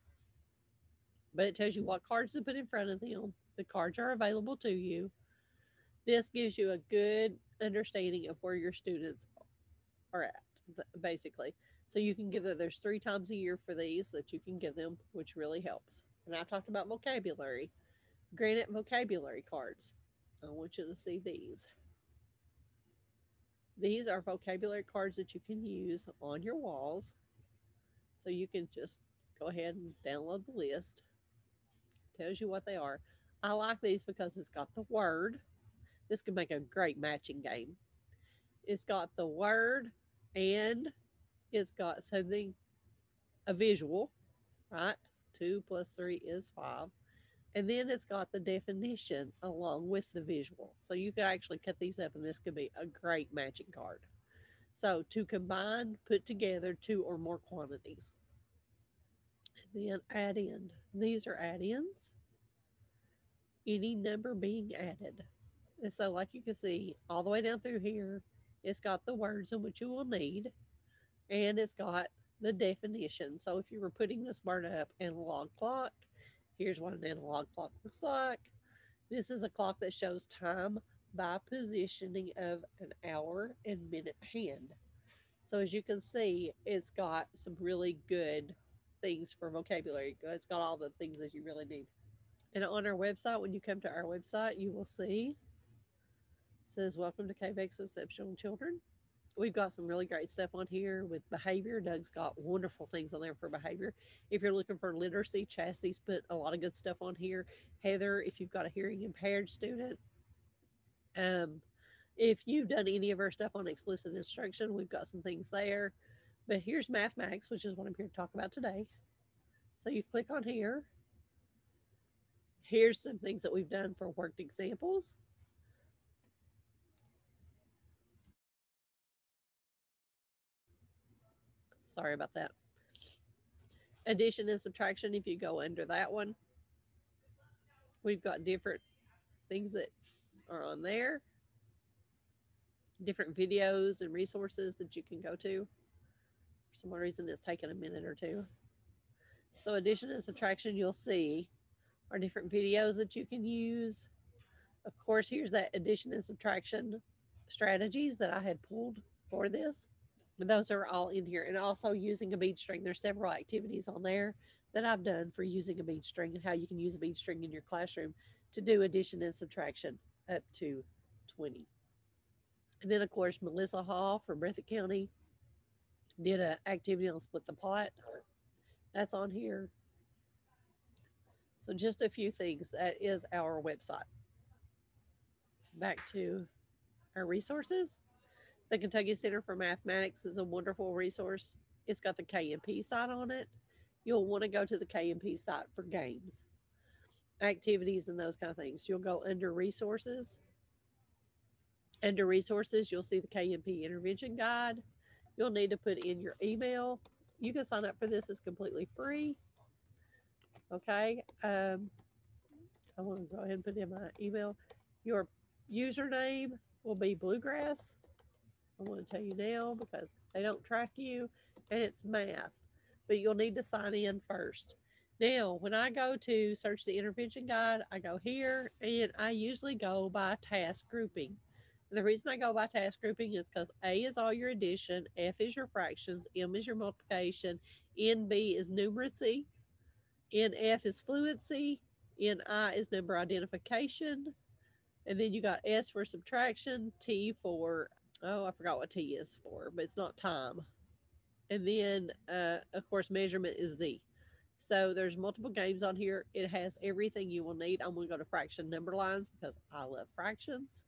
But it tells you what cards to put in front of them. The cards are available to you. This gives you a good understanding of where your students are at, basically. So you can give it, there's three times a year for these that you can give them, which really helps. And I talked about vocabulary, granite vocabulary cards. I want you to see these. These are vocabulary cards that you can use on your walls. So you can just go ahead and download the list. Tells you what they are. I like these because it's got the word. This could make a great matching game. It's got the word and it's got something, a visual, right? Two plus three is five. And then it's got the definition along with the visual. So you could actually cut these up and this could be a great matching card. So to combine, put together two or more quantities. And then addend. These are addends. Any number being added. And so like you can see all the way down through here, it's got the words in which you will need. And it's got the definition. So if you were putting this word up analog clock, here's what an analog clock looks like. This is a clock that shows time by positioning of an hour and minute hand. So as you can see, it's got some really good things for vocabulary. It's got all the things that you really need. And on our website, when you come to our website, you will see says welcome to KVEX Exceptional Children. We've got some really great stuff on here with behavior. Doug's got wonderful things on there for behavior. If you're looking for literacy, Chastity's put a lot of good stuff on here. Heather, if you've got a hearing impaired student, um, if you've done any of our stuff on explicit instruction, we've got some things there. But here's mathematics, which is what I'm here to talk about today. So you click on here. Here's some things that we've done for worked examples. Sorry about that. Addition and subtraction, if you go under that one, we've got different things that are on there, different videos and resources that you can go to. For some reason, it's taken a minute or two. So, addition and subtraction, you'll see are different videos that you can use. Of course, here's that addition and subtraction strategies that I had pulled for this. But those are all in here. And also using a bead string. There's several activities on there that I've done for using a bead string and how you can use a bead string in your classroom to do addition and subtraction up to 20. And then, of course, Melissa Hall from Breathitt County did an activity on split the pot. That's on here. So just a few things. That is our website. Back to our resources. The Kentucky Center for Mathematics is a wonderful resource. It's got the KNP site on it. You'll want to go to the KNP site for games, activities, and those kind of things. You'll go under resources. Under resources, you'll see the KNP intervention guide. You'll need to put in your email. You can sign up for this, it's completely free. Okay. Um, I want to go ahead and put in my email. Your username will be Bluegrass. I want to tell you now because they don't track you and it's math, but you'll need to sign in first. Now, when I go to search the intervention guide, I go here and I usually go by task grouping. The reason I go by task grouping is because A is all your addition, F is your fractions, M is your multiplication, NB is numeracy, NF is fluency, NI is number identification, and then you got S for subtraction, T for, oh, I forgot what T is for, but it's not time. And then, uh, of course, measurement is Z. So there's multiple games on here. It has everything you will need. I'm going to go to fraction number lines because I love fractions.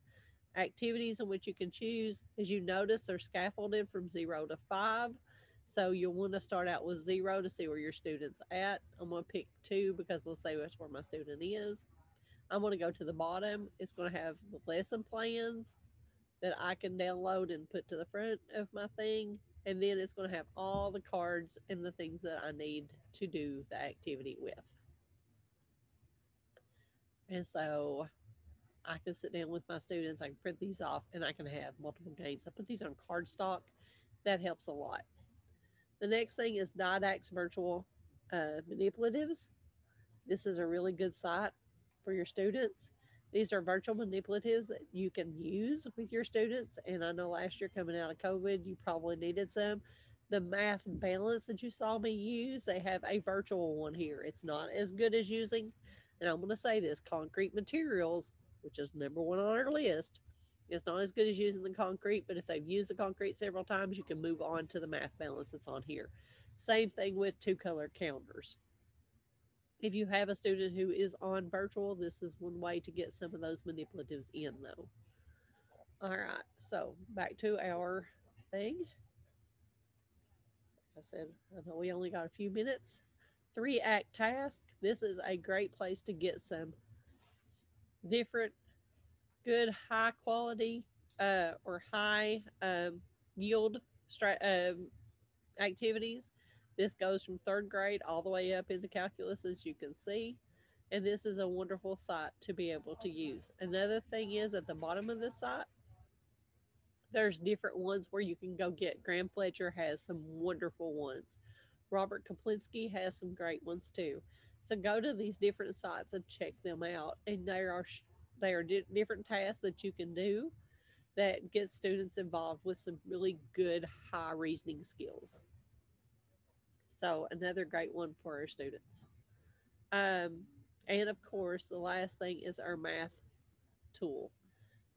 Activities in which you can choose. As you notice, they're scaffolded from zero to five. So you'll want to start out with zero to see where your student's at. I'm going to pick two because let's say that's where my student is. I'm going to go to the bottom. It's going to have the lesson plans that I can download and put to the front of my thing. And then it's going to have all the cards and the things that I need to do the activity with. And so I can sit down with my students, I can print these off, and I can have multiple games. I put these on cardstock. That helps a lot. The next thing is Didax Virtual uh, Manipulatives. This is a really good site for your students. These are virtual manipulatives that you can use with your students. And I know last year coming out of COVID, you probably needed some. The math balance that you saw me use, they have a virtual one here. It's not as good as using, and I'm going to say this concrete materials, which is number one on our list. It's not as good as using the concrete, but if they've used the concrete several times, you can move on to the math balance that's on here. Same thing with two color counters. If you have a student who is on virtual, this is one way to get some of those manipulatives in though. All right, so back to our thing. Like I said, I know we only got a few minutes. Three act task. This is a great place to get some different good high quality uh, or high um, yield um, activities. This goes from third grade all the way up into calculus, as you can see. And this is a wonderful site to be able to use. Another thing is at the bottom of this site, there's different ones where you can go get. Graham Fletcher has some wonderful ones. Robert Kaplinsky has some great ones too. So go to these different sites and check them out. And there are there are di- different tasks that you can do that get students involved with some really good high reasoning skills. So another great one for our students. Um, and of course, the last thing is our math tool.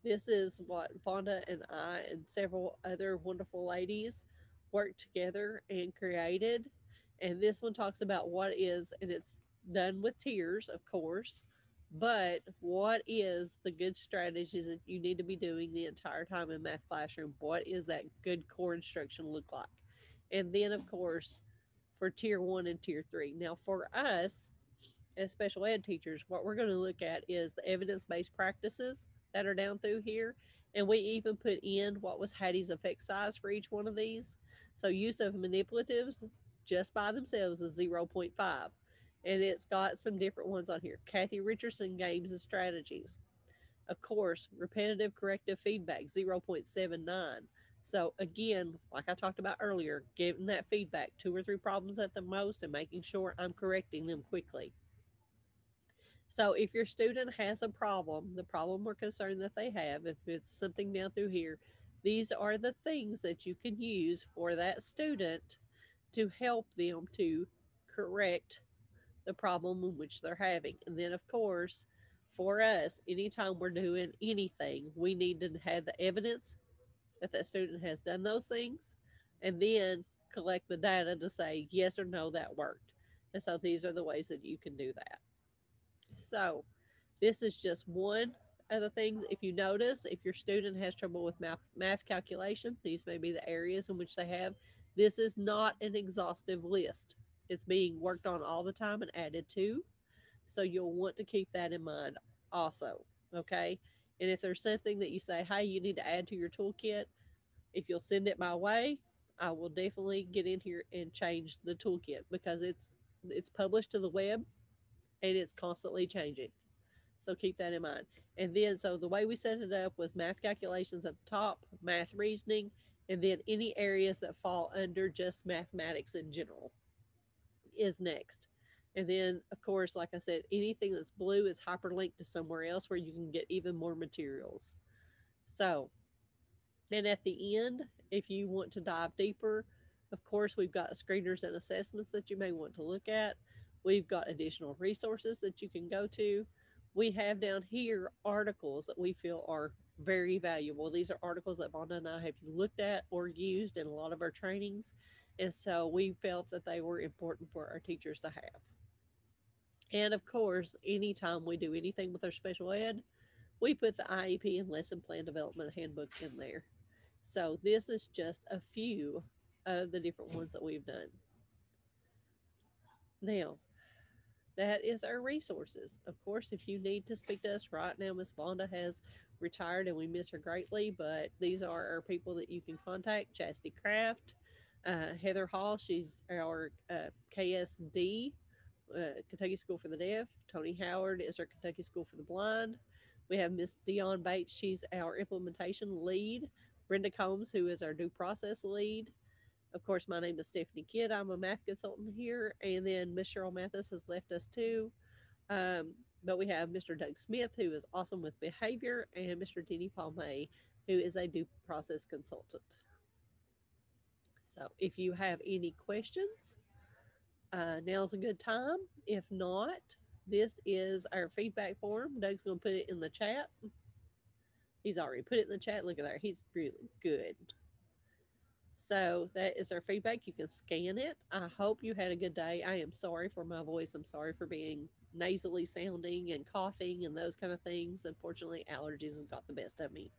This is what Vonda and I and several other wonderful ladies worked together and created. And this one talks about what is, and it's done with tiers, of course, but what is the good strategies that you need to be doing the entire time in math classroom? What is that good core instruction look like? And then, of course, for tier one and tier three. Now, for us as special ed teachers, what we're going to look at is the evidence based practices that are down through here. And we even put in what was Hattie's effect size for each one of these. So, use of manipulatives just by themselves is 0.5 and it's got some different ones on here. Kathy Richardson games and strategies. Of course, repetitive corrective feedback 0.79. So again, like I talked about earlier, giving that feedback two or three problems at the most and making sure I'm correcting them quickly. So if your student has a problem, the problem or concern that they have, if it's something down through here, these are the things that you can use for that student to help them to correct the problem in which they're having. And then, of course, for us, anytime we're doing anything, we need to have the evidence that that student has done those things and then collect the data to say yes or no, that worked. And so these are the ways that you can do that. So, this is just one of the things. If you notice, if your student has trouble with math, math calculation, these may be the areas in which they have. This is not an exhaustive list it's being worked on all the time and added to. So you'll want to keep that in mind also. Okay. And if there's something that you say, hey, you need to add to your toolkit, if you'll send it my way, I will definitely get in here and change the toolkit because it's it's published to the web and it's constantly changing. So keep that in mind. And then so the way we set it up was math calculations at the top, math reasoning, and then any areas that fall under just mathematics in general is next. And then, of course, like I said, anything that's blue is hyperlinked to somewhere else where you can get even more materials. So, and at the end, if you want to dive deeper, of course, we've got screeners and assessments that you may want to look at. We've got additional resources that you can go to. We have down here articles that we feel are very valuable. These are articles that Vonda and I have looked at or used in a lot of our trainings. And so we felt that they were important for our teachers to have. And of course, anytime we do anything with our special ed, we put the IEP and lesson plan development handbook in there. So this is just a few of the different ones that we've done. Now, that is our resources. Of course, if you need to speak to us right now, Miss Vonda has retired and we miss her greatly, but these are our people that you can contact. Chastity Craft, uh, Heather Hall, she's our uh, KSD, uh, Kentucky School for the Deaf. Tony Howard is our Kentucky School for the Blind. We have Miss Dion Bates, she's our implementation lead. Brenda Combs, who is our due process lead. Of course, my name is Stephanie Kidd. I'm a math consultant here. And then Miss Cheryl Mathis has left us too. Um, but we have Mr. Doug Smith, who is awesome with behavior, and Mr. Denny Palme, who is a due process consultant. So if you have any questions, uh, now's a good time. If not, this is our feedback form. Doug's going to put it in the chat. He's already put it in the chat. Look at that. He's really good. So that is our feedback. You can scan it. I hope you had a good day. I am sorry for my voice. I'm sorry for being nasally sounding and coughing and those kind of things. Unfortunately, allergies has got the best of me.